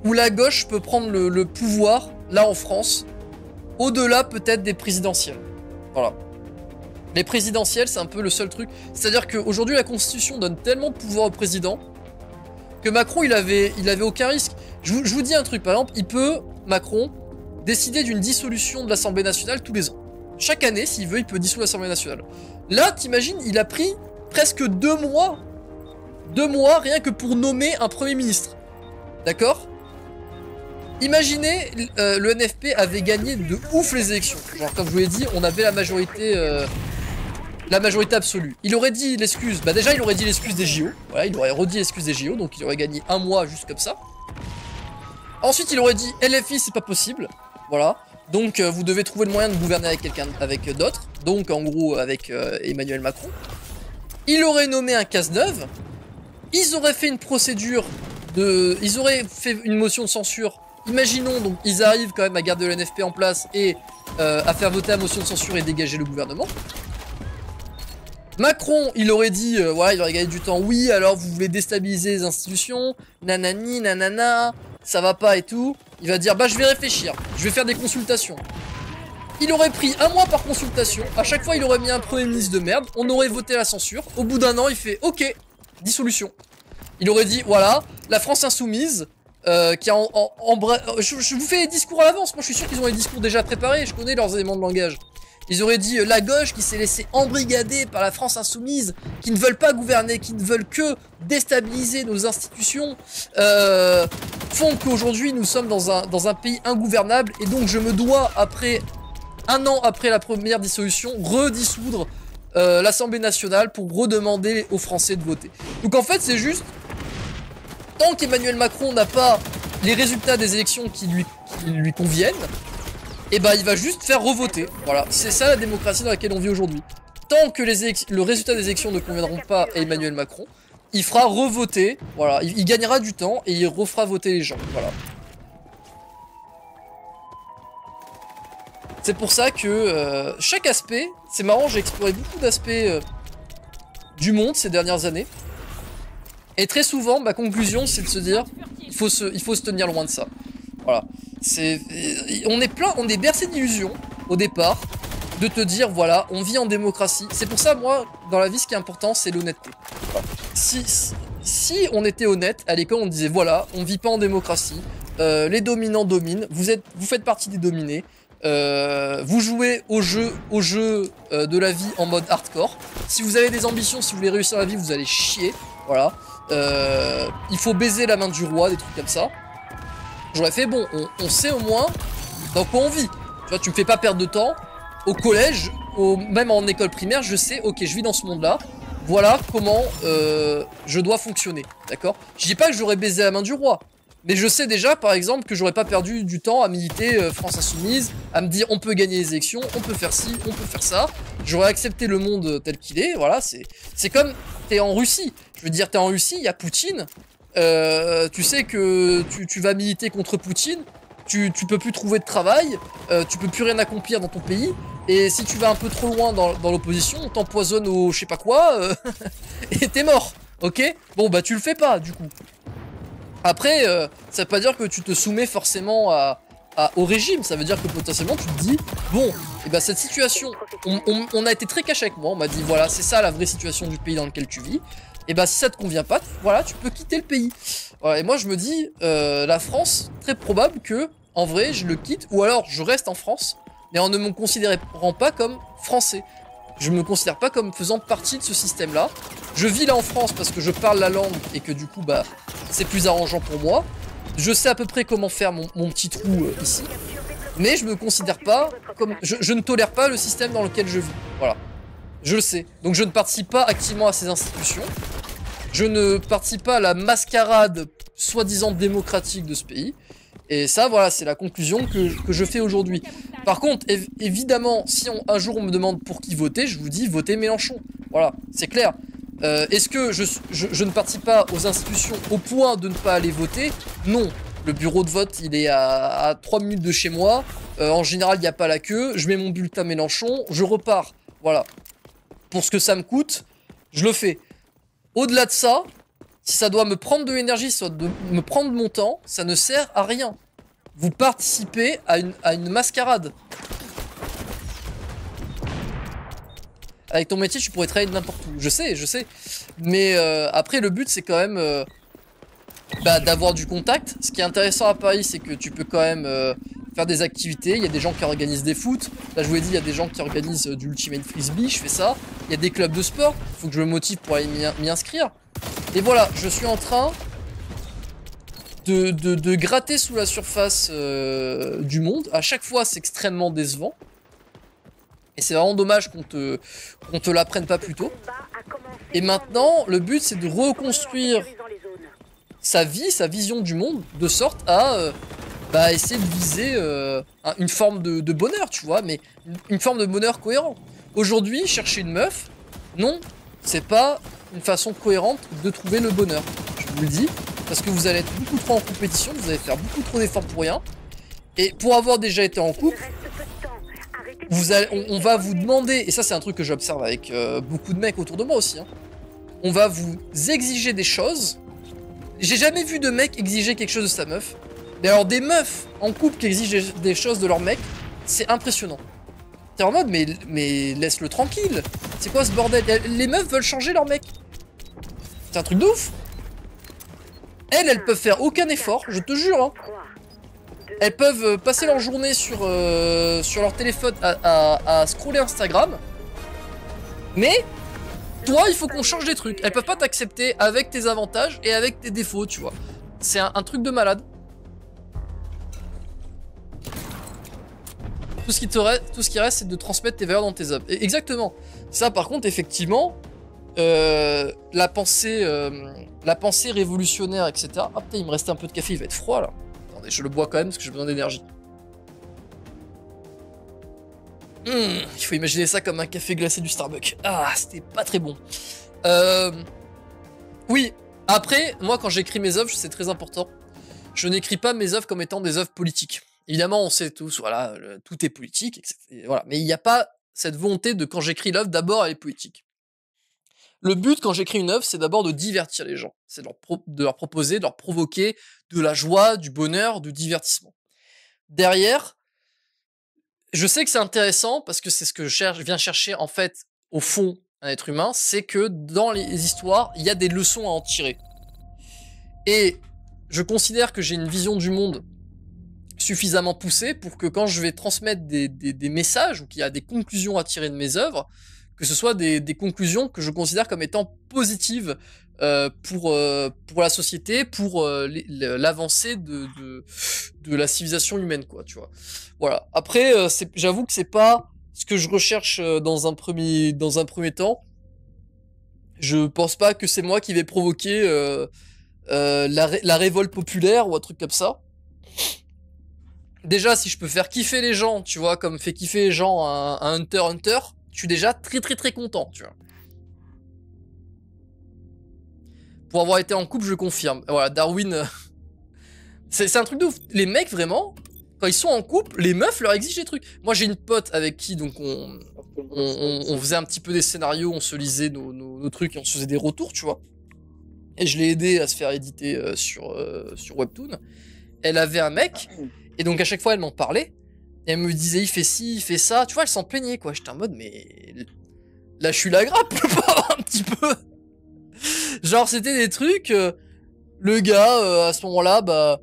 où la gauche peut prendre le, pouvoir, là en France, au-delà peut-être des présidentielles. Voilà. Les présidentielles, c'est un peu le seul truc. C'est-à-dire qu'aujourd'hui, la Constitution donne tellement de pouvoir au président que Macron, il avait, il avait aucun risque. Je vous, je vous dis un truc, par exemple, il peut, Macron, décider d'une dissolution de l'Assemblée nationale tous les ans. Chaque année, s'il veut, il peut dissoudre l'Assemblée nationale. Là, t'imagines, il a pris presque deux mois, deux mois rien que pour nommer un Premier ministre. D'accord? Imaginez, euh, le NFP avait gagné de ouf les élections. Genre, comme je vous l'ai dit, on avait la majorité, euh, la majorité absolue. Il aurait dit l'excuse, bah déjà, il aurait dit l'excuse des JO. Voilà, il aurait redit l'excuse des JO, donc il aurait gagné un mois juste comme ça. Ensuite, il aurait dit LFI, c'est pas possible. Voilà. Donc, euh, vous devez trouver le moyen de gouverner avec quelqu'un, avec d'autres. Donc, en gros, avec Emmanuel Macron. Il aurait nommé un casse-neuve. Ils auraient fait une procédure de. Ils auraient fait une motion de censure imaginons donc ils arrivent quand même à garder le NFP en place et euh, à faire voter la motion de censure et dégager le gouvernement. Macron, il aurait dit, euh, voilà, il aurait gagné du temps. Oui, alors vous voulez déstabiliser les institutions, nanani, nanana, ça va pas et tout. Il va dire, bah je vais réfléchir, je vais faire des consultations. Il aurait pris un mois par consultation. À chaque fois, il aurait mis un premier ministre de merde. On aurait voté la censure. Au bout d'un an, il fait OK, dissolution. Il aurait dit voilà, la France insoumise, euh, qui a en, je, vous fais les discours à l'avance. Moi, je suis sûr qu'ils ont les discours déjà préparés. Je connais leurs éléments de langage. Ils auraient dit euh, la gauche qui s'est laissée embrigader par la France insoumise, qui ne veulent pas gouverner, qui ne veulent que déstabiliser nos institutions, euh, font qu'aujourd'hui nous sommes dans un, dans un pays ingouvernable et donc je me dois, après un an après la première dissolution, redissoudre l'Assemblée nationale pour redemander aux Français de voter. Donc en fait, c'est juste tant qu'Emmanuel Macron n'a pas les résultats des élections qui lui, qui lui conviennent, et ben il va juste faire revoter. Voilà, c'est ça la démocratie dans laquelle on vit aujourd'hui. Tant que les le résultat des élections ne conviendront pas à Emmanuel Macron, il fera revoter. Voilà, il, il gagnera du temps et il refera voter les gens. Voilà. C'est pour ça que euh, chaque aspect, c'est marrant, j'ai exploré beaucoup d'aspects euh, du monde ces dernières années. Et très souvent, ma conclusion, c'est de se dire, il faut se, il faut se tenir loin de ça. Voilà. On est plein, on est bercé d'illusions au départ, de te dire, voilà, on vit en démocratie. C'est pour ça, moi, dans la vie, ce qui est important, c'est l'honnêteté. Si on était honnête, à l'école, on disait, voilà, on vit pas en démocratie, euh, les dominants dominent, vous, êtes, vous faites partie des dominés, euh, vous jouez au jeu, au jeu euh, de la vie en mode hardcore. Si vous avez des ambitions, si vous voulez réussir la vie, vous allez chier. Voilà. Euh, il faut baiser la main du roi, des trucs comme ça. J'aurais fait bon, on, sait au moins dans quoi on vit. Tu vois, tu me fais pas perdre de temps. Au collège, même en école primaire, je sais, ok, je vis dans ce monde-là. Voilà comment euh, je dois fonctionner. D'accord? Je dis pas que j'aurais baisé la main du roi. Mais je sais déjà, par exemple, que j'aurais pas perdu du temps à militer euh, France Insoumise, à me dire on peut gagner les élections, on peut faire ci, on peut faire ça. J'aurais accepté le monde tel qu'il est, voilà, c'est comme t'es en Russie. Je veux dire, t'es en Russie, il y a Poutine. Euh, tu sais que tu, vas militer contre Poutine, tu, peux plus trouver de travail, euh, tu peux plus rien accomplir dans ton pays. Et si tu vas un peu trop loin dans, l'opposition, on t'empoisonne au je sais pas quoi, euh, et t'es mort. Ok? Bon bah tu le fais pas du coup. Après, ça veut pas dire que tu te soumets forcément à, au régime. Ça veut dire que potentiellement tu te dis, bon, et ben cette situation, on, a été très cash avec moi. On m'a dit, voilà, c'est ça la vraie situation du pays dans lequel tu vis. Et ben si ça te convient pas, voilà, tu peux quitter le pays. Et moi je me dis, euh, la France, très probable que, en vrai, je le quitte, ou alors je reste en France, mais en ne me considérant pas comme français. Je me considère pas comme faisant partie de ce système-là. Je vis là en France parce que je parle la langue et que du coup, bah, c'est plus arrangeant pour moi. Je sais à peu près comment faire mon, petit trou euh, ici. Mais je me considère pas comme. Je, ne tolère pas le système dans lequel je vis. Voilà. Je le sais. Donc je ne participe pas activement à ces institutions. Je ne participe pas à la mascarade soi-disant démocratique de ce pays. Et ça, voilà, c'est la conclusion que, que je fais aujourd'hui. Par contre, év- évidemment, si un jour on me demande pour qui voter, je vous dis votez Mélenchon. Voilà, c'est clair. Euh, Est-ce que je, ne participe pas aux institutions au point de ne pas aller voter Non. Le bureau de vote, il est à, à 3 minutes de chez moi. Euh, en général, il n'y a pas la queue. Je mets mon bulletin Mélenchon, je repars. Voilà. Pour ce que ça me coûte, je le fais. Au-delà de ça, si ça doit me prendre de l'énergie, soit de me prendre mon temps, ça ne sert à rien. Vous participez à une mascarade. Avec ton métier, tu pourrais travailler n'importe où. Je sais, je sais. Mais euh, après, le but, c'est quand même euh, bah, d'avoir du contact. Ce qui est intéressant à Paris, c'est que tu peux quand même euh, faire des activités. Il y a des gens qui organisent des foot. Là, je vous l'ai dit, il y a des gens qui organisent du Ultimate Frisbee. Je fais ça. Il y a des clubs de sport. Il faut que je me motive pour aller m'y inscrire. Et voilà, je suis en train de, de- de gratter sous la surface du monde. À chaque fois, c'est extrêmement décevant. Et c'est vraiment dommage qu'on te, qu'on te l'apprenne pas plus tôt. Et maintenant, le but, c'est de reconstruire sa vie, sa vision du monde, de sorte à euh, bah, essayer de viser euh, un- une forme de, de bonheur, tu vois, mais une, forme de bonheur cohérent. Aujourd'hui, chercher une meuf, non, c'est pas une façon cohérente de trouver le bonheur. Je vous le dis. parce que vous allez être beaucoup trop en compétition, vous allez faire beaucoup trop d'efforts pour rien. Et pour avoir déjà été en couple, on, va vous demander, et ça c'est un truc que j'observe avec euh, beaucoup de mecs autour de moi aussi, hein. on va vous exiger des choses. J'ai jamais vu de mec exiger quelque chose de sa meuf. Mais alors des meufs en couple qui exigent des, des choses de leur mec, c'est impressionnant. T'es en mode mais, mais laisse-le tranquille. C'est quoi ce bordel? Les meufs veulent changer leur mec. C'est un truc de ouf. Elles, elles peuvent faire aucun effort, je te jure. Hein. Elles peuvent euh, passer leur journée sur, euh, sur leur téléphone à, à- scroller Instagram. Mais, toi, il faut qu'on change des trucs. Elles peuvent pas t'accepter avec tes avantages et avec tes défauts, tu vois. C'est un, truc de malade. Tout ce qui, te reste, tout ce qui reste, c'est de transmettre tes valeurs dans tes œuvres. Exactement. Ça, par contre, effectivement, euh, la pensée, la pensée révolutionnaire, etc. Ah putain, il me restait un peu de café, il va être froid là. Attendez, je le bois quand même parce que j'ai besoin d'énergie. Hum, il faut imaginer ça comme un café glacé du Starbucks. Ah, c'était pas très bon. Euh, oui, après, moi quand j'écris mes œuvres, c'est très important. Je n'écris pas mes œuvres comme étant des œuvres politiques. Évidemment, on sait tous, voilà, tout est politique, etc. Et Voilà. Mais il n'y a pas cette volonté de quand j'écris l'œuvre, d'abord elle est politique. Le but quand j'écris une œuvre, c'est d'abord de divertir les gens. C'est de leur proposer, de leur provoquer de la joie, du bonheur, du divertissement. Derrière, je sais que c'est intéressant parce que c'est ce que je, viens chercher en fait au fond un être humain, c'est que dans les histoires, il y a des leçons à en tirer. Et je considère que j'ai une vision du monde suffisamment poussée pour que quand je vais transmettre des messages ou qu'il y a des conclusions à tirer de mes œuvres, que ce soit des, conclusions que je considère comme étant positives euh, pour, euh, pour la société, pour euh, l'avancée de, de, la civilisation humaine, quoi, tu vois. Voilà. Après, j'avoue que c'est pas ce que je recherche dans un premier, dans un premier temps. Je pense pas que c'est moi qui vais provoquer la, la révolte populaire ou un truc comme ça. Déjà, si je peux faire kiffer les gens, tu vois, comme fait kiffer les gens un, un Hunter Hunter, je suis déjà très très très content, tu vois. Pour avoir été en couple, je confirme. Voilà, Darwin. euh, C'est un truc de ouf. Les mecs, vraiment, quand ils sont en couple, les meufs leur exigent des trucs. Moi, j'ai une pote avec qui, donc, on, on, on- on faisait un petit peu des scénarios, on se lisait nos, nos- nos trucs et on se faisait des retours, tu vois. Et je l'ai aidé à se faire éditer euh, sur, euh, sur Webtoon. Elle avait un mec, et donc à chaque fois, elle m'en parlait. Elle me disait, il fait ci, il fait ça. Tu vois, elle s'en plaignait, quoi. J'étais en mode, mais. Là, je suis la grappe, un petit peu. Genre, c'était des trucs. euh, le gars, euh, à ce moment-là, bah.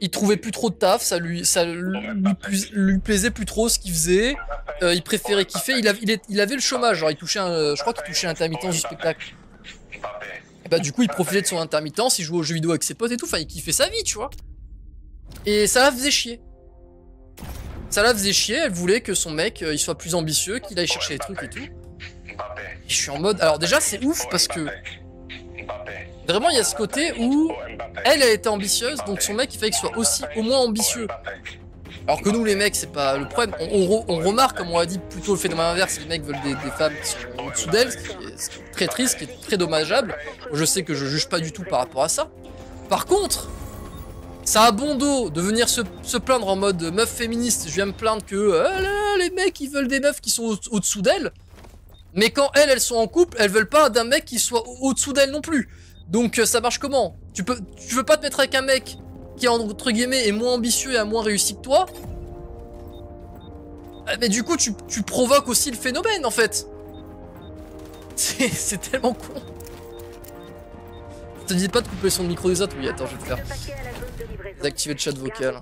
Il trouvait plus trop de taf, ça lui, ça lui, plaisait plus trop ce qu'il faisait. Euh, il préférait kiffer. Il, avait- il avait le chômage, genre il touchait, un, je crois qu'il touchait l'intermittence du spectacle. Et bah du coup, il profitait de son intermittence, il jouait aux jeux vidéo avec ses potes et tout. Enfin, il kiffait sa vie, tu vois. Et ça la faisait chier. Ça la faisait chier. Elle voulait que son mec, euh, il soit plus ambitieux, qu'il aille chercher des trucs et tout. Et je suis en mode. Alors déjà, c'est ouf parce que vraiment, il y a ce côté où elle, elle était ambitieuse, donc son mec, il fallait qu'il soit aussi au moins ambitieux. Alors que nous, les mecs, c'est pas le problème. On, on re- on remarque, comme on l'a dit, plutôt le phénomène inverse. Les mecs veulent des, des femmes qui sont au-dessous d'elles, ce, ce qui est très triste, ce qui est très dommageable. Je sais que je juge pas du tout par rapport à ça. Par contre, ça a bon dos de venir se, plaindre en mode meuf féministe. Je viens me plaindre que là, les mecs, ils veulent des meufs qui sont au- au-dessous d'elles. Mais quand elles, elles sont en couple, elles veulent pas d'un mec qui soit au- au-dessous d'elles non plus. Donc euh, ça marche comment? Tu veux pas te mettre avec un mec qui entre guillemets est moins ambitieux et a moins réussi que toi? Euh, Mais du coup, tu, provoques aussi le phénomène en fait. C'est c'est tellement con. Je te dis pas de couper son micro des autres. Oui, attends, je vais le faire. Désactiver le chat vocal.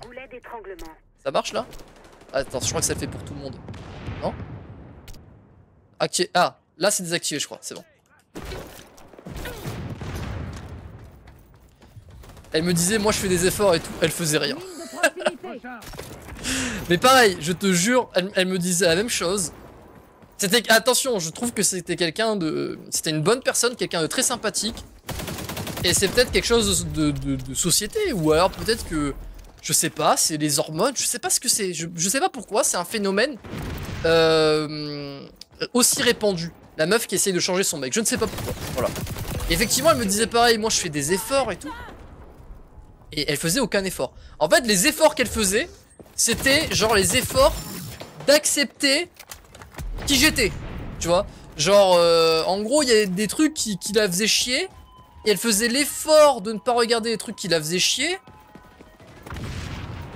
Ça marche là Attends, je crois que ça le fait pour tout le monde. Non Acti- Ah, là c'est désactivé, je crois. C'est bon. Elle me disait, moi je fais des efforts et tout. Elle faisait rien. Mais pareil, je te jure, elle, elle me disait la même chose. C'était attention, je trouve que c'était quelqu'un de, c'était une bonne personne, quelqu'un de très sympathique. Et c'est peut-être quelque chose de, société, ou alors peut-être que, je sais pas, c'est les hormones, je sais pas ce que c'est, je, sais pas pourquoi, c'est un phénomène euh, aussi répandu. La meuf qui essaye de changer son mec, je ne sais pas pourquoi. Voilà. Effectivement, elle me disait pareil, moi je fais des efforts et tout. Et elle faisait aucun effort. En fait, les efforts qu'elle faisait, c'était genre les efforts d'accepter qui j'étais. Tu vois Genre, euh, en gros, il y a des trucs qui la faisaient chier. Et elle faisait l'effort de ne pas regarder les trucs qui la faisaient chier.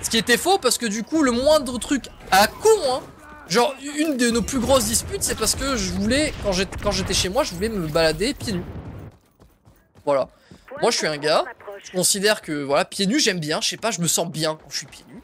Ce qui était faux parce que du coup, le moindre truc à con, hein, genre une de nos plus grosses disputes, c'est parce que je voulais, quand j'étais chez moi, je voulais me balader pieds nus. Voilà. Moi, je suis un gars, je considère que voilà, pieds nus, j'aime bien. Je sais pas, je me sens bien quand je suis pieds nus.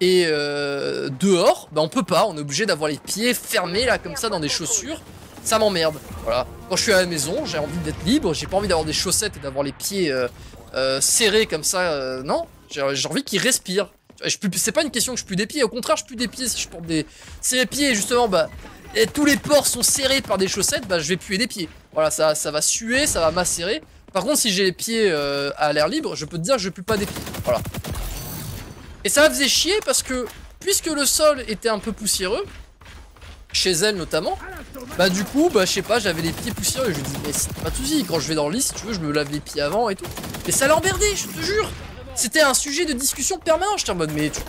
Et euh, dehors, bah on peut pas, on est obligé d'avoir les pieds fermés là comme ça dans des chaussures. Ça m'emmerde. Voilà. Quand je suis à la maison, j'ai envie d'être libre, j'ai pas envie d'avoir des chaussettes et d'avoir les pieds euh, euh, serrés comme ça. euh, non, j'ai envie qu'ils respirent. C'est pas une question que je pue des pieds, au contraire, je pue des pieds si je porte des. Mes pieds, justement, bah. Et tous les pores sont serrés par des chaussettes, bah je vais puer des pieds. Voilà, ça, ça va suer, ça va macérer. Par contre, si j'ai les pieds à l'air libre, je peux te dire que je pue pas des pieds. Voilà. Et ça me faisait chier parce que, puisque le sol était un peu poussiéreux, chez elle notamment, bah du coup, bah je sais pas, j'avais les pieds poussiéreux. Je lui dis, mais c'est pas de soucis, quand je vais dans le lit, si tu veux, je me lave les pieds avant et tout. Mais ça l'emmerdait, je te jure. C'était un sujet de discussion permanent. J'étais en mode, mais tu.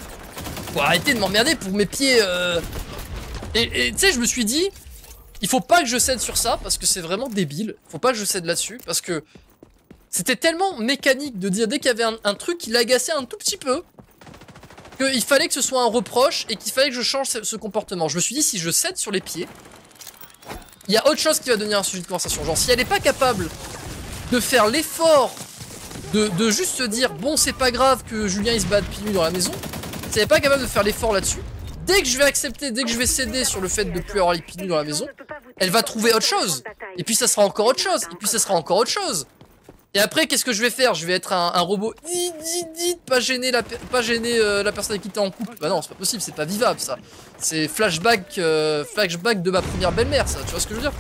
Faut arrêter de m'emmerder pour mes pieds. euh. Et tu sais, je me suis dit, il faut pas que je cède sur ça parce que c'est vraiment débile. Faut pas que je cède là-dessus parce que c'était tellement mécanique de dire dès qu'il y avait un, un truc qui l'agaçait un tout petit peu qu'il fallait que ce soit un reproche et qu'il fallait que je change ce, comportement. Je me suis dit, si je cède sur les pieds, il y a autre chose qui va devenir un sujet de conversation. Genre, si elle n'est pas capable de faire l'effort de, de juste se dire, bon, c'est pas grave que Julien il se batte pieds dans la maison, si elle n'est pas capable de faire l'effort là-dessus, dès que je vais accepter, dès que je vais céder sur le fait de plus avoir les pieds dans la maison, elle va trouver autre chose. Et puis ça sera encore autre chose. Et puis ça sera encore autre chose. Et après, qu'est-ce que je vais faire? Je vais être un, robot. Dit, pas gêner la, pas gêner euh, la personne qui t'es en couple. Bah non, c'est pas possible, c'est pas vivable ça. C'est flashback, euh, flashback de ma première belle-mère, ça. Tu vois ce que je veux dire?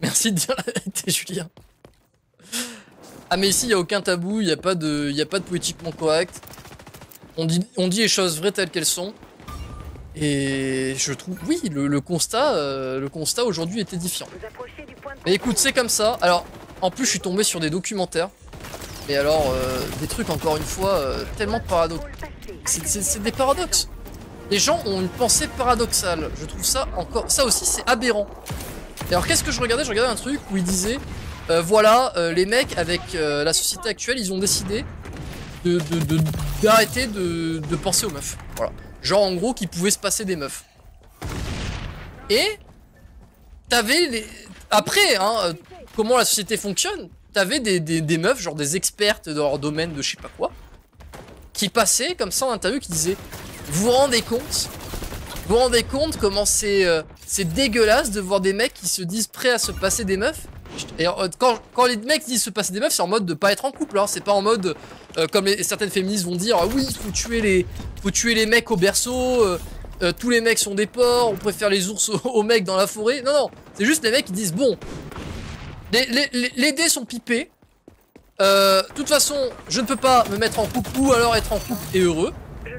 Merci de dire la vérité, Julien. Ah mais ici, il y a aucun tabou, il n'y a pas de, y a pas de politiquement correct. On dit, on dit les choses vraies telles qu'elles sont. Et je trouve, oui, le, le constat, euh, le constat aujourd'hui est édifiant. Mais écoute, c'est comme ça. Alors, en plus, je suis tombé sur des documentaires. Et alors, euh, des trucs encore une fois euh, tellement passé. C'est- des paradoxes. Les gens ont une pensée paradoxale. Je trouve ça encore. Ça aussi, c'est aberrant. Et alors, qu'est-ce que je regardais? Je regardais un truc où il disait voilà, les mecs avec la société actuelle, ils ont décidé de de- de- d'arrêter de, de penser aux meufs. Voilà. Genre, en gros, qu'il pouvait se passer des meufs. Et t'avais les. Après, hein, euh, comment la société fonctionne T'avais des, des, meufs, genre des expertes dans leur domaine de je sais pas quoi, qui passaient comme ça en interview, qui disaient Vous vous rendez compte Vous vous rendez compte comment c'est euh, c'est dégueulasse de voir des mecs qui se disent prêts à se passer des meufs Et euh, quand, les mecs disent se passer des meufs, c'est en mode de pas être en couple, hein. c'est pas en mode euh, comme les, certaines féministes vont dire Ah oui, faut tuer les, faut tuer les mecs au berceau. euh, euh, tous les mecs sont des porcs, on préfère les ours aux, mecs dans la forêt. Non, non, c'est juste les mecs qui disent bon, les, dés sont pipés. Euh, De toute façon, je ne peux pas me mettre en couple ou alors être en couple et heureux.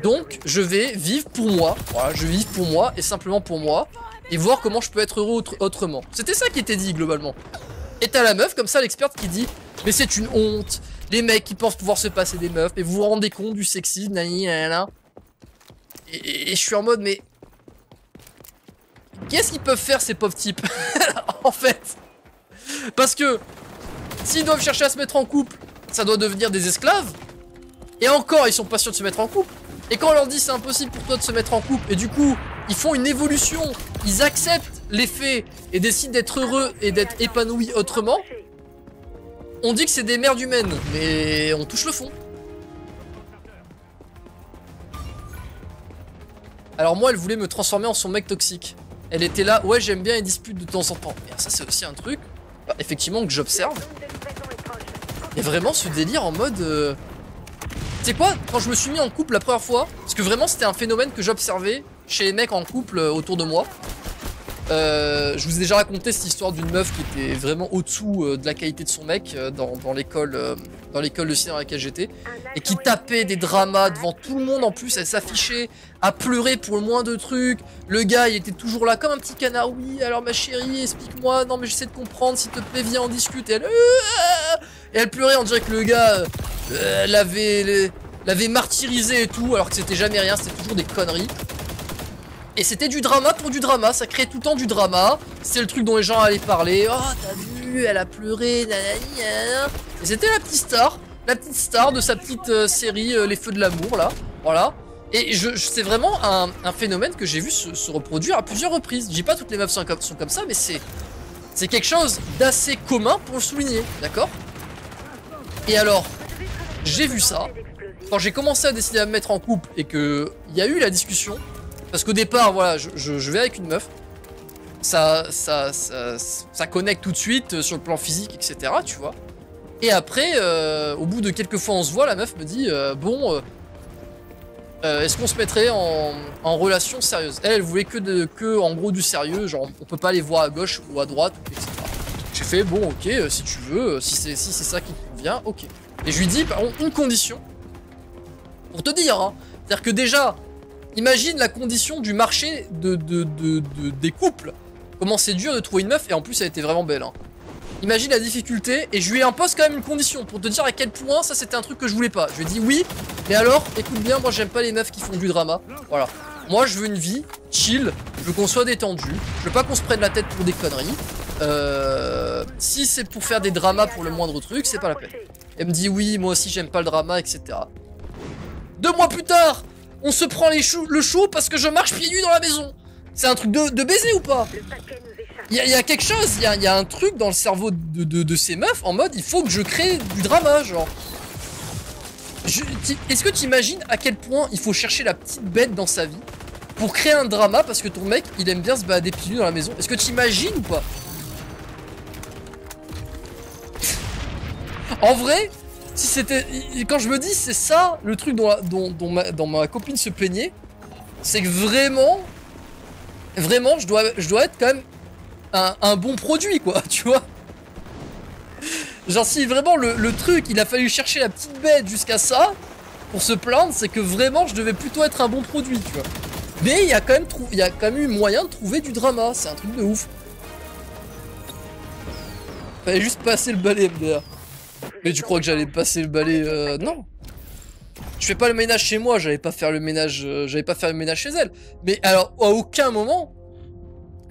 Donc, je vais vivre pour moi. Voilà, je vivre pour moi et simplement pour moi. Et voir comment je peux être heureux autre- autrement. C'était ça qui était dit globalement. Et t'as la meuf, comme ça, l'experte qui dit Mais c'est une honte. Les mecs qui pensent pouvoir se passer des meufs. Mais vous vous rendez compte du sexisme, nani. Et, et- et je suis en mode Mais. Qu'est-ce qu'ils peuvent faire ces pauvres types En fait. Parce que. S'ils doivent chercher à se mettre en couple, ça doit devenir des esclaves. Et encore, ils sont pas sûrs de se mettre en couple. Et quand on leur dit c'est impossible pour toi de se mettre en couple, et du coup, ils font une évolution, ils acceptent les faits et décident d'être heureux et d'être épanouis autrement, on dit que c'est des merdes humaines, mais on touche le fond. Alors moi, elle voulait me transformer en son mec toxique. Elle était là, ouais, j'aime bien les disputes de temps en temps. Mais ça, c'est aussi un truc, bah, effectivement, que j'observe. Et vraiment ce délire en mode. euh, Tu sais quoi Quand je me suis mis en couple la première fois, parce que vraiment c'était un phénomène que j'observais chez les mecs en couple euh, autour de moi. Euh, je vous ai déjà raconté cette histoire d'une meuf qui était vraiment au-dessous euh, de la qualité de son mec dans, l'école dans l'école de cinéma dans laquelle j'étais et qui tapait des dramas devant tout le monde en plus, elle s'affichait à pleurer pour le moins de trucs. Le gars, il était toujours là comme un petit canard. Oui, alors ma chérie, explique-moi. Non, mais j'essaie de comprendre, s'il te plaît, viens, on discute. Et elle, et elle pleurait, on dirait que le gars euh, l'avait l'avait martyrisé et tout, alors que c'était jamais rien, c'était toujours des conneries. Et c'était du drama pour du drama, ça créait tout le temps du drama. C'est le truc dont les gens allaient parler. Oh, t'as vu, elle a pleuré, nanani. Et c'était la petite star, la petite star de sa petite euh, série euh, Les Feux de l'amour, là. Voilà. Et je, c'est vraiment un, phénomène que j'ai vu se, se reproduire à plusieurs reprises. Je dis pas toutes les meufs sont comme, sont comme ça, mais c'est c'est quelque chose d'assez commun pour le souligner, d'accord? Et alors, j'ai vu ça. Quand j'ai commencé à décider à me mettre en couple et que il y a eu la discussion, parce qu'au départ, voilà, je, vais avec une meuf, ça, ça, ça, ça connecte tout de suite euh, sur le plan physique, etc. Tu vois. Et après, euh, au bout de quelques fois, on se voit, la meuf me dit, euh, bon, est-ce qu'on se mettrait en, relation sérieuse? Elle, elle voulait que, que, en gros, du sérieux, genre, on peut pas les voir à gauche ou à droite, etc. J'ai fait, bon, ok, si tu veux, si c'est si c'est ça qui te convient, ok. Et je lui dis, par contre, une condition, pour te dire, hein, c'est-à-dire que déjà, imagine la condition du marché de, de, de- de- des couples. Comment c'est dur de trouver une meuf, et en plus elle était vraiment belle. hein. Imagine la difficulté, et je lui impose quand même une condition pour te dire à quel point ça c'était un truc que je voulais pas. Je lui ai dit oui, mais alors, écoute bien, moi j'aime pas les meufs qui font du drama. Voilà. Moi je veux une vie chill, je veux qu'on soit détendu, je veux pas qu'on se prenne la tête pour des conneries. Euh, si c'est pour faire des dramas pour le moindre truc, c'est pas la peine. Elle me dit oui, moi aussi j'aime pas le drama, etc. Deux mois plus tard, on se prend le chaud parce que je marche pieds nus dans la maison. C'est un truc de, de baiser ou pas? Il y, a- quelque chose, il y a, un truc dans le cerveau de, de- ces meufs en mode il faut que je crée du drama, genre. Est-ce que tu imagines à quel point il faut chercher la petite bête dans sa vie pour créer un drama parce que ton mec il aime bien se balader pieds nus dans la maison? Est-ce que tu imagines ou pas? En vrai, si c'était. Quand je me dis c'est ça le truc dont, dont, ma, copine se plaignait, c'est que vraiment. Vraiment, je dois, je dois être quand même un, bon produit, quoi, tu vois. Genre, si vraiment le, truc, il a fallu chercher la petite bête jusqu'à ça, pour se plaindre, c'est que vraiment, je devais plutôt être un bon produit, tu vois. Mais il y a quand même, il y a quand même eu moyen de trouver du drama, c'est un truc de ouf. Fallait juste passer le balai, MDR. Mais tu crois que j'allais passer le balai euh, Non. Je fais pas le ménage chez moi, j'allais pas faire le ménage, euh, j'allais pas faire le ménage chez elle. Mais alors, à aucun moment,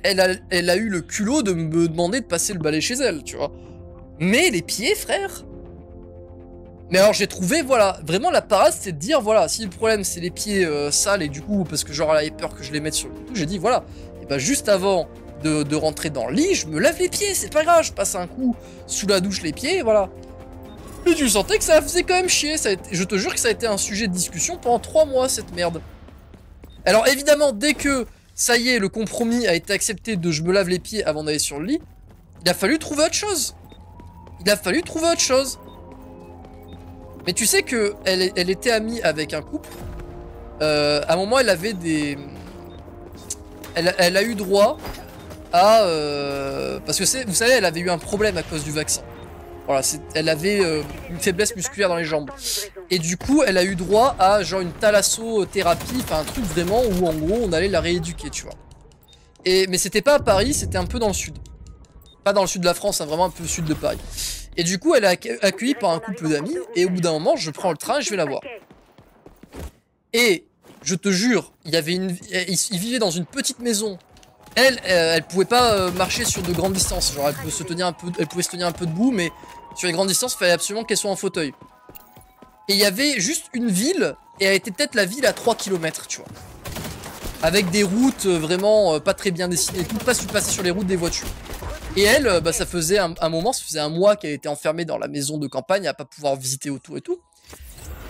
elle a, eu le culot de me demander de passer le balai chez elle, tu vois. Mais les pieds, frère. Mais alors j'ai trouvé, voilà, vraiment la parade, c'est de dire, voilà, si le problème c'est les pieds euh, sales et du coup, parce que genre elle avait peur que je les mette sur le coup, j'ai dit, voilà, et bah juste avant de, rentrer dans le lit, je me lave les pieds, c'est pas grave, je passe un coup sous la douche les pieds, voilà. Mais tu sentais que ça faisait quand même chier, je te jure que ça a été un sujet de discussion pendant trois mois, cette merde. Alors évidemment, dès que ça y est, le compromis a été accepté de je me lave les pieds avant d'aller sur le lit, il a fallu trouver autre chose. Il a fallu trouver autre chose. Mais tu sais que elle, était amie avec un couple. Euh, à un moment, elle avait des. Elle, a eu droit à. euh, Parce que vous savez, elle avait eu un problème à cause du vaccin. Voilà, elle avait euh, une faiblesse musculaire dans les jambes. Et du coup, elle a eu droit à genre une thalassothérapie, enfin un truc vraiment où en gros on allait la rééduquer, tu vois. Mais c'était pas à Paris, c'était un peu dans le sud. Pas dans le sud de la France, hein, vraiment un peu sud de Paris. Et du coup, elle est acc- accueillie par un couple d'amis, et au bout d'un moment, je prends le train et je vais la voir. Et je te jure, il y vivaient dans une petite maison. Elle, euh, elle pouvait pas euh, marcher sur de grandes distances. Elle pouvait se tenir un peu, elle pouvait se tenir un peu debout, mais sur les grandes distances, il fallait absolument qu'elle soit en fauteuil. Et il y avait juste une ville, et elle était peut-être la ville à 3 km, tu vois. Avec des routes euh, vraiment euh, pas très bien dessinées, tout pas passer sur les routes des voitures. Et elle, euh, bah, ça faisait un, moment, ça faisait un mois qu'elle était enfermée dans la maison de campagne à pas pouvoir visiter autour et tout.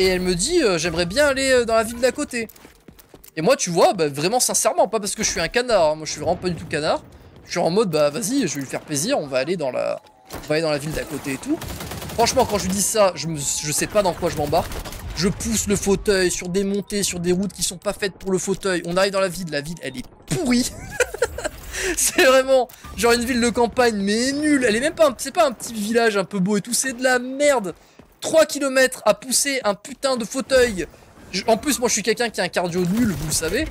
Et elle me dit, j'aimerais bien aller dans la ville d'à côté. Et moi, tu vois, bah, vraiment sincèrement, pas parce que je suis un canard, hein, moi je suis vraiment pas du tout canard. Je suis en mode, bah vas-y, je vais lui faire plaisir, on va aller dans la, on va aller dans la ville d'à côté et tout. Franchement, quand je dis ça, je, sais pas dans quoi je m'embarque. Je pousse le fauteuil sur des montées, sur des routes qui sont pas faites pour le fauteuil. On arrive dans la ville, la ville, elle est pourrie. c'est vraiment genre une ville de campagne, mais nulle. Elle est même pas, c'est pas un petit village un peu beau et tout, c'est de la merde. 3 km à pousser un putain de fauteuil. En plus, moi je suis quelqu'un qui a un cardio nul, vous le savez.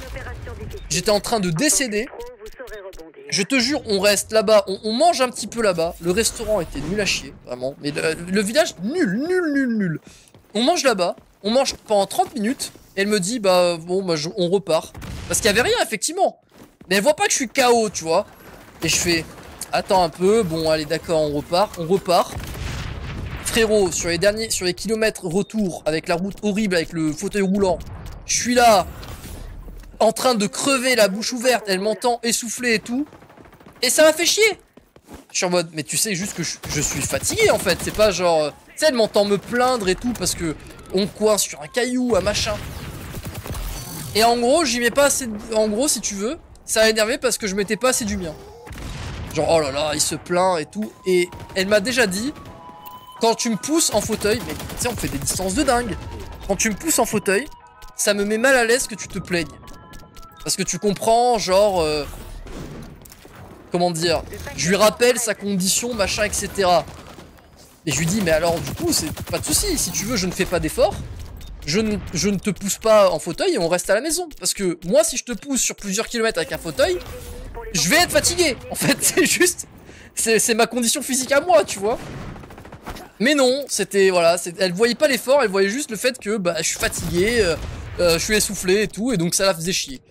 J'étais en train de décéder. que pro, vous saurez rebondir. Je te jure, on reste là-bas, on, mange un petit peu là-bas. Le restaurant était nul à chier, vraiment. Mais le, le village, nul, nul, nul, nul. On mange là-bas, on mange pendant 30 minutes. Elle me dit, bah bon, bah, on repart. Parce qu'il y avait rien, effectivement. Mais elle voit pas que je suis KO, tu vois. Et je fais, attends un peu, bon, allez, d'accord, on repart, on repart. Frérot, sur les derniers, sur les kilomètres retour, avec la route horrible, avec le fauteuil roulant, je suis là, en train de crever la bouche ouverte, elle m'entend essouffler et tout. Et ça m'a fait chier. Je suis en mode, mais tu sais juste que je, suis fatigué en fait. C'est pas genre, euh, tu sais, elle m'entend me plaindre et tout parce que on coince sur un caillou, un machin. Et en gros, j'y mets pas assez. En gros, si tu veux, ça a énervé parce que je mettais pas assez du mien. Genre, oh là là, il se plaint et tout. Et elle m'a déjà dit, quand tu me pousses en fauteuil, mais tu sais, on fait des distances de dingue. Quand tu me pousses en fauteuil, ça me met mal à l'aise que tu te plaignes. Parce que tu comprends, genre. euh, comment dire Je lui rappelle sa condition, machin, etc. Et je lui dis, mais alors, du coup, c'est pas de souci. Si tu veux, je ne fais pas d'effort. Je ne, je ne te pousse pas en fauteuil et on reste à la maison. Parce que moi, si je te pousse sur plusieurs kilomètres avec un fauteuil, je vais être fatigué. En fait, c'est juste. C'est ma condition physique à moi, tu vois. Mais non, c'était. Voilà, elle voyait pas l'effort, elle voyait juste le fait que bah, je suis fatigué, euh, euh, je suis essoufflé et tout, et donc ça la faisait chier.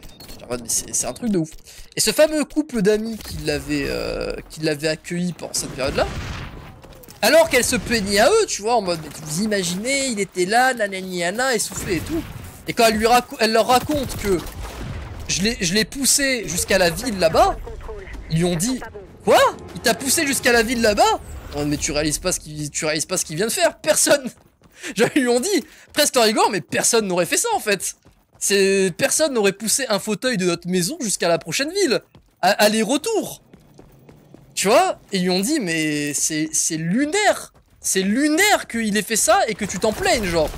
C'est un truc de ouf. Et ce fameux couple d'amis qui l'avait euh, qui l'avait accueilli pendant cette période-là, alors qu'elle se plaignait à eux, tu vois, en mode, vous imaginez, il était là, nanani, nana, essoufflé et tout. Et quand elle, leur raconte que je l'ai poussé jusqu'à la ville là-bas, ils lui ont dit. Quoi? Il t'a poussé jusqu'à la ville là-bas? Mais tu réalises pas ce qu'il tu réalises pas ce qu'il vient de faire. Personne. Ils lui ont dit presque en mais personne n'aurait fait ça en fait. Personne n'aurait poussé un fauteuil de notre maison jusqu'à la prochaine ville. Aller-retour. Tu vois Et ils ont dit mais c'est lunaire. C'est lunaire qu'il ait fait ça et que tu t'en plaignes genre.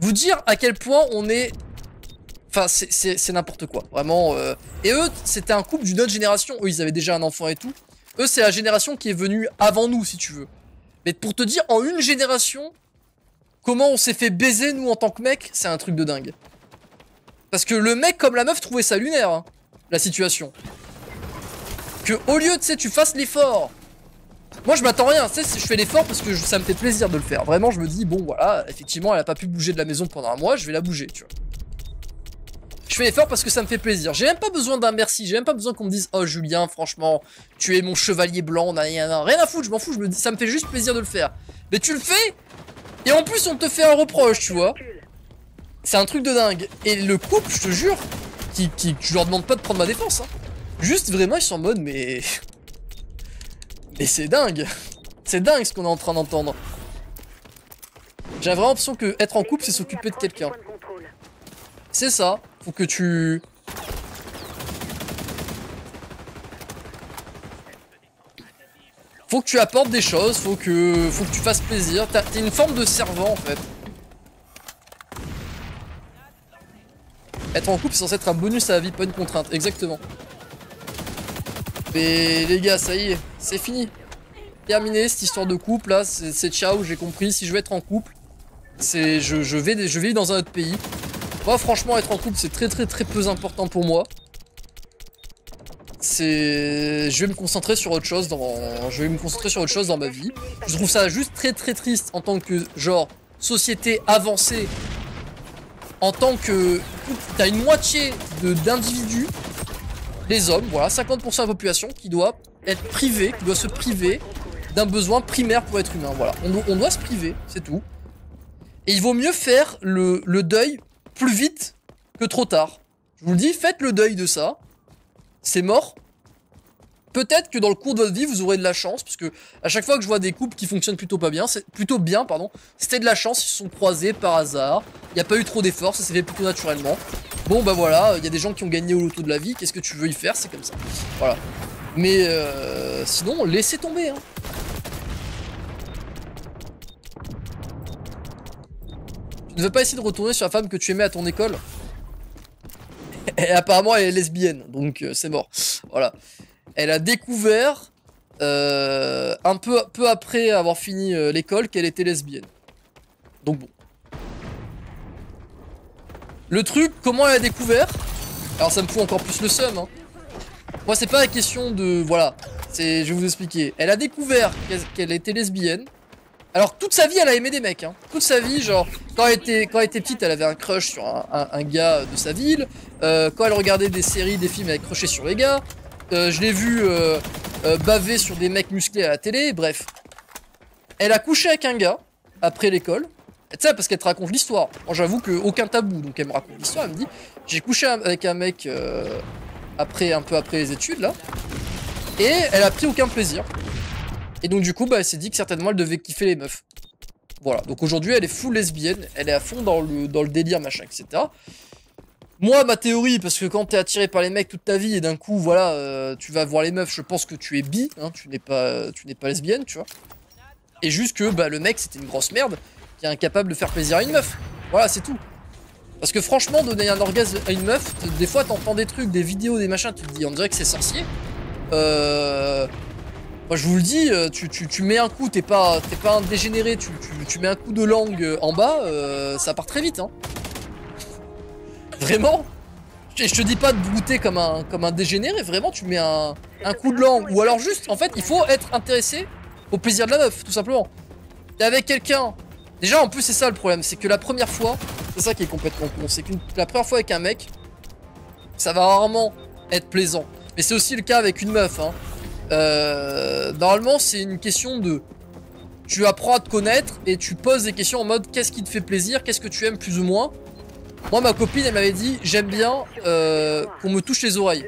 Vous dire à quel point on est Enfin, c'est n'importe quoi, vraiment. euh. Et eux, c'était un couple d'une autre génération. Eux, ils avaient déjà un enfant et tout. Eux, c'est la génération qui est venue avant nous, si tu veux. Mais pour te dire, en une génération, comment on s'est fait baiser, nous, en tant que mec, c'est un truc de dingue. Parce que le mec, comme la meuf, trouvait ça lunaire, hein, la situation. Que au lieu, tu sais, tu fasses l'effort. Moi, je m'attends rien, tu sais, je fais l'effort parce que ça me fait plaisir de le faire. Vraiment, je me dis, bon, voilà, effectivement, elle a pas pu bouger de la maison pendant un mois, je vais la bouger, tu vois. Je fais l'effort parce que ça me fait plaisir. J'ai même pas besoin d'un merci. J'ai même pas besoin qu'on me dise Oh Julien, franchement, tu es mon chevalier blanc. nan. Rien à foutre, je m'en fous. Ça me fait juste plaisir de le faire. Mais tu le fais et en plus on te fait un reproche, tu vois. C'est un truc de dingue. Et le couple, je te jure, qui, qui, je leur demande pas de prendre ma défense. hein. Juste vraiment, ils sont en mode mais. Mais c'est dingue. C'est dingue ce qu'on est en train d'entendre. J'ai vraiment l'impression que être en couple, c'est s'occuper de quelqu'un. C'est ça. Faut que tu. Faut que tu apportes des choses, faut que, tu fasses plaisir. T'es une forme de servant en fait. Être en couple, c'est censé être un bonus à la vie, pas une contrainte. Exactement. Mais les gars, ça y est, c'est fini. Terminé cette histoire de couple là, c'est ciao, j'ai compris. Si je veux être en couple, c'est je, je vais je vais dans un autre pays. Moi, franchement, être en couple, c'est très très très peu important pour moi. C'est, je vais me concentrer sur autre chose dans, je vais me concentrer sur autre chose dans ma vie. Je trouve ça juste très très triste en tant que genre société avancée. En tant que, t'as une moitié d'individus, les hommes, voilà, 50% de la population qui doit être privée, qui doit se priver d'un besoin primaire pour être humain. Voilà, on, on doit se priver, c'est tout. Et il vaut mieux faire le, le deuil plus vite que trop tard. Je vous le dis, faites le deuil de ça. C'est mort. Peut-être que dans le cours de votre vie, vous aurez de la chance, parce que à chaque fois que je vois des couples qui fonctionnent plutôt pas bien, c'est plutôt bien, pardon, c'était de la chance, ils se sont croisés par hasard. Il n'y a pas eu trop d'efforts, ça s'est fait plutôt naturellement. Bon bah voilà, il y a des gens qui ont gagné au loto de la vie, qu'est-ce que tu veux y faire, c'est comme ça. Voilà. Mais euh, sinon, laissez tomber. Hein. Tu ne veux pas essayer de retourner sur la femme que tu aimais à ton école? Et apparemment, elle est lesbienne, donc euh, c'est mort. Voilà. Elle a découvert, euh, un peu, peu après avoir fini euh, l'école, qu'elle était lesbienne. Donc bon. Le truc, comment elle a découvert? Alors ça me fout encore plus le seum. Hein. Moi, c'est pas la question de... Voilà. Je vais vous expliquer. Elle a découvert qu'elle était lesbienne. Alors toute sa vie, elle a aimé des mecs. Hein. Toute sa vie, genre quand elle était quand elle était petite, elle avait un crush sur un, gars de sa ville. Euh, quand elle regardait des séries, des films, elle accrochait sur les gars. Euh, je l'ai vu euh, baver sur des mecs musclés à la télé. Bref, elle a couché avec un gars après l'école. Tu sais, parce qu'elle te raconte l'histoire. J'avoue que aucun tabou. Donc elle me raconte l'histoire. Elle me dit, j'ai couché avec un mec après un peu après les études là. Et elle a pris aucun plaisir. Et donc du coup, bah, elle s'est dit que certainement elle devait kiffer les meufs. Voilà, donc aujourd'hui elle est full lesbienne, elle est à fond dans le, dans le délire, machin, etc. Moi, ma théorie, parce que quand t'es attiré par les mecs toute ta vie et d'un coup, voilà, euh, tu vas voir les meufs, je pense que tu es bi, hein, tu n'es pas, tu n'es pas lesbienne, tu vois. Et juste que bah, le mec c'était une grosse merde qui est incapable de faire plaisir à une meuf. Voilà, c'est tout. Parce que franchement, donner un orgasme à une meuf, des fois t'entends des trucs, des vidéos, des machins, tu te dis on dirait que c'est sorcier. Euh, moi je vous le dis, euh, tu, mets un coup, t'es pas, pas un dégénéré, tu, mets un coup de langue euh, en bas, euh, ça part très vite. Hein. Vraiment Et je te dis pas de goûter comme un, comme un dégénéré, vraiment tu mets un, un coup de langue. Ou alors juste, en fait, il faut être intéressé au plaisir de la meuf, tout simplement. T'es avec quelqu'un. Déjà en plus c'est ça le problème, c'est que la première fois, c'est ça qui est complètement con, c'est que la première fois avec un mec, ça va rarement être plaisant. Mais c'est aussi le cas avec une meuf. Hein. Euh, normalement, c'est une question de. Tu apprends à te connaître et tu poses des questions en mode qu'est-ce qui te fait plaisir, qu'est-ce que tu aimes plus ou moins? Moi, ma copine, elle m'avait dit j'aime bien euh, qu'on me touche les oreilles.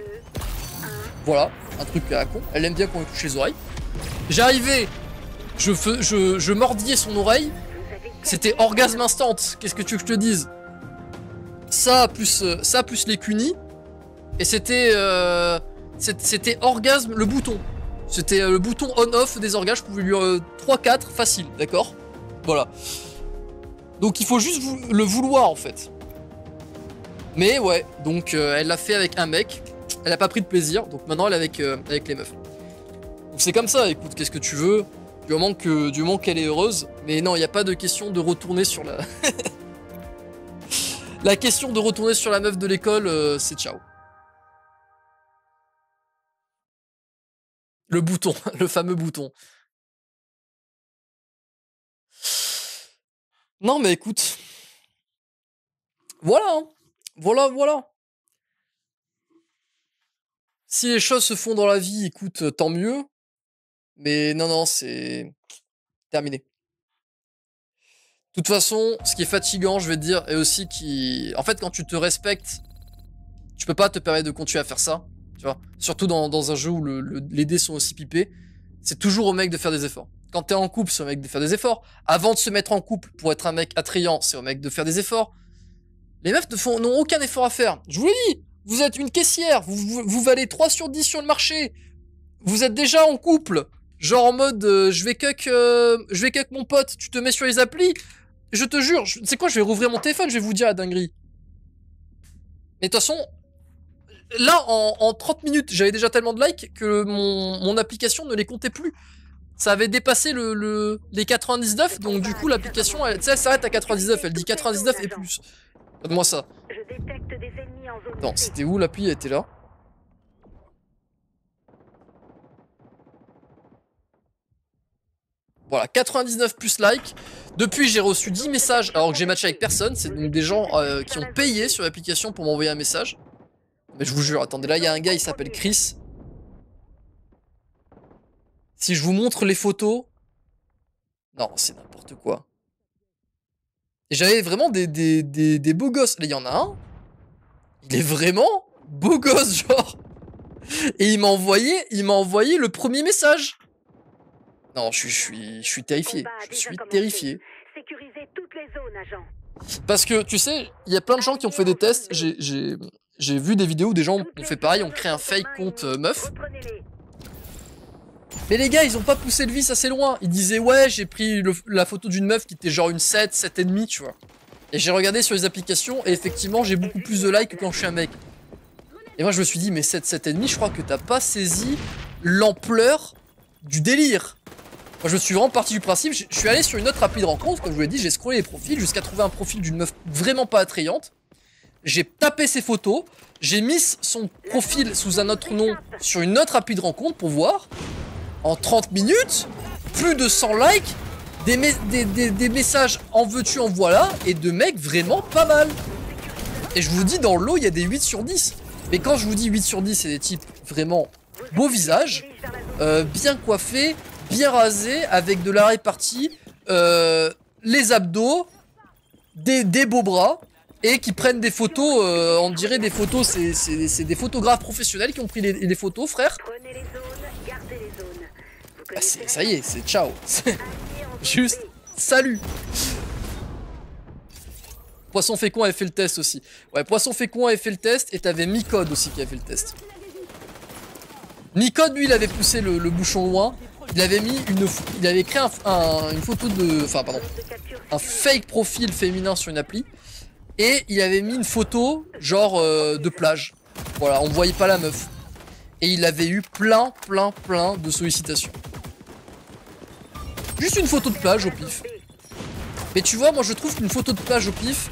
Voilà, un truc à con. Elle aime bien qu'on me touche les oreilles. J'arrivais, je, je, mordillais son oreille. C'était orgasme instant. Qu'est-ce que tu veux que je te dise? Ça plus euh, ça plus les cunis. Et c'était euh, c'était orgasme le bouton. C'était euh, le bouton on-off des orgasmes. Je pouvais lui 3-4 facile, d'accord? Voilà. Donc il faut juste le vouloir en fait. Mais ouais, donc euh, elle l'a fait avec un mec. Elle a pas pris de plaisir. Donc maintenant elle est avec, euh, avec les meufs. C'est comme ça, écoute, qu'est-ce que tu veux? Du moment que du moment qu'elle est heureuse. Mais non, il n'y a pas de question de retourner sur la. la question de retourner sur la meuf de l'école, euh, c'est ciao. Le bouton, le fameux bouton. Non mais écoute. Voilà, hein. voilà, voilà. Si les choses se font dans la vie, écoute, euh, tant mieux. Mais non, non, c'est terminé. De toute façon, ce qui est fatigant, je vais te dire, et aussi qui... En fait, quand tu te respectes, tu peux pas te permettre de continuer à faire ça. Surtout dans, un jeu où le- le- les dés sont aussi pipés. C'est toujours au mec de faire des efforts. Quand t'es en couple, c'est au mec de faire des efforts. Avant de se mettre en couple pour être un mec attrayant, c'est au mec de faire des efforts. Les meufs ne font- n'ont aucun effort à faire. Je vous l'ai dit, vous êtes une caissière, vous, valez 3 sur 10 sur le marché. Vous êtes déjà en couple. Genre en mode, euh, je vais cuck, euh, je vais cuck mon pote, tu te mets sur les applis. Je te jure, c'est quoi, je vais rouvrir mon téléphone, je vais vous dire la dinguerie. Mais de toute façon, là, en, en 30 minutes, j'avais déjà tellement de likes que mon, mon application ne les comptait plus. Ça avait dépassé le, le- les 99, donc du coup, l'application, elle, elle s'arrête à 99, elle dit 99 et plus. Donne-moi ça. Non, c'était où l'appli? Elle était là. Voilà, 99 plus like. Depuis, j'ai reçu 10 messages alors que j'ai matché avec personne. C'est donc des gens euh, qui ont payé sur l'application pour m'envoyer un message. Mais je vous jure, attendez, là, il y a un gars, il s'appelle Chris. Si je vous montre les photos... Non, c'est n'importe quoi. Et j'avais vraiment des, des, des, des beaux gosses. Là, il y en a un. Il est vraiment beau gosse, genre. Et il m'a envoyé, il m'a envoyé le premier message. Non, je suis, je suis, je suis terrifié. Je suis terrifié. Sécurisez toutes les zones, agent. Parce que, tu sais, il y a plein de gens qui ont fait des tests. J'ai, j'ai, vu des vidéos où des gens ont fait pareil, ont zones créé un fake compte euh, meuf. Mais les gars, ils ont pas poussé le vice assez loin. Ils disaient, ouais, j'ai pris le- la photo d'une meuf qui était genre une 7, 7,5, tu vois. Et j'ai regardé sur les applications, et effectivement, j'ai beaucoup plus de likes que quand je suis un mec. Et moi je me suis dit, mais 7 ennemis, je crois que t'as pas saisi l'ampleur du délire. Moi je me suis vraiment parti du principe, je je suis allé sur une autre rapide rencontre, comme je vous l'ai dit, j'ai scrollé les profils jusqu'à trouver un profil d'une meuf vraiment pas attrayante. J'ai tapé ses photos, j'ai mis son profil sous un autre nom sur une autre rapide rencontre pour voir. En 30 minutes, plus de 100 likes, des, me- des- des- des messages en veux-tu, en voilà, et de mecs vraiment pas mal. Et je vous dis, dans l'eau, il y a des 8 sur 10. Mais quand je vous dis 8 sur 10, c'est des types vraiment beau visage, euh, bien coiffés, bien rasés, avec de la répartie, euh, les abdos, des beaux bras, et qui prennent des photos, euh, on dirait des photos, c'est- des photographes professionnels qui ont pris les, les photos, frère. Prenez les zones, gardez les zones. Vous Bah, connaissez c'est- la ça y est, c'est ciao. Juste, salut. Poisson fécond avait fait le test aussi. Ouais, Poisson fécond avait fait le test et t'avais Micode aussi qui avait fait le test. Micode, lui, il avait poussé le, le bouchon loin. Il avait mis une, il avait créé un f- un- une photo de, enfin pardon, un fake profil féminin sur une appli et il avait mis une photo genre euh, de plage. Voilà, on voyait pas la meuf. Et il avait eu plein, plein, plein de sollicitations. Juste une photo de plage au pif. Mais tu vois, moi je trouve qu'une photo de plage au pif.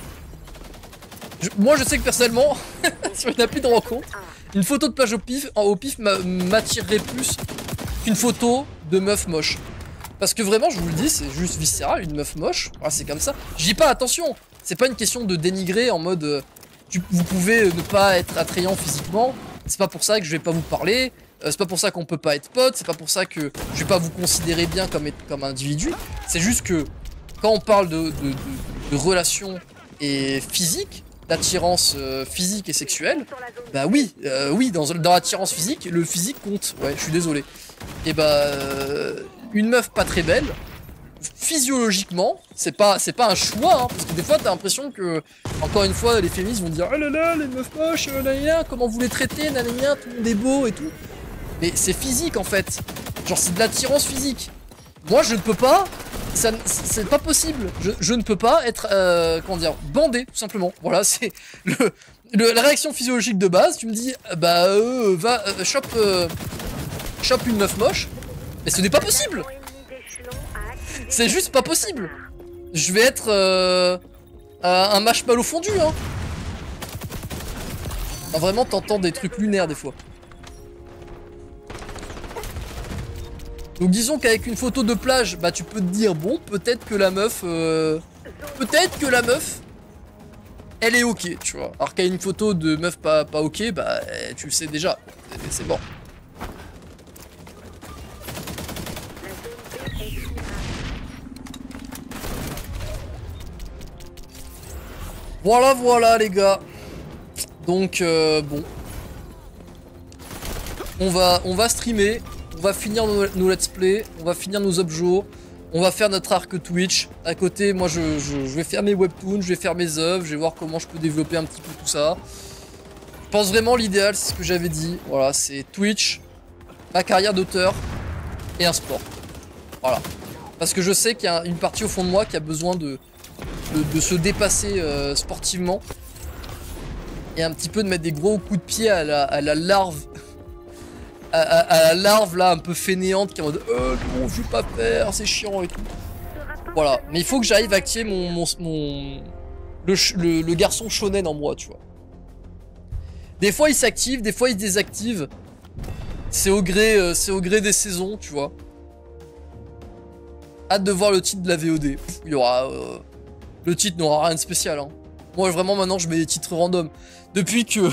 moi je sais que personnellement, sur une appli de rencontre, une photo de plage au pif, au m'attirerait plus qu'une photo de meuf moche. Parce que vraiment, je vous le dis, c'est juste viscéral, une meuf moche. Ah, c'est comme ça. Je dis pas attention, c'est pas une question de dénigrer en mode euh, vous pouvez ne pas être attrayant physiquement. C'est pas pour ça que je vais pas vous parler. euh, c'est pas pour ça qu'on peut pas être potes. C'est pas pour ça que je vais pas vous considérer bien comme, comme individu. C'est juste que quand on parle de, relations et physiques, d'attirance euh, physique et sexuelle, bah oui, oui, dans, dans l'attirance physique, le physique compte. Ouais, je suis désolé. Et bah, une meuf pas très belle, physiologiquement, c'est pas, c'est pas un choix, hein, parce que des fois t'as l'impression que, encore une fois, les féministes vont dire oh là là, les meufs moches, euh, nanana, comment vous les traitez, nanana, tout le monde est beau et tout. Mais c'est physique en fait. Genre c'est de l'attirance physique. Moi je ne peux pas, c'est pas possible. Je, ne peux pas être, euh, comment dire, bandé tout simplement. Voilà, c'est le, la réaction physiologique de base. Tu me dis, euh, bah euh, va, euh, chope, euh, chope une meuf moche. Mais ce n'est pas possible. C'est juste pas possible. Je vais être euh, un marshmallow fondu, hein. Ah, vraiment, t'entends des trucs lunaires des fois. Donc disons qu'avec une photo de plage, bah tu peux te dire bon, peut-être que la meuf, euh, peut-être que la meuf, elle est ok, tu vois. Alors qu'à une photo de meuf pas ok, bah eh, tu le sais déjà, c'est bon. Voilà, voilà les gars. Donc euh, bon, on va on va streamer, on va finir nos, let's play, on va finir nos objos, on va faire notre arc Twitch. À côté, moi je, je- je vais faire mes webtoons, je vais faire mes œuvres, je vais voir comment je peux développer un petit peu tout ça. Je pense vraiment l'idéal, c'est ce que j'avais dit. Voilà, c'est Twitch, ma carrière d'auteur et un sport. Voilà. Parce que je sais qu'il y a une partie au fond de moi qui a besoin de, de, se dépasser euh, sportivement et un petit peu de mettre des gros coups de pied à la, à la larve à, la larve là un peu fainéante qui est en mode euh non je vais pas faire c'est chiant et tout. Voilà. Mais il faut que j'arrive à activer mon, mon, mon- le, le, le garçon shonen en moi tu vois. Des fois il s'active des fois il désactive. C'est au gré euh, au gré des saisons tu vois. Hâte de voir le titre de la VOD il y aura euh, le titre n'aura rien de spécial hein. Moi, vraiment, maintenant, je mets des titres random. Depuis que.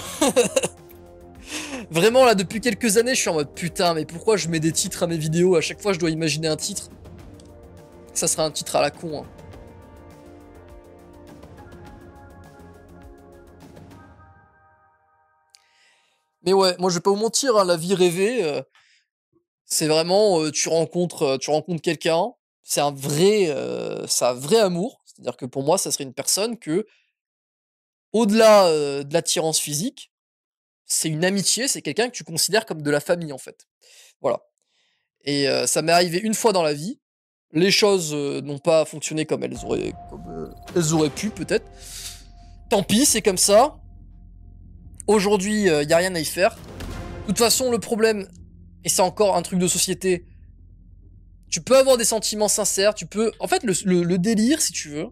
vraiment, là, depuis quelques années, je suis en mode putain, mais pourquoi je mets des titres à mes vidéos? À chaque fois, je dois imaginer un titre. Ça sera un titre à la con. hein. Mais ouais, moi, je vais pas vous mentir, hein, la vie rêvée, euh, c'est vraiment. euh, tu rencontres, euh, tu rencontres quelqu'un, c'est un vrai. c'est un vrai amour. C'est-à-dire que pour moi, ça serait une personne que au-delà de l'attirance physique, c'est une amitié, c'est quelqu'un que tu considères comme de la famille en fait. Voilà. Et ça m'est arrivé une fois dans la vie. Les choses n'ont pas fonctionné comme elles auraient, comme, elles auraient pu peut-être. Tant pis, c'est comme ça. Aujourd'hui, il n'y a rien à y faire. De toute façon, le problème, et c'est encore un truc de société, tu peux avoir des sentiments sincères, tu peux... En fait, le, délire, si tu veux,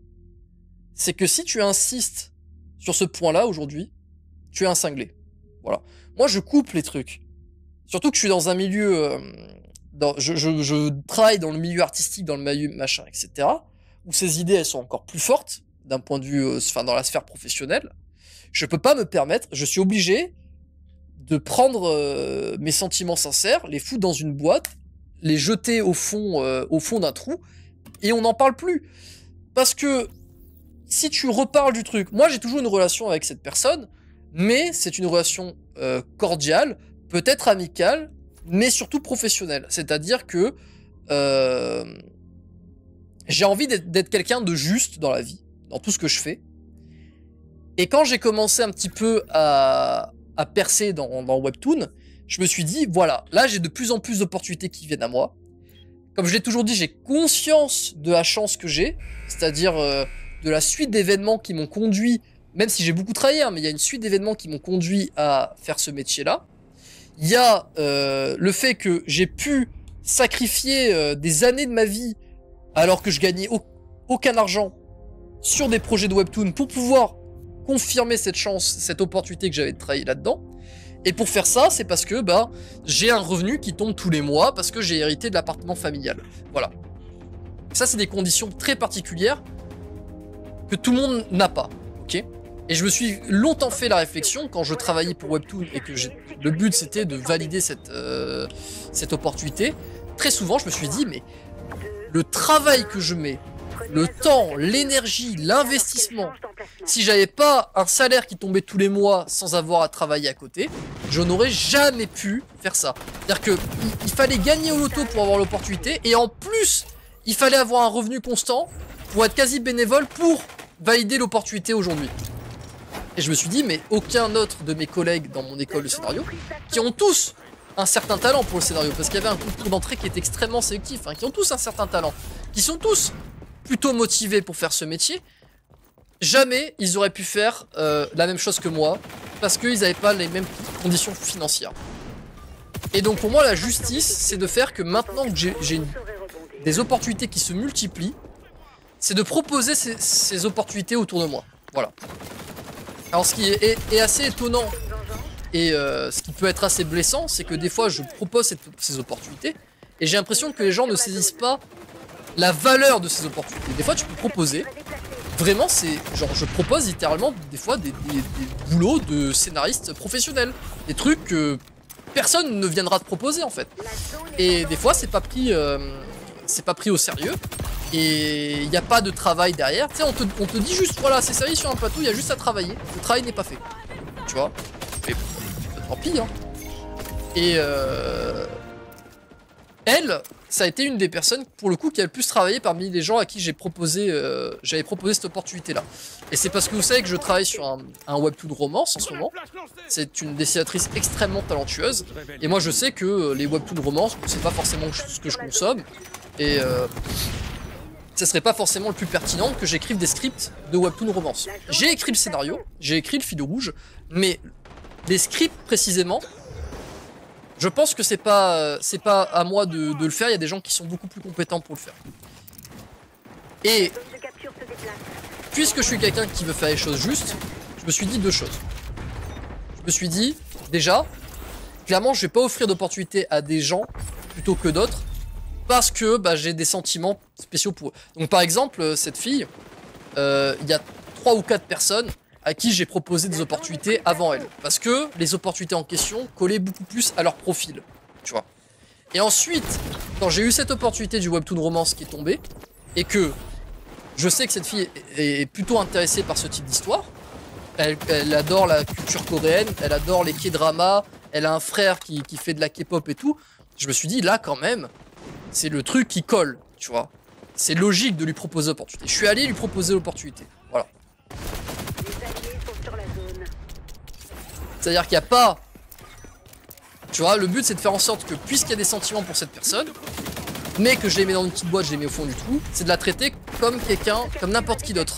c'est que si tu insistes sur ce point-là aujourd'hui, tu es un cinglé. Voilà. Moi, je coupe les trucs. Surtout que je suis dans un milieu... euh, je, travaille dans le milieu artistique, dans le milieu machin, etc. Où ces idées, elles sont encore plus fortes d'un point de vue, euh, enfin, dans la sphère professionnelle. Je peux pas me permettre, je suis obligé de prendre euh, mes sentiments sincères, les foutre dans une boîte, les jeter au fond, euh, au fond d'un trou, et on n'en parle plus. Parce que si tu reparles du truc, moi j'ai toujours une relation avec cette personne, mais c'est une relation euh, cordiale, peut-être amicale, mais surtout professionnelle. C'est-à-dire que euh, j'ai envie d'être quelqu'un de juste dans la vie, dans tout ce que je fais. Et quand j'ai commencé un petit peu à, percer dans Webtoon, je me suis dit, voilà, là j'ai de plus en plus d'opportunités qui viennent à moi. Comme je l'ai toujours dit, j'ai conscience de la chance que j'ai, c'est-à-dire euh, de la suite d'événements qui m'ont conduit, même si j'ai beaucoup travaillé, hein, mais il y a une suite d'événements qui m'ont conduit à faire ce métier-là. Il y a euh, le fait que j'ai pu sacrifier euh, des années de ma vie alors que je gagnais au- aucun argent sur des projets de webtoon pour pouvoir confirmer cette chance, cette opportunité que j'avais de travailler là-dedans. Et pour faire ça, c'est parce que bah j'ai un revenu qui tombe tous les mois parce que j'ai hérité de l'appartement familial. Voilà. Ça, c'est des conditions très particulières que tout le monde n'a pas. Ok? Et je me suis longtemps fait la réflexion quand je travaillais pour Webtoon et que le but c'était de valider euh, cette opportunité. Très souvent, je me suis dit, mais le travail que je mets, le temps, l'énergie, l'investissement, si j'avais pas un salaire qui tombait tous les mois sans avoir à travailler à côté, je n'aurais jamais pu faire ça. C'est-à-dire que il, fallait gagner au loto pour avoir l'opportunité et en plus, il fallait avoir un revenu constant pour être quasi bénévole pour valider l'opportunité aujourd'hui. Et je me suis dit, mais aucun autre de mes collègues dans mon école de scénario, qui ont tous un certain talent pour le scénario, parce qu'il y avait un concours d'entrée qui est extrêmement sélectif, hein, qui ont tous un certain talent, qui sont tous plutôt motivés pour faire ce métier, jamais ils auraient pu faire euh, la même chose que moi, parce qu'ils n'avaient pas les mêmes conditions financières. Et donc pour moi, la justice, c'est de faire que maintenant que j'ai des opportunités qui se multiplient, c'est de proposer ces, opportunités autour de moi. Voilà. Alors ce qui est, assez étonnant et euh, ce qui peut être assez blessant, c'est que des fois je propose ces opportunités et j'ai l'impression que les gens ne saisissent pas la valeur de ces opportunités. Des fois tu peux proposer, vraiment c'est genre je propose littéralement des fois des, boulots de scénariste professionnel, des trucs que personne ne viendra te proposer en fait. Et des fois c'est pas pris, euh, c'est pas pris au sérieux et il n'y a pas de travail derrière. Tu sais, on te, on te dit juste voilà c'est sérieux sur un plateau, il y a juste à travailler. Le travail n'est pas fait, tu vois? Et tant pis hein. Et euh, elle, ça a été une des personnes pour le coup qui a le plus travaillé parmi les gens à qui j'ai proposé, euh, j'avais proposé cette opportunité là. Et c'est parce que vous savez que je travaille sur un, un webtoon romance en ce moment. C'est une dessinatrice extrêmement talentueuse. Et moi je sais que euh, les webtoons romance, c'est pas forcément ce que je consomme. Et euh, ça serait pas forcément le plus pertinent que j'écrive des scripts de webtoon romance. J'ai écrit le scénario, j'ai écrit le fil rouge, mais les scripts précisément, je pense que c'est pas c'est pas à moi de, le faire. Il y a des gens qui sont beaucoup plus compétents pour le faire. Et puisque je suis quelqu'un qui veut faire les choses justes, je me suis dit deux choses. Je me suis dit déjà, clairement, je vais pas offrir d'opportunités à des gens plutôt que d'autres parce que bah, j'ai des sentiments spéciaux pour eux. Donc par exemple, cette fille, euh, il y a trois ou quatre personnes à qui j'ai proposé des opportunités avant elle. Parce que les opportunités en question collaient beaucoup plus à leur profil. Tu vois. Et ensuite, quand j'ai eu cette opportunité du webtoon romance qui est tombée, et que je sais que cette fille est plutôt intéressée par ce type d'histoire, elle, adore la culture coréenne, elle adore les K-dramas, elle a un frère qui fait de la K-pop et tout, je me suis dit, là quand même, c'est le truc qui colle, tu vois. C'est logique de lui proposer l'opportunité. Je suis allé lui proposer l'opportunité. Voilà. C'est-à-dire qu'il n'y a pas. Tu vois, le but c'est de faire en sorte que, puisqu'il y a des sentiments pour cette personne, mais que je les mets dans une petite boîte, je les mets au fond du trou, c'est de la traiter comme quelqu'un, comme n'importe qui d'autre.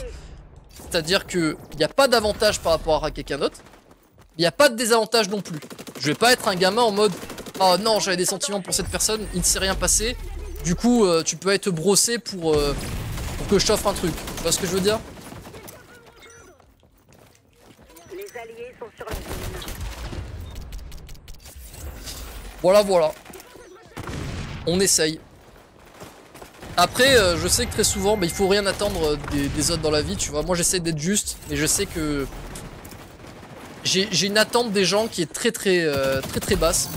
C'est-à-dire qu'il n'y a pas d'avantage par rapport à quelqu'un d'autre, Il n'y a pas de désavantage non plus. Je vais pas être un gamin en mode Oh non, j'avais des sentiments pour cette personne, il ne s'est rien passé. Du coup, euh, tu peux être brossé pour, euh, pour que je t'offre un truc. Tu vois ce que je veux dire Les alliés sont Voilà, voilà. On essaye. Après, euh, je sais que très souvent, bah, il faut rien attendre euh, des, autres dans la vie, tu vois. Moi, j'essaie d'être juste, mais je sais que j'ai une attente des gens qui est très très euh, très très basse.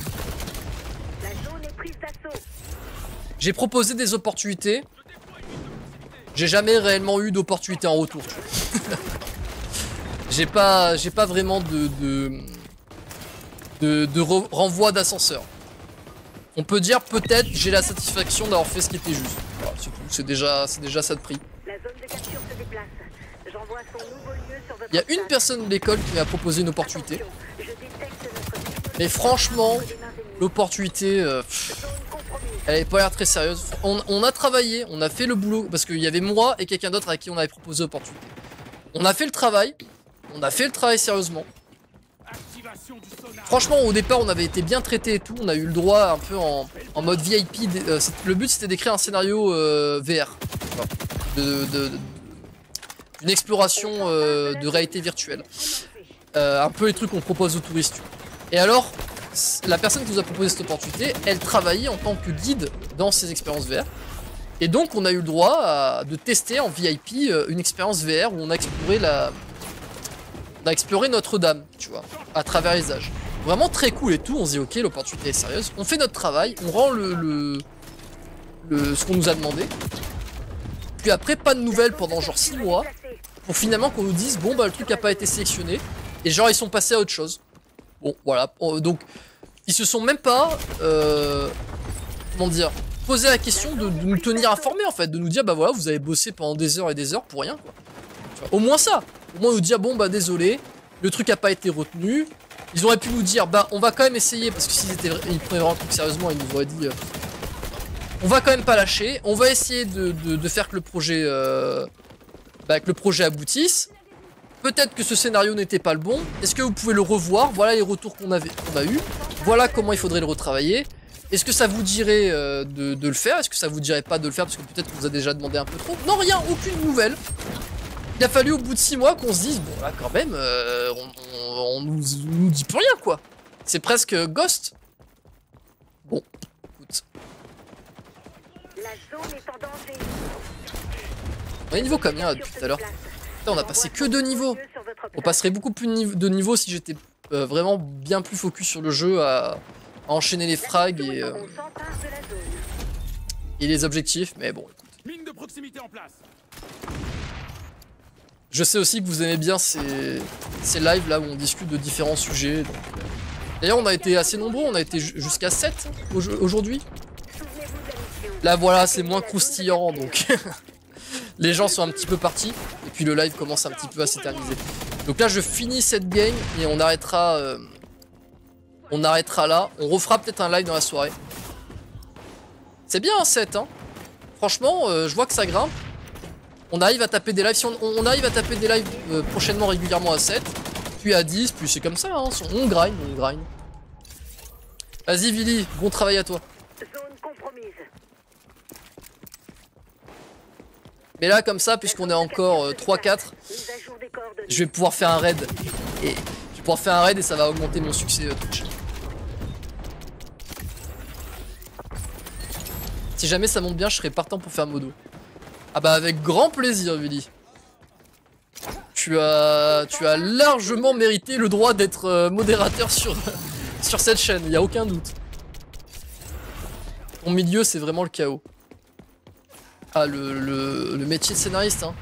J'ai proposé des opportunités. J'ai jamais réellement eu d'opportunité en retour. j'ai pas, j'ai pas vraiment de de, de, de re- renvoi d'ascenseur. On peut dire peut-être j'ai la satisfaction d'avoir fait ce qui était juste. Voilà, c'est tout. C'est déjà, c'est déjà ça de prix. La zone de capture se déplace. J'envoie son nouveau lieu sur votre Il y a une personne de l'école qui m'a proposé une opportunité. Mais franchement, l'opportunité, euh, elle avait pas l'air très sérieuse. On, on a travaillé, on a fait le boulot, parce qu'il y avait moi et quelqu'un d'autre à qui on avait proposé l'opportunité. On a fait le travail, on a fait le travail sérieusement. Franchement, au départ, on avait été bien traité et tout. On a eu le droit un peu en, mode VIP. euh, le but, c'était d'écrire un scénario euh, VR. Enfin, exploration euh, de réalité virtuelle. Un peu les trucs qu'on propose aux touristes. Et alors, la personne qui nous a proposé cette opportunité, elle travaillait en tant que guide dans ces expériences VR. Et donc, on a eu le droit de tester en VIP une expérience VR où on a exploré la, on a exploré Notre-Dame, tu vois, à travers les âges. Vraiment très cool et tout. On se dit ok, l'opportunité est sérieuse. On fait notre travail, on rend le, ce qu'on nous a demandé. Puis après, pas de nouvelles pendant genre 6 mois, pour finalement qu'on nous dise bon bah le truc a pas été sélectionné et genre ils sont passés à autre chose. Bon voilà, Oh, donc ils se sont même pas, euh, comment dire, posé la question de, nous tenir informés en fait, de nous dire bah voilà vous avez bossé pendant des heures et des heures pour rien quoi. Au moins ça, au moins nous dire bon bah désolé, le truc a pas été retenu. Ils auraient pu nous dire bah on va quand même essayer parce que s'ils étaient ils prenaient vraiment le truc sérieusement ils nous auraient dit euh, on va quand même pas lâcher, on va essayer de, de- faire que le projet euh, bah, que le projet aboutisse. Peut-être que ce scénario n'était pas le bon. Est-ce que vous pouvez le revoir? Voilà les retours qu'on a eu. Voilà comment il faudrait le retravailler. Est-ce que ça vous dirait euh, de, de le faire? Est-ce que ça vous dirait pas de le faire? Parce que peut-être qu'on vous a déjà demandé un peu trop Non, rien, aucune nouvelle. Il a fallu au bout de 6 mois qu'on se dise bon là quand même, euh, on, on- on nous, on nous dit plus rien quoi. C'est presque Ghost. Bon, écoute, La zone est en danger. on est niveau combien là, depuis tout à l'heure Putain, on a passé que deux niveaux. On passerait beaucoup plus de nive- de niveaux si j'étais euh, vraiment bien plus focus sur le jeu à, à enchaîner les frags et, euh, On s'empare de la zone. et les objectifs, mais bon. Mine de proximité en place. Je sais aussi que vous aimez bien ces, ces lives là où on discute de différents sujets. euh. D'ailleurs, on a été assez nombreux, on a été ju- jusqu'à 7 au- aujourd'hui. Là, voilà, c'est moins croustillant donc les gens sont un petit peu partis et puis le live commence un petit peu à s'éterniser. Donc là, je finis cette game et on arrêtera. euh, on arrêtera là. On refera peut-être un live dans la soirée. C'est bien un 7, hein. Franchement, euh, je vois que ça grimpe. On arrive à taper des lives. Si on, on arrive à taper des lives euh, prochainement régulièrement à 7, puis à 10, puis c'est comme ça, hein. On grind, on grind. Vas-y, Vili, bon travail à toi. Zone compromise. Mais là, comme ça, puisqu'on est encore euh, 3-4, Mise à jour des coordonnées. je vais pouvoir faire un raid. Et je vais pouvoir faire un raid et ça va augmenter mon succès euh, Twitch. Si jamais ça monte bien, je serai partant pour faire modo. Ah bah avec grand plaisir, Willy. Tu as, tu as largement mérité le droit d'être euh, modérateur sur, cette chaîne, il a aucun doute. Ton milieu, c'est vraiment le chaos. Ah, le, le, le métier de scénariste, hein.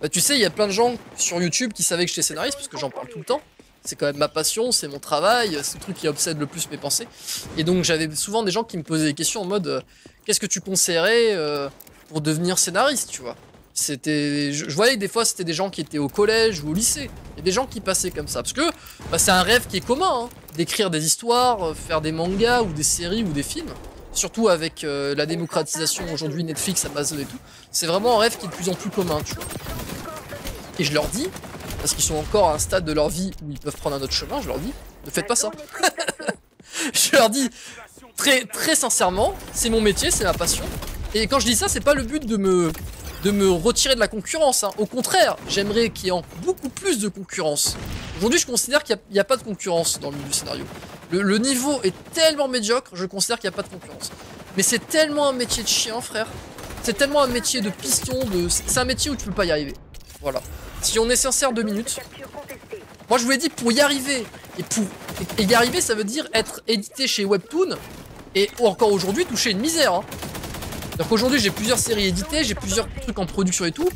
Bah, tu sais, il y a plein de gens sur YouTube qui savaient que j'étais scénariste parce que j'en parle tout le temps. C'est quand même ma passion, c'est mon travail, c'est le truc qui obsède le plus mes pensées. Et donc j'avais souvent des gens qui me posaient des questions en mode euh, qu'est-ce que tu conseillerais euh, pour devenir scénariste, tu vois C'était, je, je voyais des fois c'était des gens qui étaient au collège ou au lycée. Il y a des gens qui passaient comme ça parce que bah, c'est un rêve qui est commun, hein, d'écrire des histoires, euh, faire des mangas ou des séries ou des films. Surtout avec euh, la démocratisation aujourd'hui Netflix, Amazon et tout. C'est vraiment un rêve qui est de plus en plus commun, tu vois. Et je leur dis, parce qu'ils sont encore à un stade de leur vie où ils peuvent prendre un autre chemin, je leur dis, ne faites pas ça. je leur dis très très sincèrement, c'est mon métier, c'est ma passion. Et quand je dis ça, c'est pas le but de me de me retirer de la concurrence. hein. Au contraire, j'aimerais qu'il y ait beaucoup plus de concurrence. Aujourd'hui, je considère qu'il n'y a, pas de concurrence dans le milieu du scénario. Le, niveau est tellement médiocre, je considère qu'il n'y a pas de concurrence. Mais c'est tellement un métier de chien, frère. C'est tellement un métier de piston, c'est un métier où tu peux pas y arriver. Voilà. Si on est sincère deux minutes, moi je vous ai dit pour y arriver, et y arriver ça veut dire être édité chez Webtoon, et encore aujourd'hui toucher une misère. Hein. Donc aujourd'hui j'ai plusieurs séries éditées, j'ai plusieurs trucs en production et tout.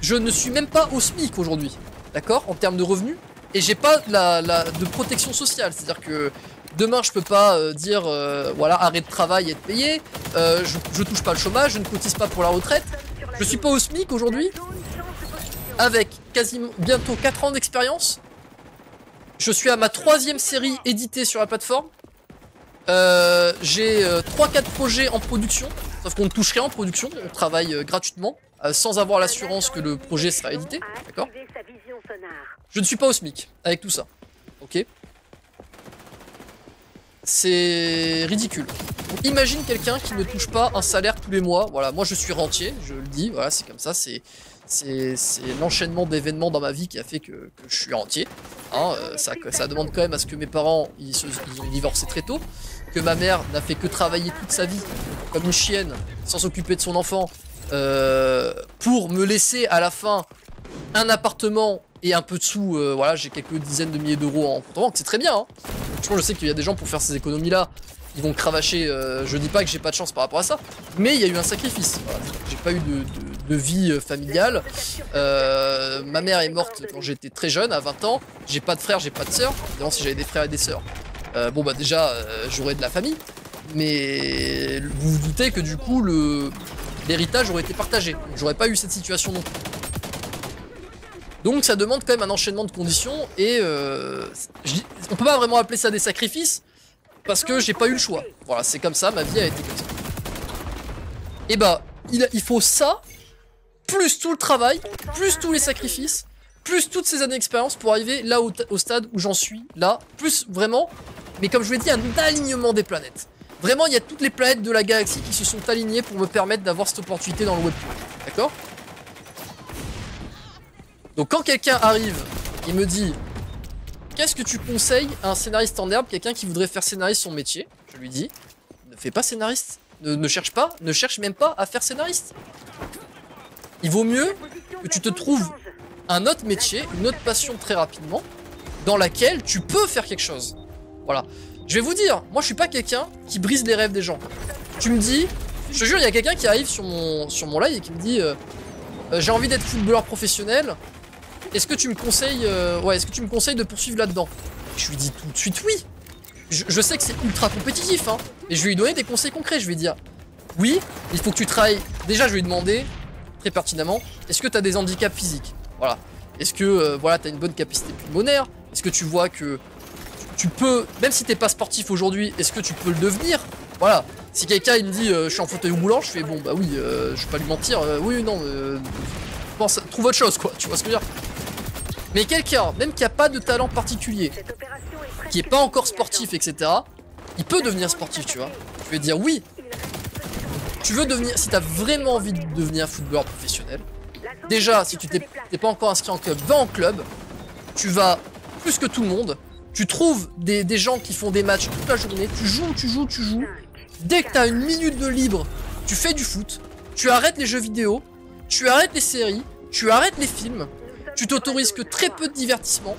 Je ne suis même pas au SMIC aujourd'hui, d'accord, en termes de revenus, et j'ai pas la, de protection sociale, c'est-à-dire que demain je peux pas euh, dire euh, voilà arrêt de travail et être payé, euh, je, je touche pas le chômage, je ne cotise pas pour la retraite, je suis pas au SMIC aujourd'hui, avec quasiment bientôt 4 ans d'expérience. Je suis à ma troisième série éditée sur la plateforme. J'ai 3-4 projets en production, sauf qu'on ne touche rien en production, on travaille euh, gratuitement, euh, sans avoir l'assurance que le projet sera édité, d'accord? Je ne suis pas au SMIC avec tout ça, ok? C'est ridicule. Imagine quelqu'un qui ne touche pas un salaire tous les mois. Voilà, moi je suis rentier, je le dis, voilà, c'est comme ça, c'est l'enchaînement d'événements dans ma vie qui a fait que, que je suis rentier. Hein, euh, ça, ça demande quand même à ce que mes parents ils, se- ils ont divorcé très tôt, que ma mère n'a fait que travailler toute sa vie comme une chienne sans s'occuper de son enfant euh, pour me laisser à la fin un appartement et un peu de sous. euh, voilà, j'ai quelques dizaines de milliers d'euros en compte en banque, c'est très bien. Hein. Franchement, je sais qu'il y a des gens pour faire ces économies là. Ils vont cravacher, euh, je dis pas que j'ai pas de chance par rapport à ça, mais il y a eu un sacrifice. Voilà. J'ai pas eu de, vie euh, familiale. Euh, ma mère est morte quand j'étais très jeune, à 20 ans. J'ai pas de frères, j'ai pas de sœurs. Évidemment, si j'avais des frères et des sœurs, euh, bon bah déjà, j'aurais de la famille. Mais vous vous doutez que du coup, l'héritage aurait été partagé. J'aurais pas eu cette situation non plus. Donc ça demande quand même un enchaînement de conditions et euh, on peut pas vraiment appeler ça des sacrifices parce que j'ai pas eu le choix. Voilà, c'est comme ça, ma vie a été comme. Et bah, il, a- il faut ça, plus tout le travail, plus tous les sacrifices, plus toutes ces années d'expérience pour arriver là au, au stade où j'en suis, là, plus vraiment, mais comme je vous l'ai dit, un alignement des planètes. Vraiment, il y a toutes les planètes de la galaxie qui se sont alignées pour me permettre d'avoir cette opportunité dans le web. D'accord? Donc quand quelqu'un arrive et me dit Qu'est-ce que tu conseilles à un scénariste en herbe, quelqu'un qui voudrait faire scénariste son métier? Je lui dis Ne fais pas scénariste. Ne, cherche pas, ne cherche même pas à faire scénariste. Il vaut mieux que tu te trouves un autre métier, une autre passion très rapidement, dans laquelle tu peux faire quelque chose. Voilà. Je vais vous dire, moi je suis pas quelqu'un qui brise les rêves des gens. Tu me dis, je te jure, il y a quelqu'un qui arrive sur mon, sur mon live et qui me dit euh, euh, J'ai envie d'être footballeur professionnel. Est-ce que tu me conseilles euh, Ouais, est-ce que tu me conseilles de poursuivre là-dedans? Je lui dis tout de suite oui. Je, sais que c'est ultra compétitif, hein, mais je vais lui donner des conseils concrets. Je vais lui dire Oui, il faut que tu travailles. Déjà, je vais lui demander très pertinemment est-ce que tu as des handicaps physiques? Voilà. Est-ce que euh, voilà, tu une bonne capacité pulmonaire? Est-ce que tu vois que tu peux, même si t'es pas sportif aujourd'hui, est-ce que tu peux le devenir? Voilà. Si quelqu'un me dit euh, je suis en fauteuil roulant, je fais bon bah oui, je vais pas lui mentir, oui non, pense, trouve autre chose quoi, tu vois ce que je veux dire Mais quelqu'un, même qui a pas de talent particulier, qui est pas encore sportif, etc., il peut devenir sportif, tu vois. Je vais dire oui, tu veux devenir, si t'as vraiment envie de devenir footballeur professionnel, Déjà, si tu t'es pas encore inscrit en club, va en club. Tu vas plus que tout le monde. Tu trouves des, des gens qui font des matchs toute la journée. Tu joues, tu joues, tu joues. Dès que t'as une minute de libre, tu fais du foot. Tu arrêtes les jeux vidéo. Tu arrêtes les séries. Tu arrêtes les films. Tu t'autorises que très peu de divertissement.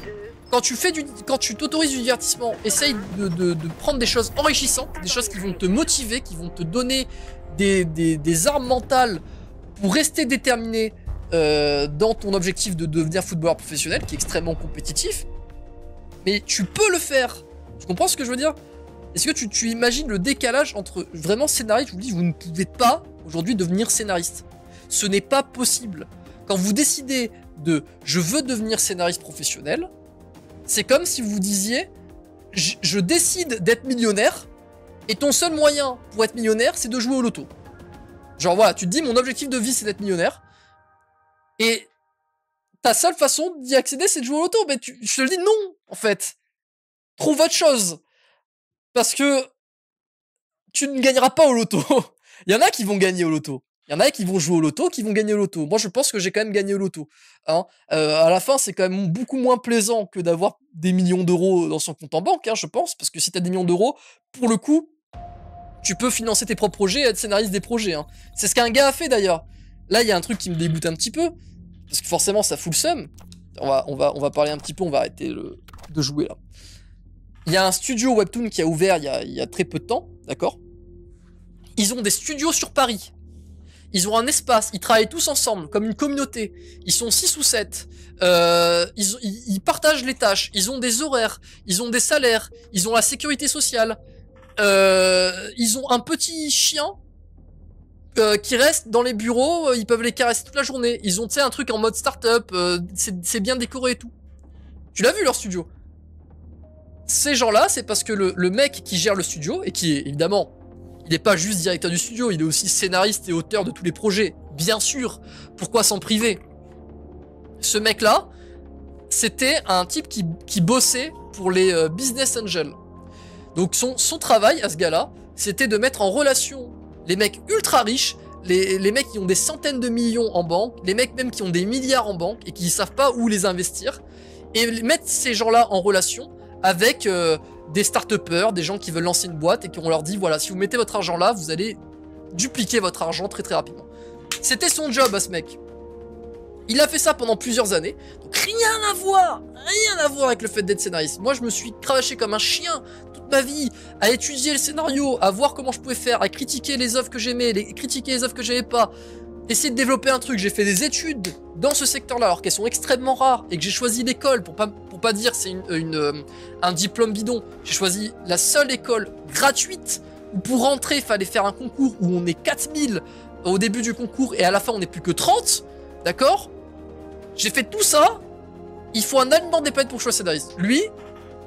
Quand tu fais du, quand tu t'autorises du divertissement, essaye de, prendre des choses enrichissantes, des choses qui vont te motiver, qui vont te donner des armes mentales pour rester déterminé euh, dans ton objectif de devenir footballeur professionnel, qui est extrêmement compétitif. Mais tu peux le faire. Tu comprends ce que je veux dire? Est-ce que tu, tu imagines le décalage entre vraiment scénariste? Je vous dis, vous ne pouvez pas aujourd'hui devenir scénariste. Ce n'est pas possible. Quand vous décidez de je veux devenir scénariste professionnel, c'est comme si vous disiez je, décide d'être millionnaire et ton seul moyen pour être millionnaire c'est de jouer au loto. Genre voilà, tu te dis mon objectif de vie c'est d'être millionnaire et ta seule façon d'y accéder, c'est de jouer au loto. Mais tu, je te dis non, en fait. Trouve autre chose. Parce que tu ne gagneras pas au loto. Il y en a qui vont gagner au loto. Il y en a qui vont jouer au loto, qui vont gagner au loto. Moi, je pense que j'ai quand même gagné au loto. Hein. Euh, à la fin, c'est quand même beaucoup moins plaisant que d'avoir des millions d'euros dans son compte en banque, hein, je pense. Parce que si tu as des millions d'euros, pour le coup, tu peux financer tes propres projets et être scénariste des projets. Hein. C'est ce qu'un gars a fait d'ailleurs. Là, il y a un truc qui me dégoûte un petit peu. Parce que forcément, ça fout le seum. On va, on, va, on va parler un petit peu, on va arrêter de jouer là. Il y a un studio Webtoon qui a ouvert il y a, il y a très peu de temps, d'accord? Ils ont des studios sur Paris. Ils ont un espace, ils travaillent tous ensemble, comme une communauté. Ils sont 6 ou 7. Euh, ils, partagent les tâches, ils ont des horaires, ils ont des salaires, ils ont la sécurité sociale. Euh, ils ont un petit chien euh, qui reste dans les bureaux, ils peuvent les caresser toute la journée. Ils ont, un truc en mode start-up, c'est bien décoré et tout. Tu l'as vu leur studio? Ces gens-là, c'est parce que le, le mec qui gère le studio, et qui est évidemment il n'est pas juste directeur du studio, il est aussi scénariste et auteur de tous les projets. Bien sûr, pourquoi s'en priver? Ce mec-là, c'était un type qui, bossait pour les euh, business angels. Donc son, travail à ce gars-là, c'était de mettre en relation les mecs ultra riches, les, les, mecs qui ont des centaines de millions en banque, les mecs même qui ont des milliards en banque et qui ne savent pas où les investir, et mettre ces gens-là en relation avec euh, des start des gens qui veulent lancer une boîte et qui on leur dit voilà, si vous mettez votre argent là, vous allez dupliquer votre argent très très rapidement. C'était son job à ce mec. Il a fait ça pendant plusieurs années. Donc rien à voir, rien à voir avec le fait d'être scénariste. Moi, je me suis cravaché comme un chien toute ma vie à étudier le scénario, à voir comment je pouvais faire, à critiquer les œuvres que j'aimais, critiquer les œuvres que j'aimais pas, essayer de développer un truc. J'ai fait des études dans ce secteur-là, alors qu'elles sont extrêmement rares, et que j'ai choisi l'école, pour pas, pas dire c'est une, euh, un diplôme bidon, j'ai choisi la seule école gratuite où pour rentrer, il fallait faire un concours où on est 4000 au début du concours, et à la fin, on n'est plus que 30, d'accord? J'ai fait tout ça, il faut un allemand des pour choisir. Lui,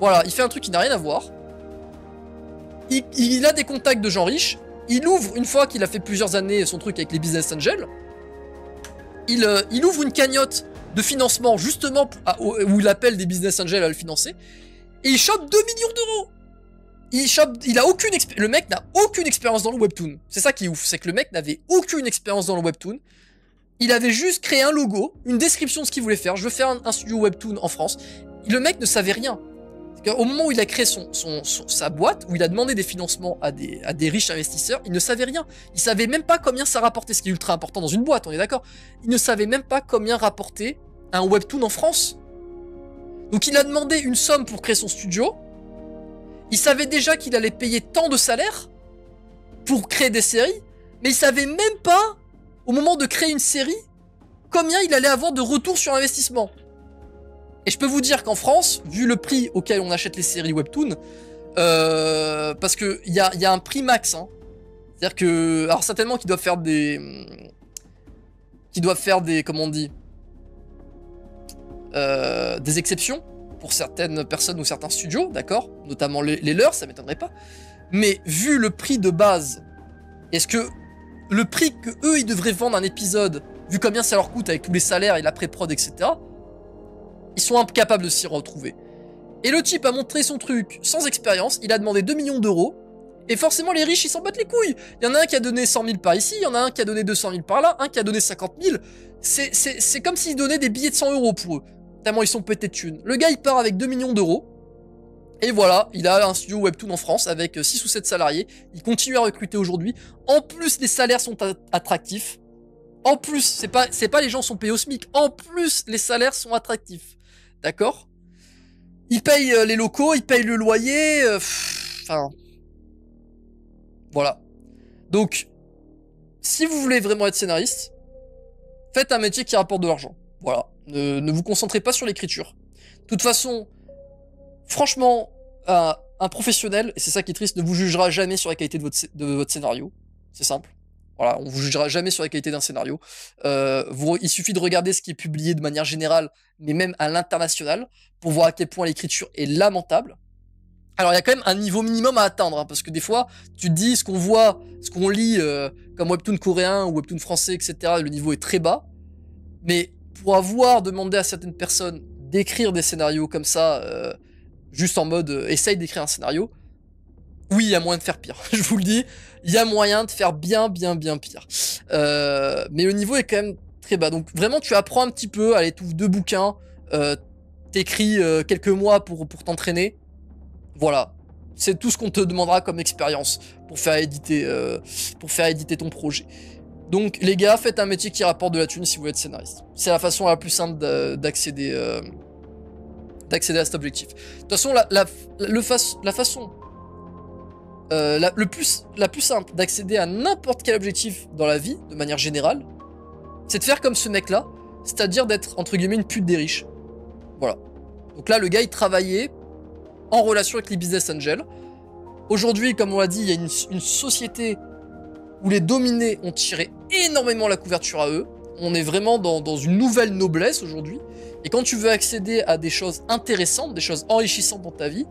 voilà, il fait un truc qui n'a rien à voir. Il, a des contacts de gens riches, il ouvre, une fois qu'il a fait plusieurs années son truc avec les business angels, il, euh, il ouvre une cagnotte de financement justement où il appelle des business angels à le financer, et il chope 2 millions d'euros il, chope, il a aucune le mec n'a aucune expérience dans le webtoon. C'est ça qui est ouf, c'est que le mec n'avait aucune expérience dans le webtoon. Il avait juste créé un logo, une description de ce qu'il voulait faire. Je veux faire un, un studio webtoon en France. Le mec ne savait rien. Au moment où il a créé son, sa boîte, où il a demandé des financements à des, riches investisseurs, il ne savait rien. Il savait même pas combien ça rapportait, ce qui est ultra important dans une boîte, on est d'accord. Il ne savait même pas combien rapportait un webtoon en France. Donc il a demandé une somme pour créer son studio. Il savait déjà qu'il allait payer tant de salaires pour créer des séries, mais il savait même pas, au moment de créer une série, combien il allait avoir de retour sur investissement. Et je peux vous dire qu'en France, vu le prix auquel on achète les séries Webtoon, euh, parce qu'il y a, y a un prix max, hein. c'est-à-dire que, alors certainement qu'ils doivent faire des, qu'ils doivent faire des, comment on dit, euh, des exceptions pour certaines personnes ou certains studios, d'accord, notamment les, leurs, ça m'étonnerait pas. Mais vu le prix de base, est-ce que le prix que eux ils devraient vendre un épisode, vu combien ça leur coûte avec tous les salaires et la pré-prod, etc ils sont incapables de s'y retrouver. Et le type a montré son truc sans expérience, il a demandé 2 millions d'euros, et forcément les riches ils s'en battent les couilles. Il y en a un qui a donné 100 000 par ici, il y en a un qui a donné 200 000 par là, un qui a donné 50 000. C'est comme s'ils donnaient des billets de 100 euros pour eux. Tellement ils sont pétés de thunes. Le gars il part avec 2 millions d'euros. Et voilà, il a un studio webtoon en France avec 6 ou 7 salariés. Il continue à recruter aujourd'hui. En plus, les salaires sont attractifs. En plus, c'est pas, pas les gens sont payés au SMIC. En plus, les salaires sont attractifs. D'accord Il paye euh, les locaux, il paye le loyer. Euh, enfin. voilà. Donc, si vous voulez vraiment être scénariste, faites un métier qui rapporte de l'argent. Voilà. Ne, vous concentrez pas sur l'écriture. De toute façon, franchement, un professionnel, et c'est ça qui est triste, ne vous jugera jamais sur la qualité de votre scénario. C'est simple. Voilà, on vous jugera jamais sur la qualité d'un scénario. Euh, il suffit de regarder ce qui est publié de manière générale, mais même à l'international, pour voir à quel point l'écriture est lamentable. Alors il y a quand même un niveau minimum à atteindre, hein, parce que des fois, tu te dis ce qu'on voit, ce qu'on lit euh, comme webtoon coréen ou webtoon français, etc. Le niveau est très bas, mais pour avoir demandé à certaines personnes d'écrire des scénarios comme ça, euh, juste en mode essaye d'écrire un scénario, oui, il y a moyen de faire pire. Je vous le dis, il y a moyen de faire bien, bien, bien pire. Euh, mais le niveau est quand même très bas. Donc vraiment, tu apprends un petit peu, allez, tu deux bouquins, euh, t'écris euh, quelques mois pour, pour t'entraîner. Voilà. C'est tout ce qu'on te demandera comme expérience pour faire éditer, euh, pour faire éditer ton projet. Donc les gars, faites un métier qui rapporte de la thune si vous être scénariste. C'est la façon la plus simple d'a- d'accéder d'accéder à cet objectif. De toute façon, la façon euh, la, le plus, simple d'accéder à n'importe quel objectif dans la vie, de manière générale, c'est de faire comme ce mec-là, c'est-à-dire d'être, entre guillemets, une pute des riches. Voilà. Donc là, le gars, il travaillait en relation avec les business angels. Aujourd'hui, comme on l'a dit, il y a une, société où les dominés ont tiré énormément la couverture à eux. On est vraiment dans une nouvelle noblesse aujourd'hui. Et quand tu veux accéder à des choses intéressantes, des choses enrichissantes dans ta vie,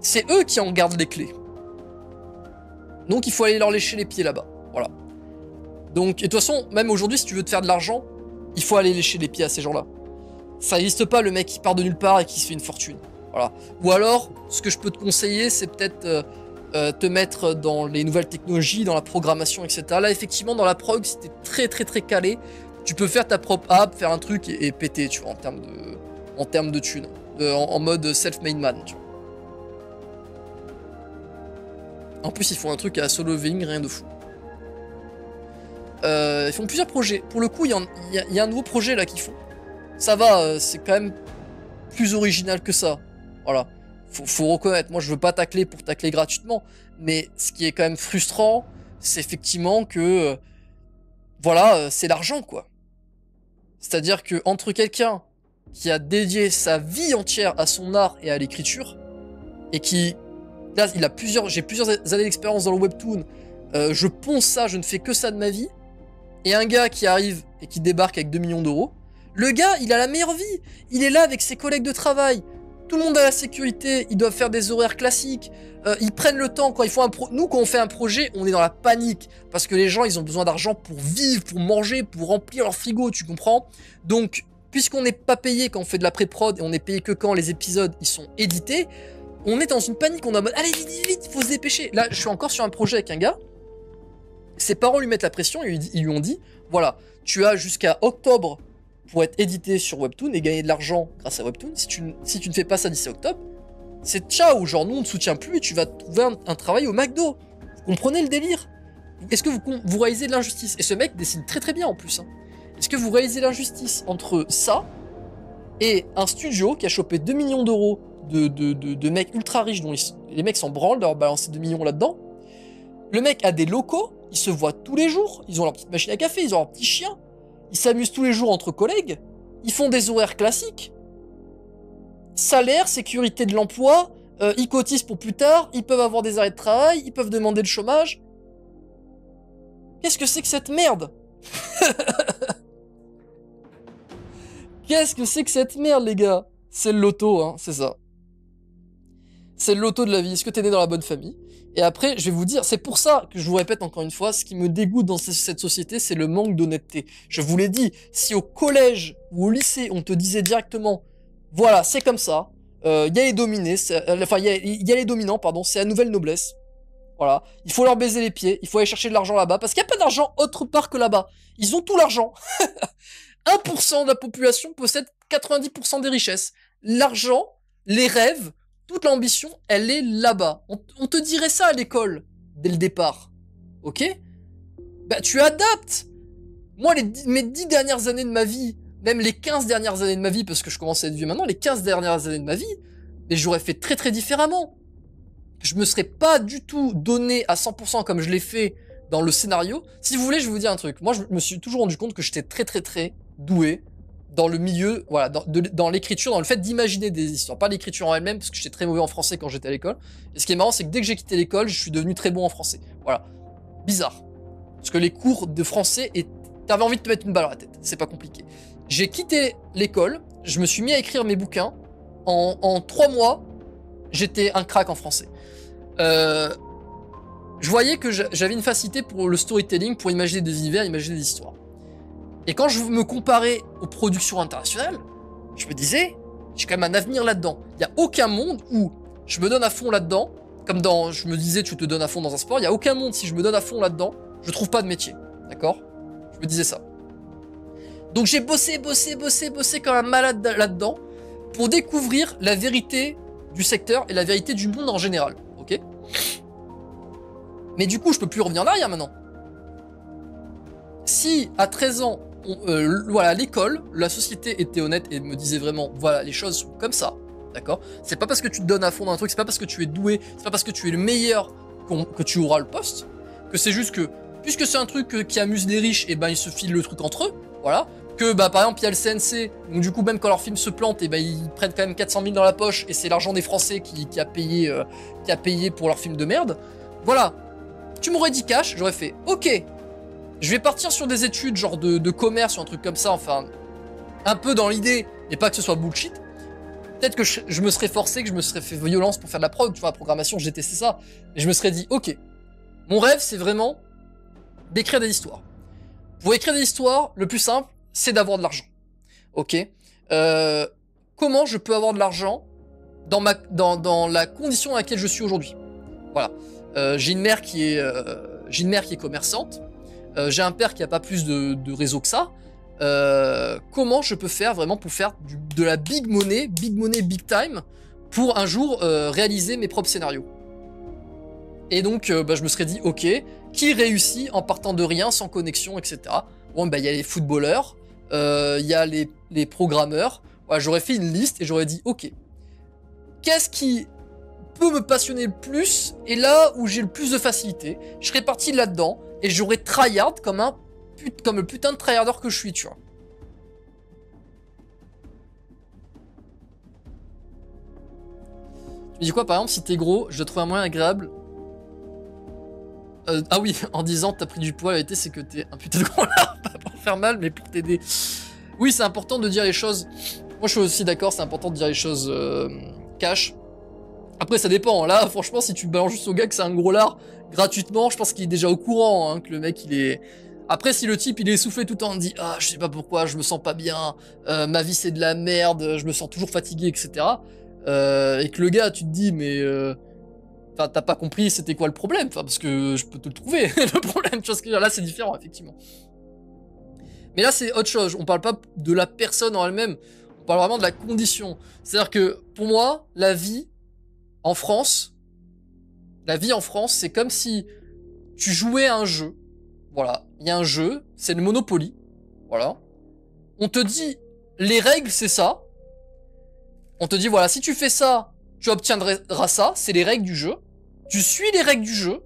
c'est eux qui en gardent les clés. Donc il faut aller leur lécher les pieds là-bas. Voilà. Donc, et de toute façon, même aujourd'hui, si tu veux te faire de l'argent, il faut aller lécher les pieds à ces gens-là. Ça n'existe pas le mec qui part de nulle part et qui se fait une fortune. Voilà. Ou alors, ce que je peux te conseiller, c'est peut-être euh, euh, te mettre dans les nouvelles technologies, dans la programmation, etc. Là, effectivement, dans la prog, si t'es très très très calé, tu peux faire ta propre app, faire un truc et, péter, tu vois, en termes de, en thunes. En mode self-made man, tu vois. En plus, ils font un truc à solo living, rien de fou. Euh, ils font plusieurs projets. Pour le coup, il y, a- un nouveau projet là qu'ils font. Ça va, euh, c'est quand même plus original que ça. Voilà. Faut, faut reconnaître. Moi, je veux pas tacler pour tacler gratuitement. Mais ce qui est quand même frustrant, c'est effectivement que. euh, voilà, c'est l'argent, quoi. C'est-à-dire que entre quelqu'un qui a dédié sa vie entière à son art et à l'écriture, et qui. Il a plusieurs. J'ai plusieurs années d'expérience dans le webtoon. euh, je ponce ça, je ne fais que ça de ma vie. Et un gars qui arrive et qui débarque avec 2 millions d'euros. Le gars, il a la meilleure vie. Il est là avec ses collègues de travail. Tout le monde a la sécurité. Ils doivent faire des horaires classiques. Euh, ils prennent le temps quand ils font un pro... Nous, quand on fait un projet, on est dans la panique parce que les gens, ils ont besoin d'argent pour vivre, pour manger, pour remplir leur frigo. Tu comprends? Donc, puisqu'on n'est pas payé quand on fait de la pré-prod et on est payé que quand les épisodes ils sont édités, on est dans une panique. On est en mode allez vite, vite, vite, faut se dépêcher. Là, je suis encore sur un projet avec un gars. Ses parents lui mettent la pression et ils lui ont dit voilà, tu as jusqu'à octobre pour être édité sur Webtoon et gagner de l'argent grâce à Webtoon. Si tu, si tu ne fais pas ça d'ici octobre, c'est ciao, genre nous on ne soutient plus et tu vas trouver un, travail au McDo. Vous comprenez le délire? Est-ce que vous réalisez de l'injustice? Et ce mec dessine très très bien en plus. hein. Est-ce que vous réalisez l'injustice entre ça et un studio qui a chopé 2 millions d'euros de, mecs ultra riches dont les mecs s'en branlent d'avoir balancé 2 millions là-dedans Le mec a des locaux, ils se voient tous les jours, ils ont leur petite machine à café, ils ont leur petit chien, ils s'amusent tous les jours entre collègues, ils font des horaires classiques. Salaire, sécurité de l'emploi, euh, ils cotisent pour plus tard, ils peuvent avoir des arrêts de travail, ils peuvent demander le chômage. Qu'est-ce que c'est que cette merde? Qu'est-ce que c'est que cette merde, les gars? C'est le loto, hein, c'est ça. C'est le loto de la vie. Est-ce que t'es né dans la bonne famille? Et après, je vais vous dire, c'est pour ça que je vous répète encore une fois, ce qui me dégoûte dans ce- cette société, c'est le manque d'honnêteté. Je vous l'ai dit, si au collège ou au lycée, on te disait directement, voilà, c'est comme ça, il y a les dominés, euh, enfin, il y y a les dominants, pardon, c'est la nouvelle noblesse. Voilà, il faut leur baiser les pieds, il faut aller chercher de l'argent là-bas, parce qu'il n'y a pas d'argent autre part que là-bas. Ils ont tout l'argent. 1% de la population possède 90% des richesses. L'argent, les rêves, toute l'ambition, elle est là-bas. On, te dirait ça à l'école, dès le départ. Ok? Bah tu adaptes Moi, mes 10 dernières années de ma vie, même les 15 dernières années de ma vie, parce que je commence à être vieux maintenant, les 15 dernières années de ma vie, j'aurais fait très très différemment. Je me serais pas du tout donné à 100% comme je l'ai fait dans le scénario. Si vous voulez, je vais vous dire un truc. Moi, je me suis toujours rendu compte que j'étais très très très doué dans le milieu, voilà, dans, dans l'écriture, dans le fait d'imaginer des histoires, pas l'écriture en elle-même, parce que j'étais très mauvais en français quand j'étais à l'école. Et ce qui est marrant, c'est que dès que j'ai quitté l'école, je suis devenu très bon en français. Voilà. Bizarre. Parce que les cours de français, t'avais envie de te mettre une balle à la tête. C'est pas compliqué. J'ai quitté l'école, je me suis mis à écrire mes bouquins. En, trois mois, j'étais un crack en français. Euh, je voyais que j'a- j'avais une facilité pour le storytelling, pour imaginer des univers, imaginer des histoires. Et quand je me comparais aux productions internationales, je me disais, j'ai quand même un avenir là-dedans. Il n'y a aucun monde où je me donne à fond là-dedans, comme dans, je me disais, tu te donnes à fond dans un sport, il n'y a aucun monde, si je me donne à fond là-dedans, je trouve pas de métier. D'accord? Je me disais ça. Donc j'ai bossé, bossé, bossé, bossé comme un malade là-dedans pour découvrir la vérité du secteur et la vérité du monde en général. Ok? Mais du coup, je peux plus revenir en arrière maintenant. Si à 13 ans, euh, voilà, l'école, la société était honnête et me disait vraiment, voilà, les choses sont comme ça, d'accord? C'est pas parce que tu te donnes à fond dans un truc, c'est pas parce que tu es doué, c'est pas parce que tu es le meilleur que tu auras le poste, que c'est juste que, puisque c'est un truc euh, qui amuse les riches, et ben ils se filent le truc entre eux, voilà. Que bah par exemple il y a le CNC, donc du coup même quand leur film se plante, et ben ils prennent quand même 400 000 dans la poche, et c'est l'argent des Français qui, qui a payé, euh, qui a payé pour leur film de merde. Voilà. Tu m'aurais dit cash, j'aurais fait, ok, je vais partir sur des études genre de, commerce ou un truc comme ça, enfin, un peu dans l'idée, et pas que ce soit bullshit. Peut-être que je, me serais forcé, que je me serais fait violence pour faire de la prog, tu vois, la programmation, j'ai testé ça. Et je me serais dit, ok, mon rêve, c'est vraiment d'écrire des histoires. Pour écrire des histoires, le plus simple, c'est d'avoir de l'argent. Ok Euh, Comment je peux avoir de l'argent dans, la condition dans laquelle je suis aujourd'hui? Voilà. Euh, j'ai une mère qui est, euh, j'ai une mère qui est commerçante. Euh, j'ai un père qui a pas plus de, réseau que ça. Euh, comment je peux faire vraiment pour faire de la big money, big money, big time, pour un jour euh, réaliser mes propres scénarios? Et donc, bah, je me serais dit, ok, qui réussit en partant de rien, sans connexion, etc. Bon, bah, il y a les footballeurs, il y a les, les programmeurs. J'aurais fait une liste et j'aurais dit, ok, qu'est-ce qui peut me passionner le plus? Et là où j'ai le plus de facilité, je serais parti là-dedans et j'aurais tryhard comme un put- comme le putain de tryharder que je suis, tu vois. Tu me dis quoi par exemple si t'es gros, je te trouve un moyen agréable. Euh, ah oui, en disant t'as pris du poids, la vérité c'est que t'es un putain de gros lard, pas pour faire mal, mais pour t'aider. Oui, c'est important de dire les choses. Moi je suis aussi d'accord, c'est important de dire les choses euh, cash. Après, ça dépend. Là, franchement, si tu balances juste au gars que c'est un gros lard gratuitement, je pense qu'il est déjà au courant hein, que le mec il est. Après, si le type il est essoufflé tout le temps, on dit ah je sais pas pourquoi, je me sens pas bien, euh, ma vie c'est de la merde, je me sens toujours fatigué, etc. Euh, et que le gars, tu te dis mais euh, t'as pas compris c'était quoi le problème, parce que je peux te le trouver, le problème, tu vois ce que je veux dire? Là c'est différent, effectivement. Mais là c'est autre chose, on parle pas de la personne en elle-même, on parle vraiment de la condition. C'est-à-dire que, pour moi, la vie, en France, la vie en France, c'est comme si tu jouais à un jeu. Voilà, il y a un jeu, c'est le Monopoly. Voilà. On te dit, les règles, c'est ça. On te dit, voilà, si tu fais ça, tu obtiendras ça, c'est les règles du jeu. Tu suis les règles du jeu,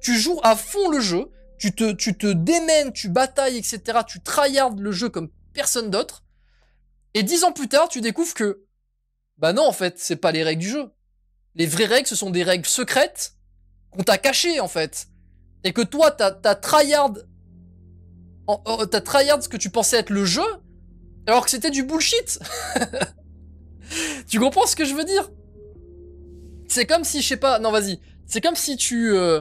tu joues à fond le jeu, tu te, tu te démènes, tu batailles, etc. Tu tryhardes le jeu comme personne d'autre. Et dix ans plus tard, tu découvres que, bah non, en fait, c'est pas les règles du jeu. Les vraies règles, ce sont des règles secrètes qu'on t'a cachées, en fait. Et que toi, t'as, tryhard, t'as tryhard ce que tu pensais être le jeu, alors que c'était du bullshit. tu comprends ce que je veux dire? C'est comme si, je sais pas, non, vas-y. C'est comme si tu, euh,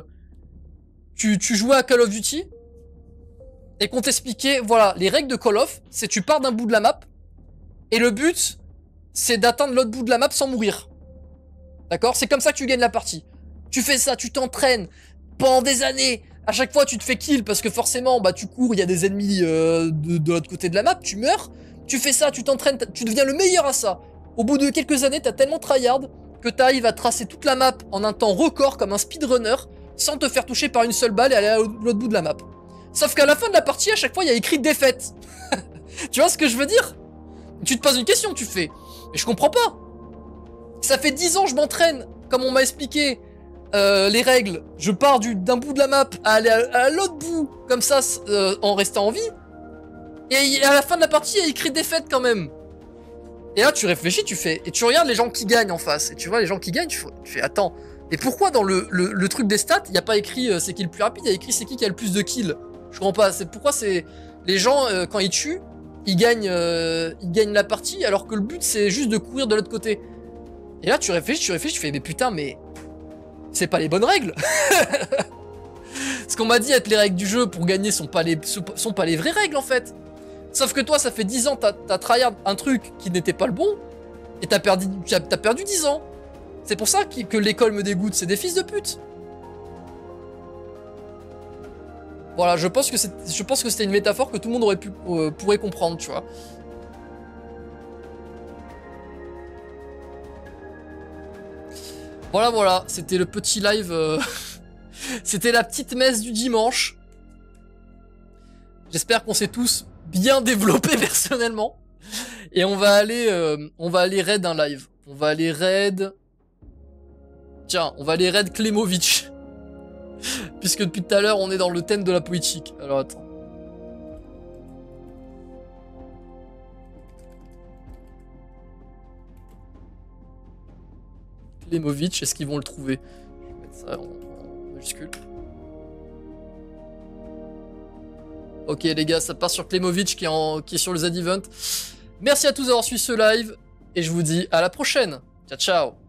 tu, tu jouais à Call of Duty, et qu'on t'expliquait, voilà, les règles de Call of, c'est tu pars d'un bout de la map, et le but, c'est d'atteindre l'autre bout de la map sans mourir. D'accord? C'est comme ça que tu gagnes la partie. Tu fais ça, tu t'entraînes pendant des années. À chaque fois, tu te fais kill parce que forcément, bah, tu cours, il y a des ennemis euh, de, l'autre côté de la map, tu meurs. Tu fais ça, tu t'entraînes, tu deviens le meilleur à ça. Au bout de quelques années, t'as tellement tryhard que t'arrives à tracer toute la map en un temps record comme un speedrunner sans te faire toucher par une seule balle et aller à l'autre bout de la map. Sauf qu'à la fin de la partie, à chaque fois, il y a écrit défaite. tu vois ce que je veux dire? Tu te poses une question, tu fais. Mais je comprends pas. Ça fait 10 ans que je m'entraîne, comme on m'a expliqué euh, les règles. Je pars du- d'un bout de la map à aller à, l'autre bout, comme ça, euh, en restant en vie. Et à la fin de la partie, il y a écrit défaite quand même. Et là, tu réfléchis, tu fais. Et tu regardes les gens qui gagnent en face. Et tu vois les gens qui gagnent, tu fais, attends. Et pourquoi dans le, le- le truc des stats, il n'y a pas écrit euh, c'est qui le plus rapide, il y a écrit c'est qui qui a le plus de kills Je comprends pas. C'est pourquoi c'est. Les gens, quand ils tuent, ils gagnent, ils gagnent la partie, alors que le but c'est juste de courir de l'autre côté. Et là, tu réfléchis, tu réfléchis, tu fais, mais putain, mais. C'est pas les bonnes règles Ce qu'on m'a dit être les règles du jeu pour gagner sont pas les, sont pas les vraies règles en fait. Sauf que toi, ça fait 10 ans, t'as tryhard un truc qui n'était pas le bon, et t'as perdu, perdu 10 ans. C'est pour ça que l'école me dégoûte, c'est des fils de pute. Voilà, je pense que c'est, je pense que c'était une métaphore que tout le monde aurait pu, euh, pourrait comprendre, tu vois. Voilà, voilà, c'était le petit live. euh, c'était la petite messe du dimanche. J'espère qu'on s'est tous bien développés personnellement. Et on va aller, euh, on va aller raid un live. On va aller raid. Tiens, on va aller raid Klemovic. Puisque depuis tout à l'heure, on est dans le thème de la politique. Alors attends. Est-ce qu'ils vont le trouver? Je vais mettre ça en, majuscule. Ok les gars, ça part sur Klemovic qui est, qui est sur le Z-Event. Merci à tous d'avoir suivi ce live et je vous dis à la prochaine. Ciao ciao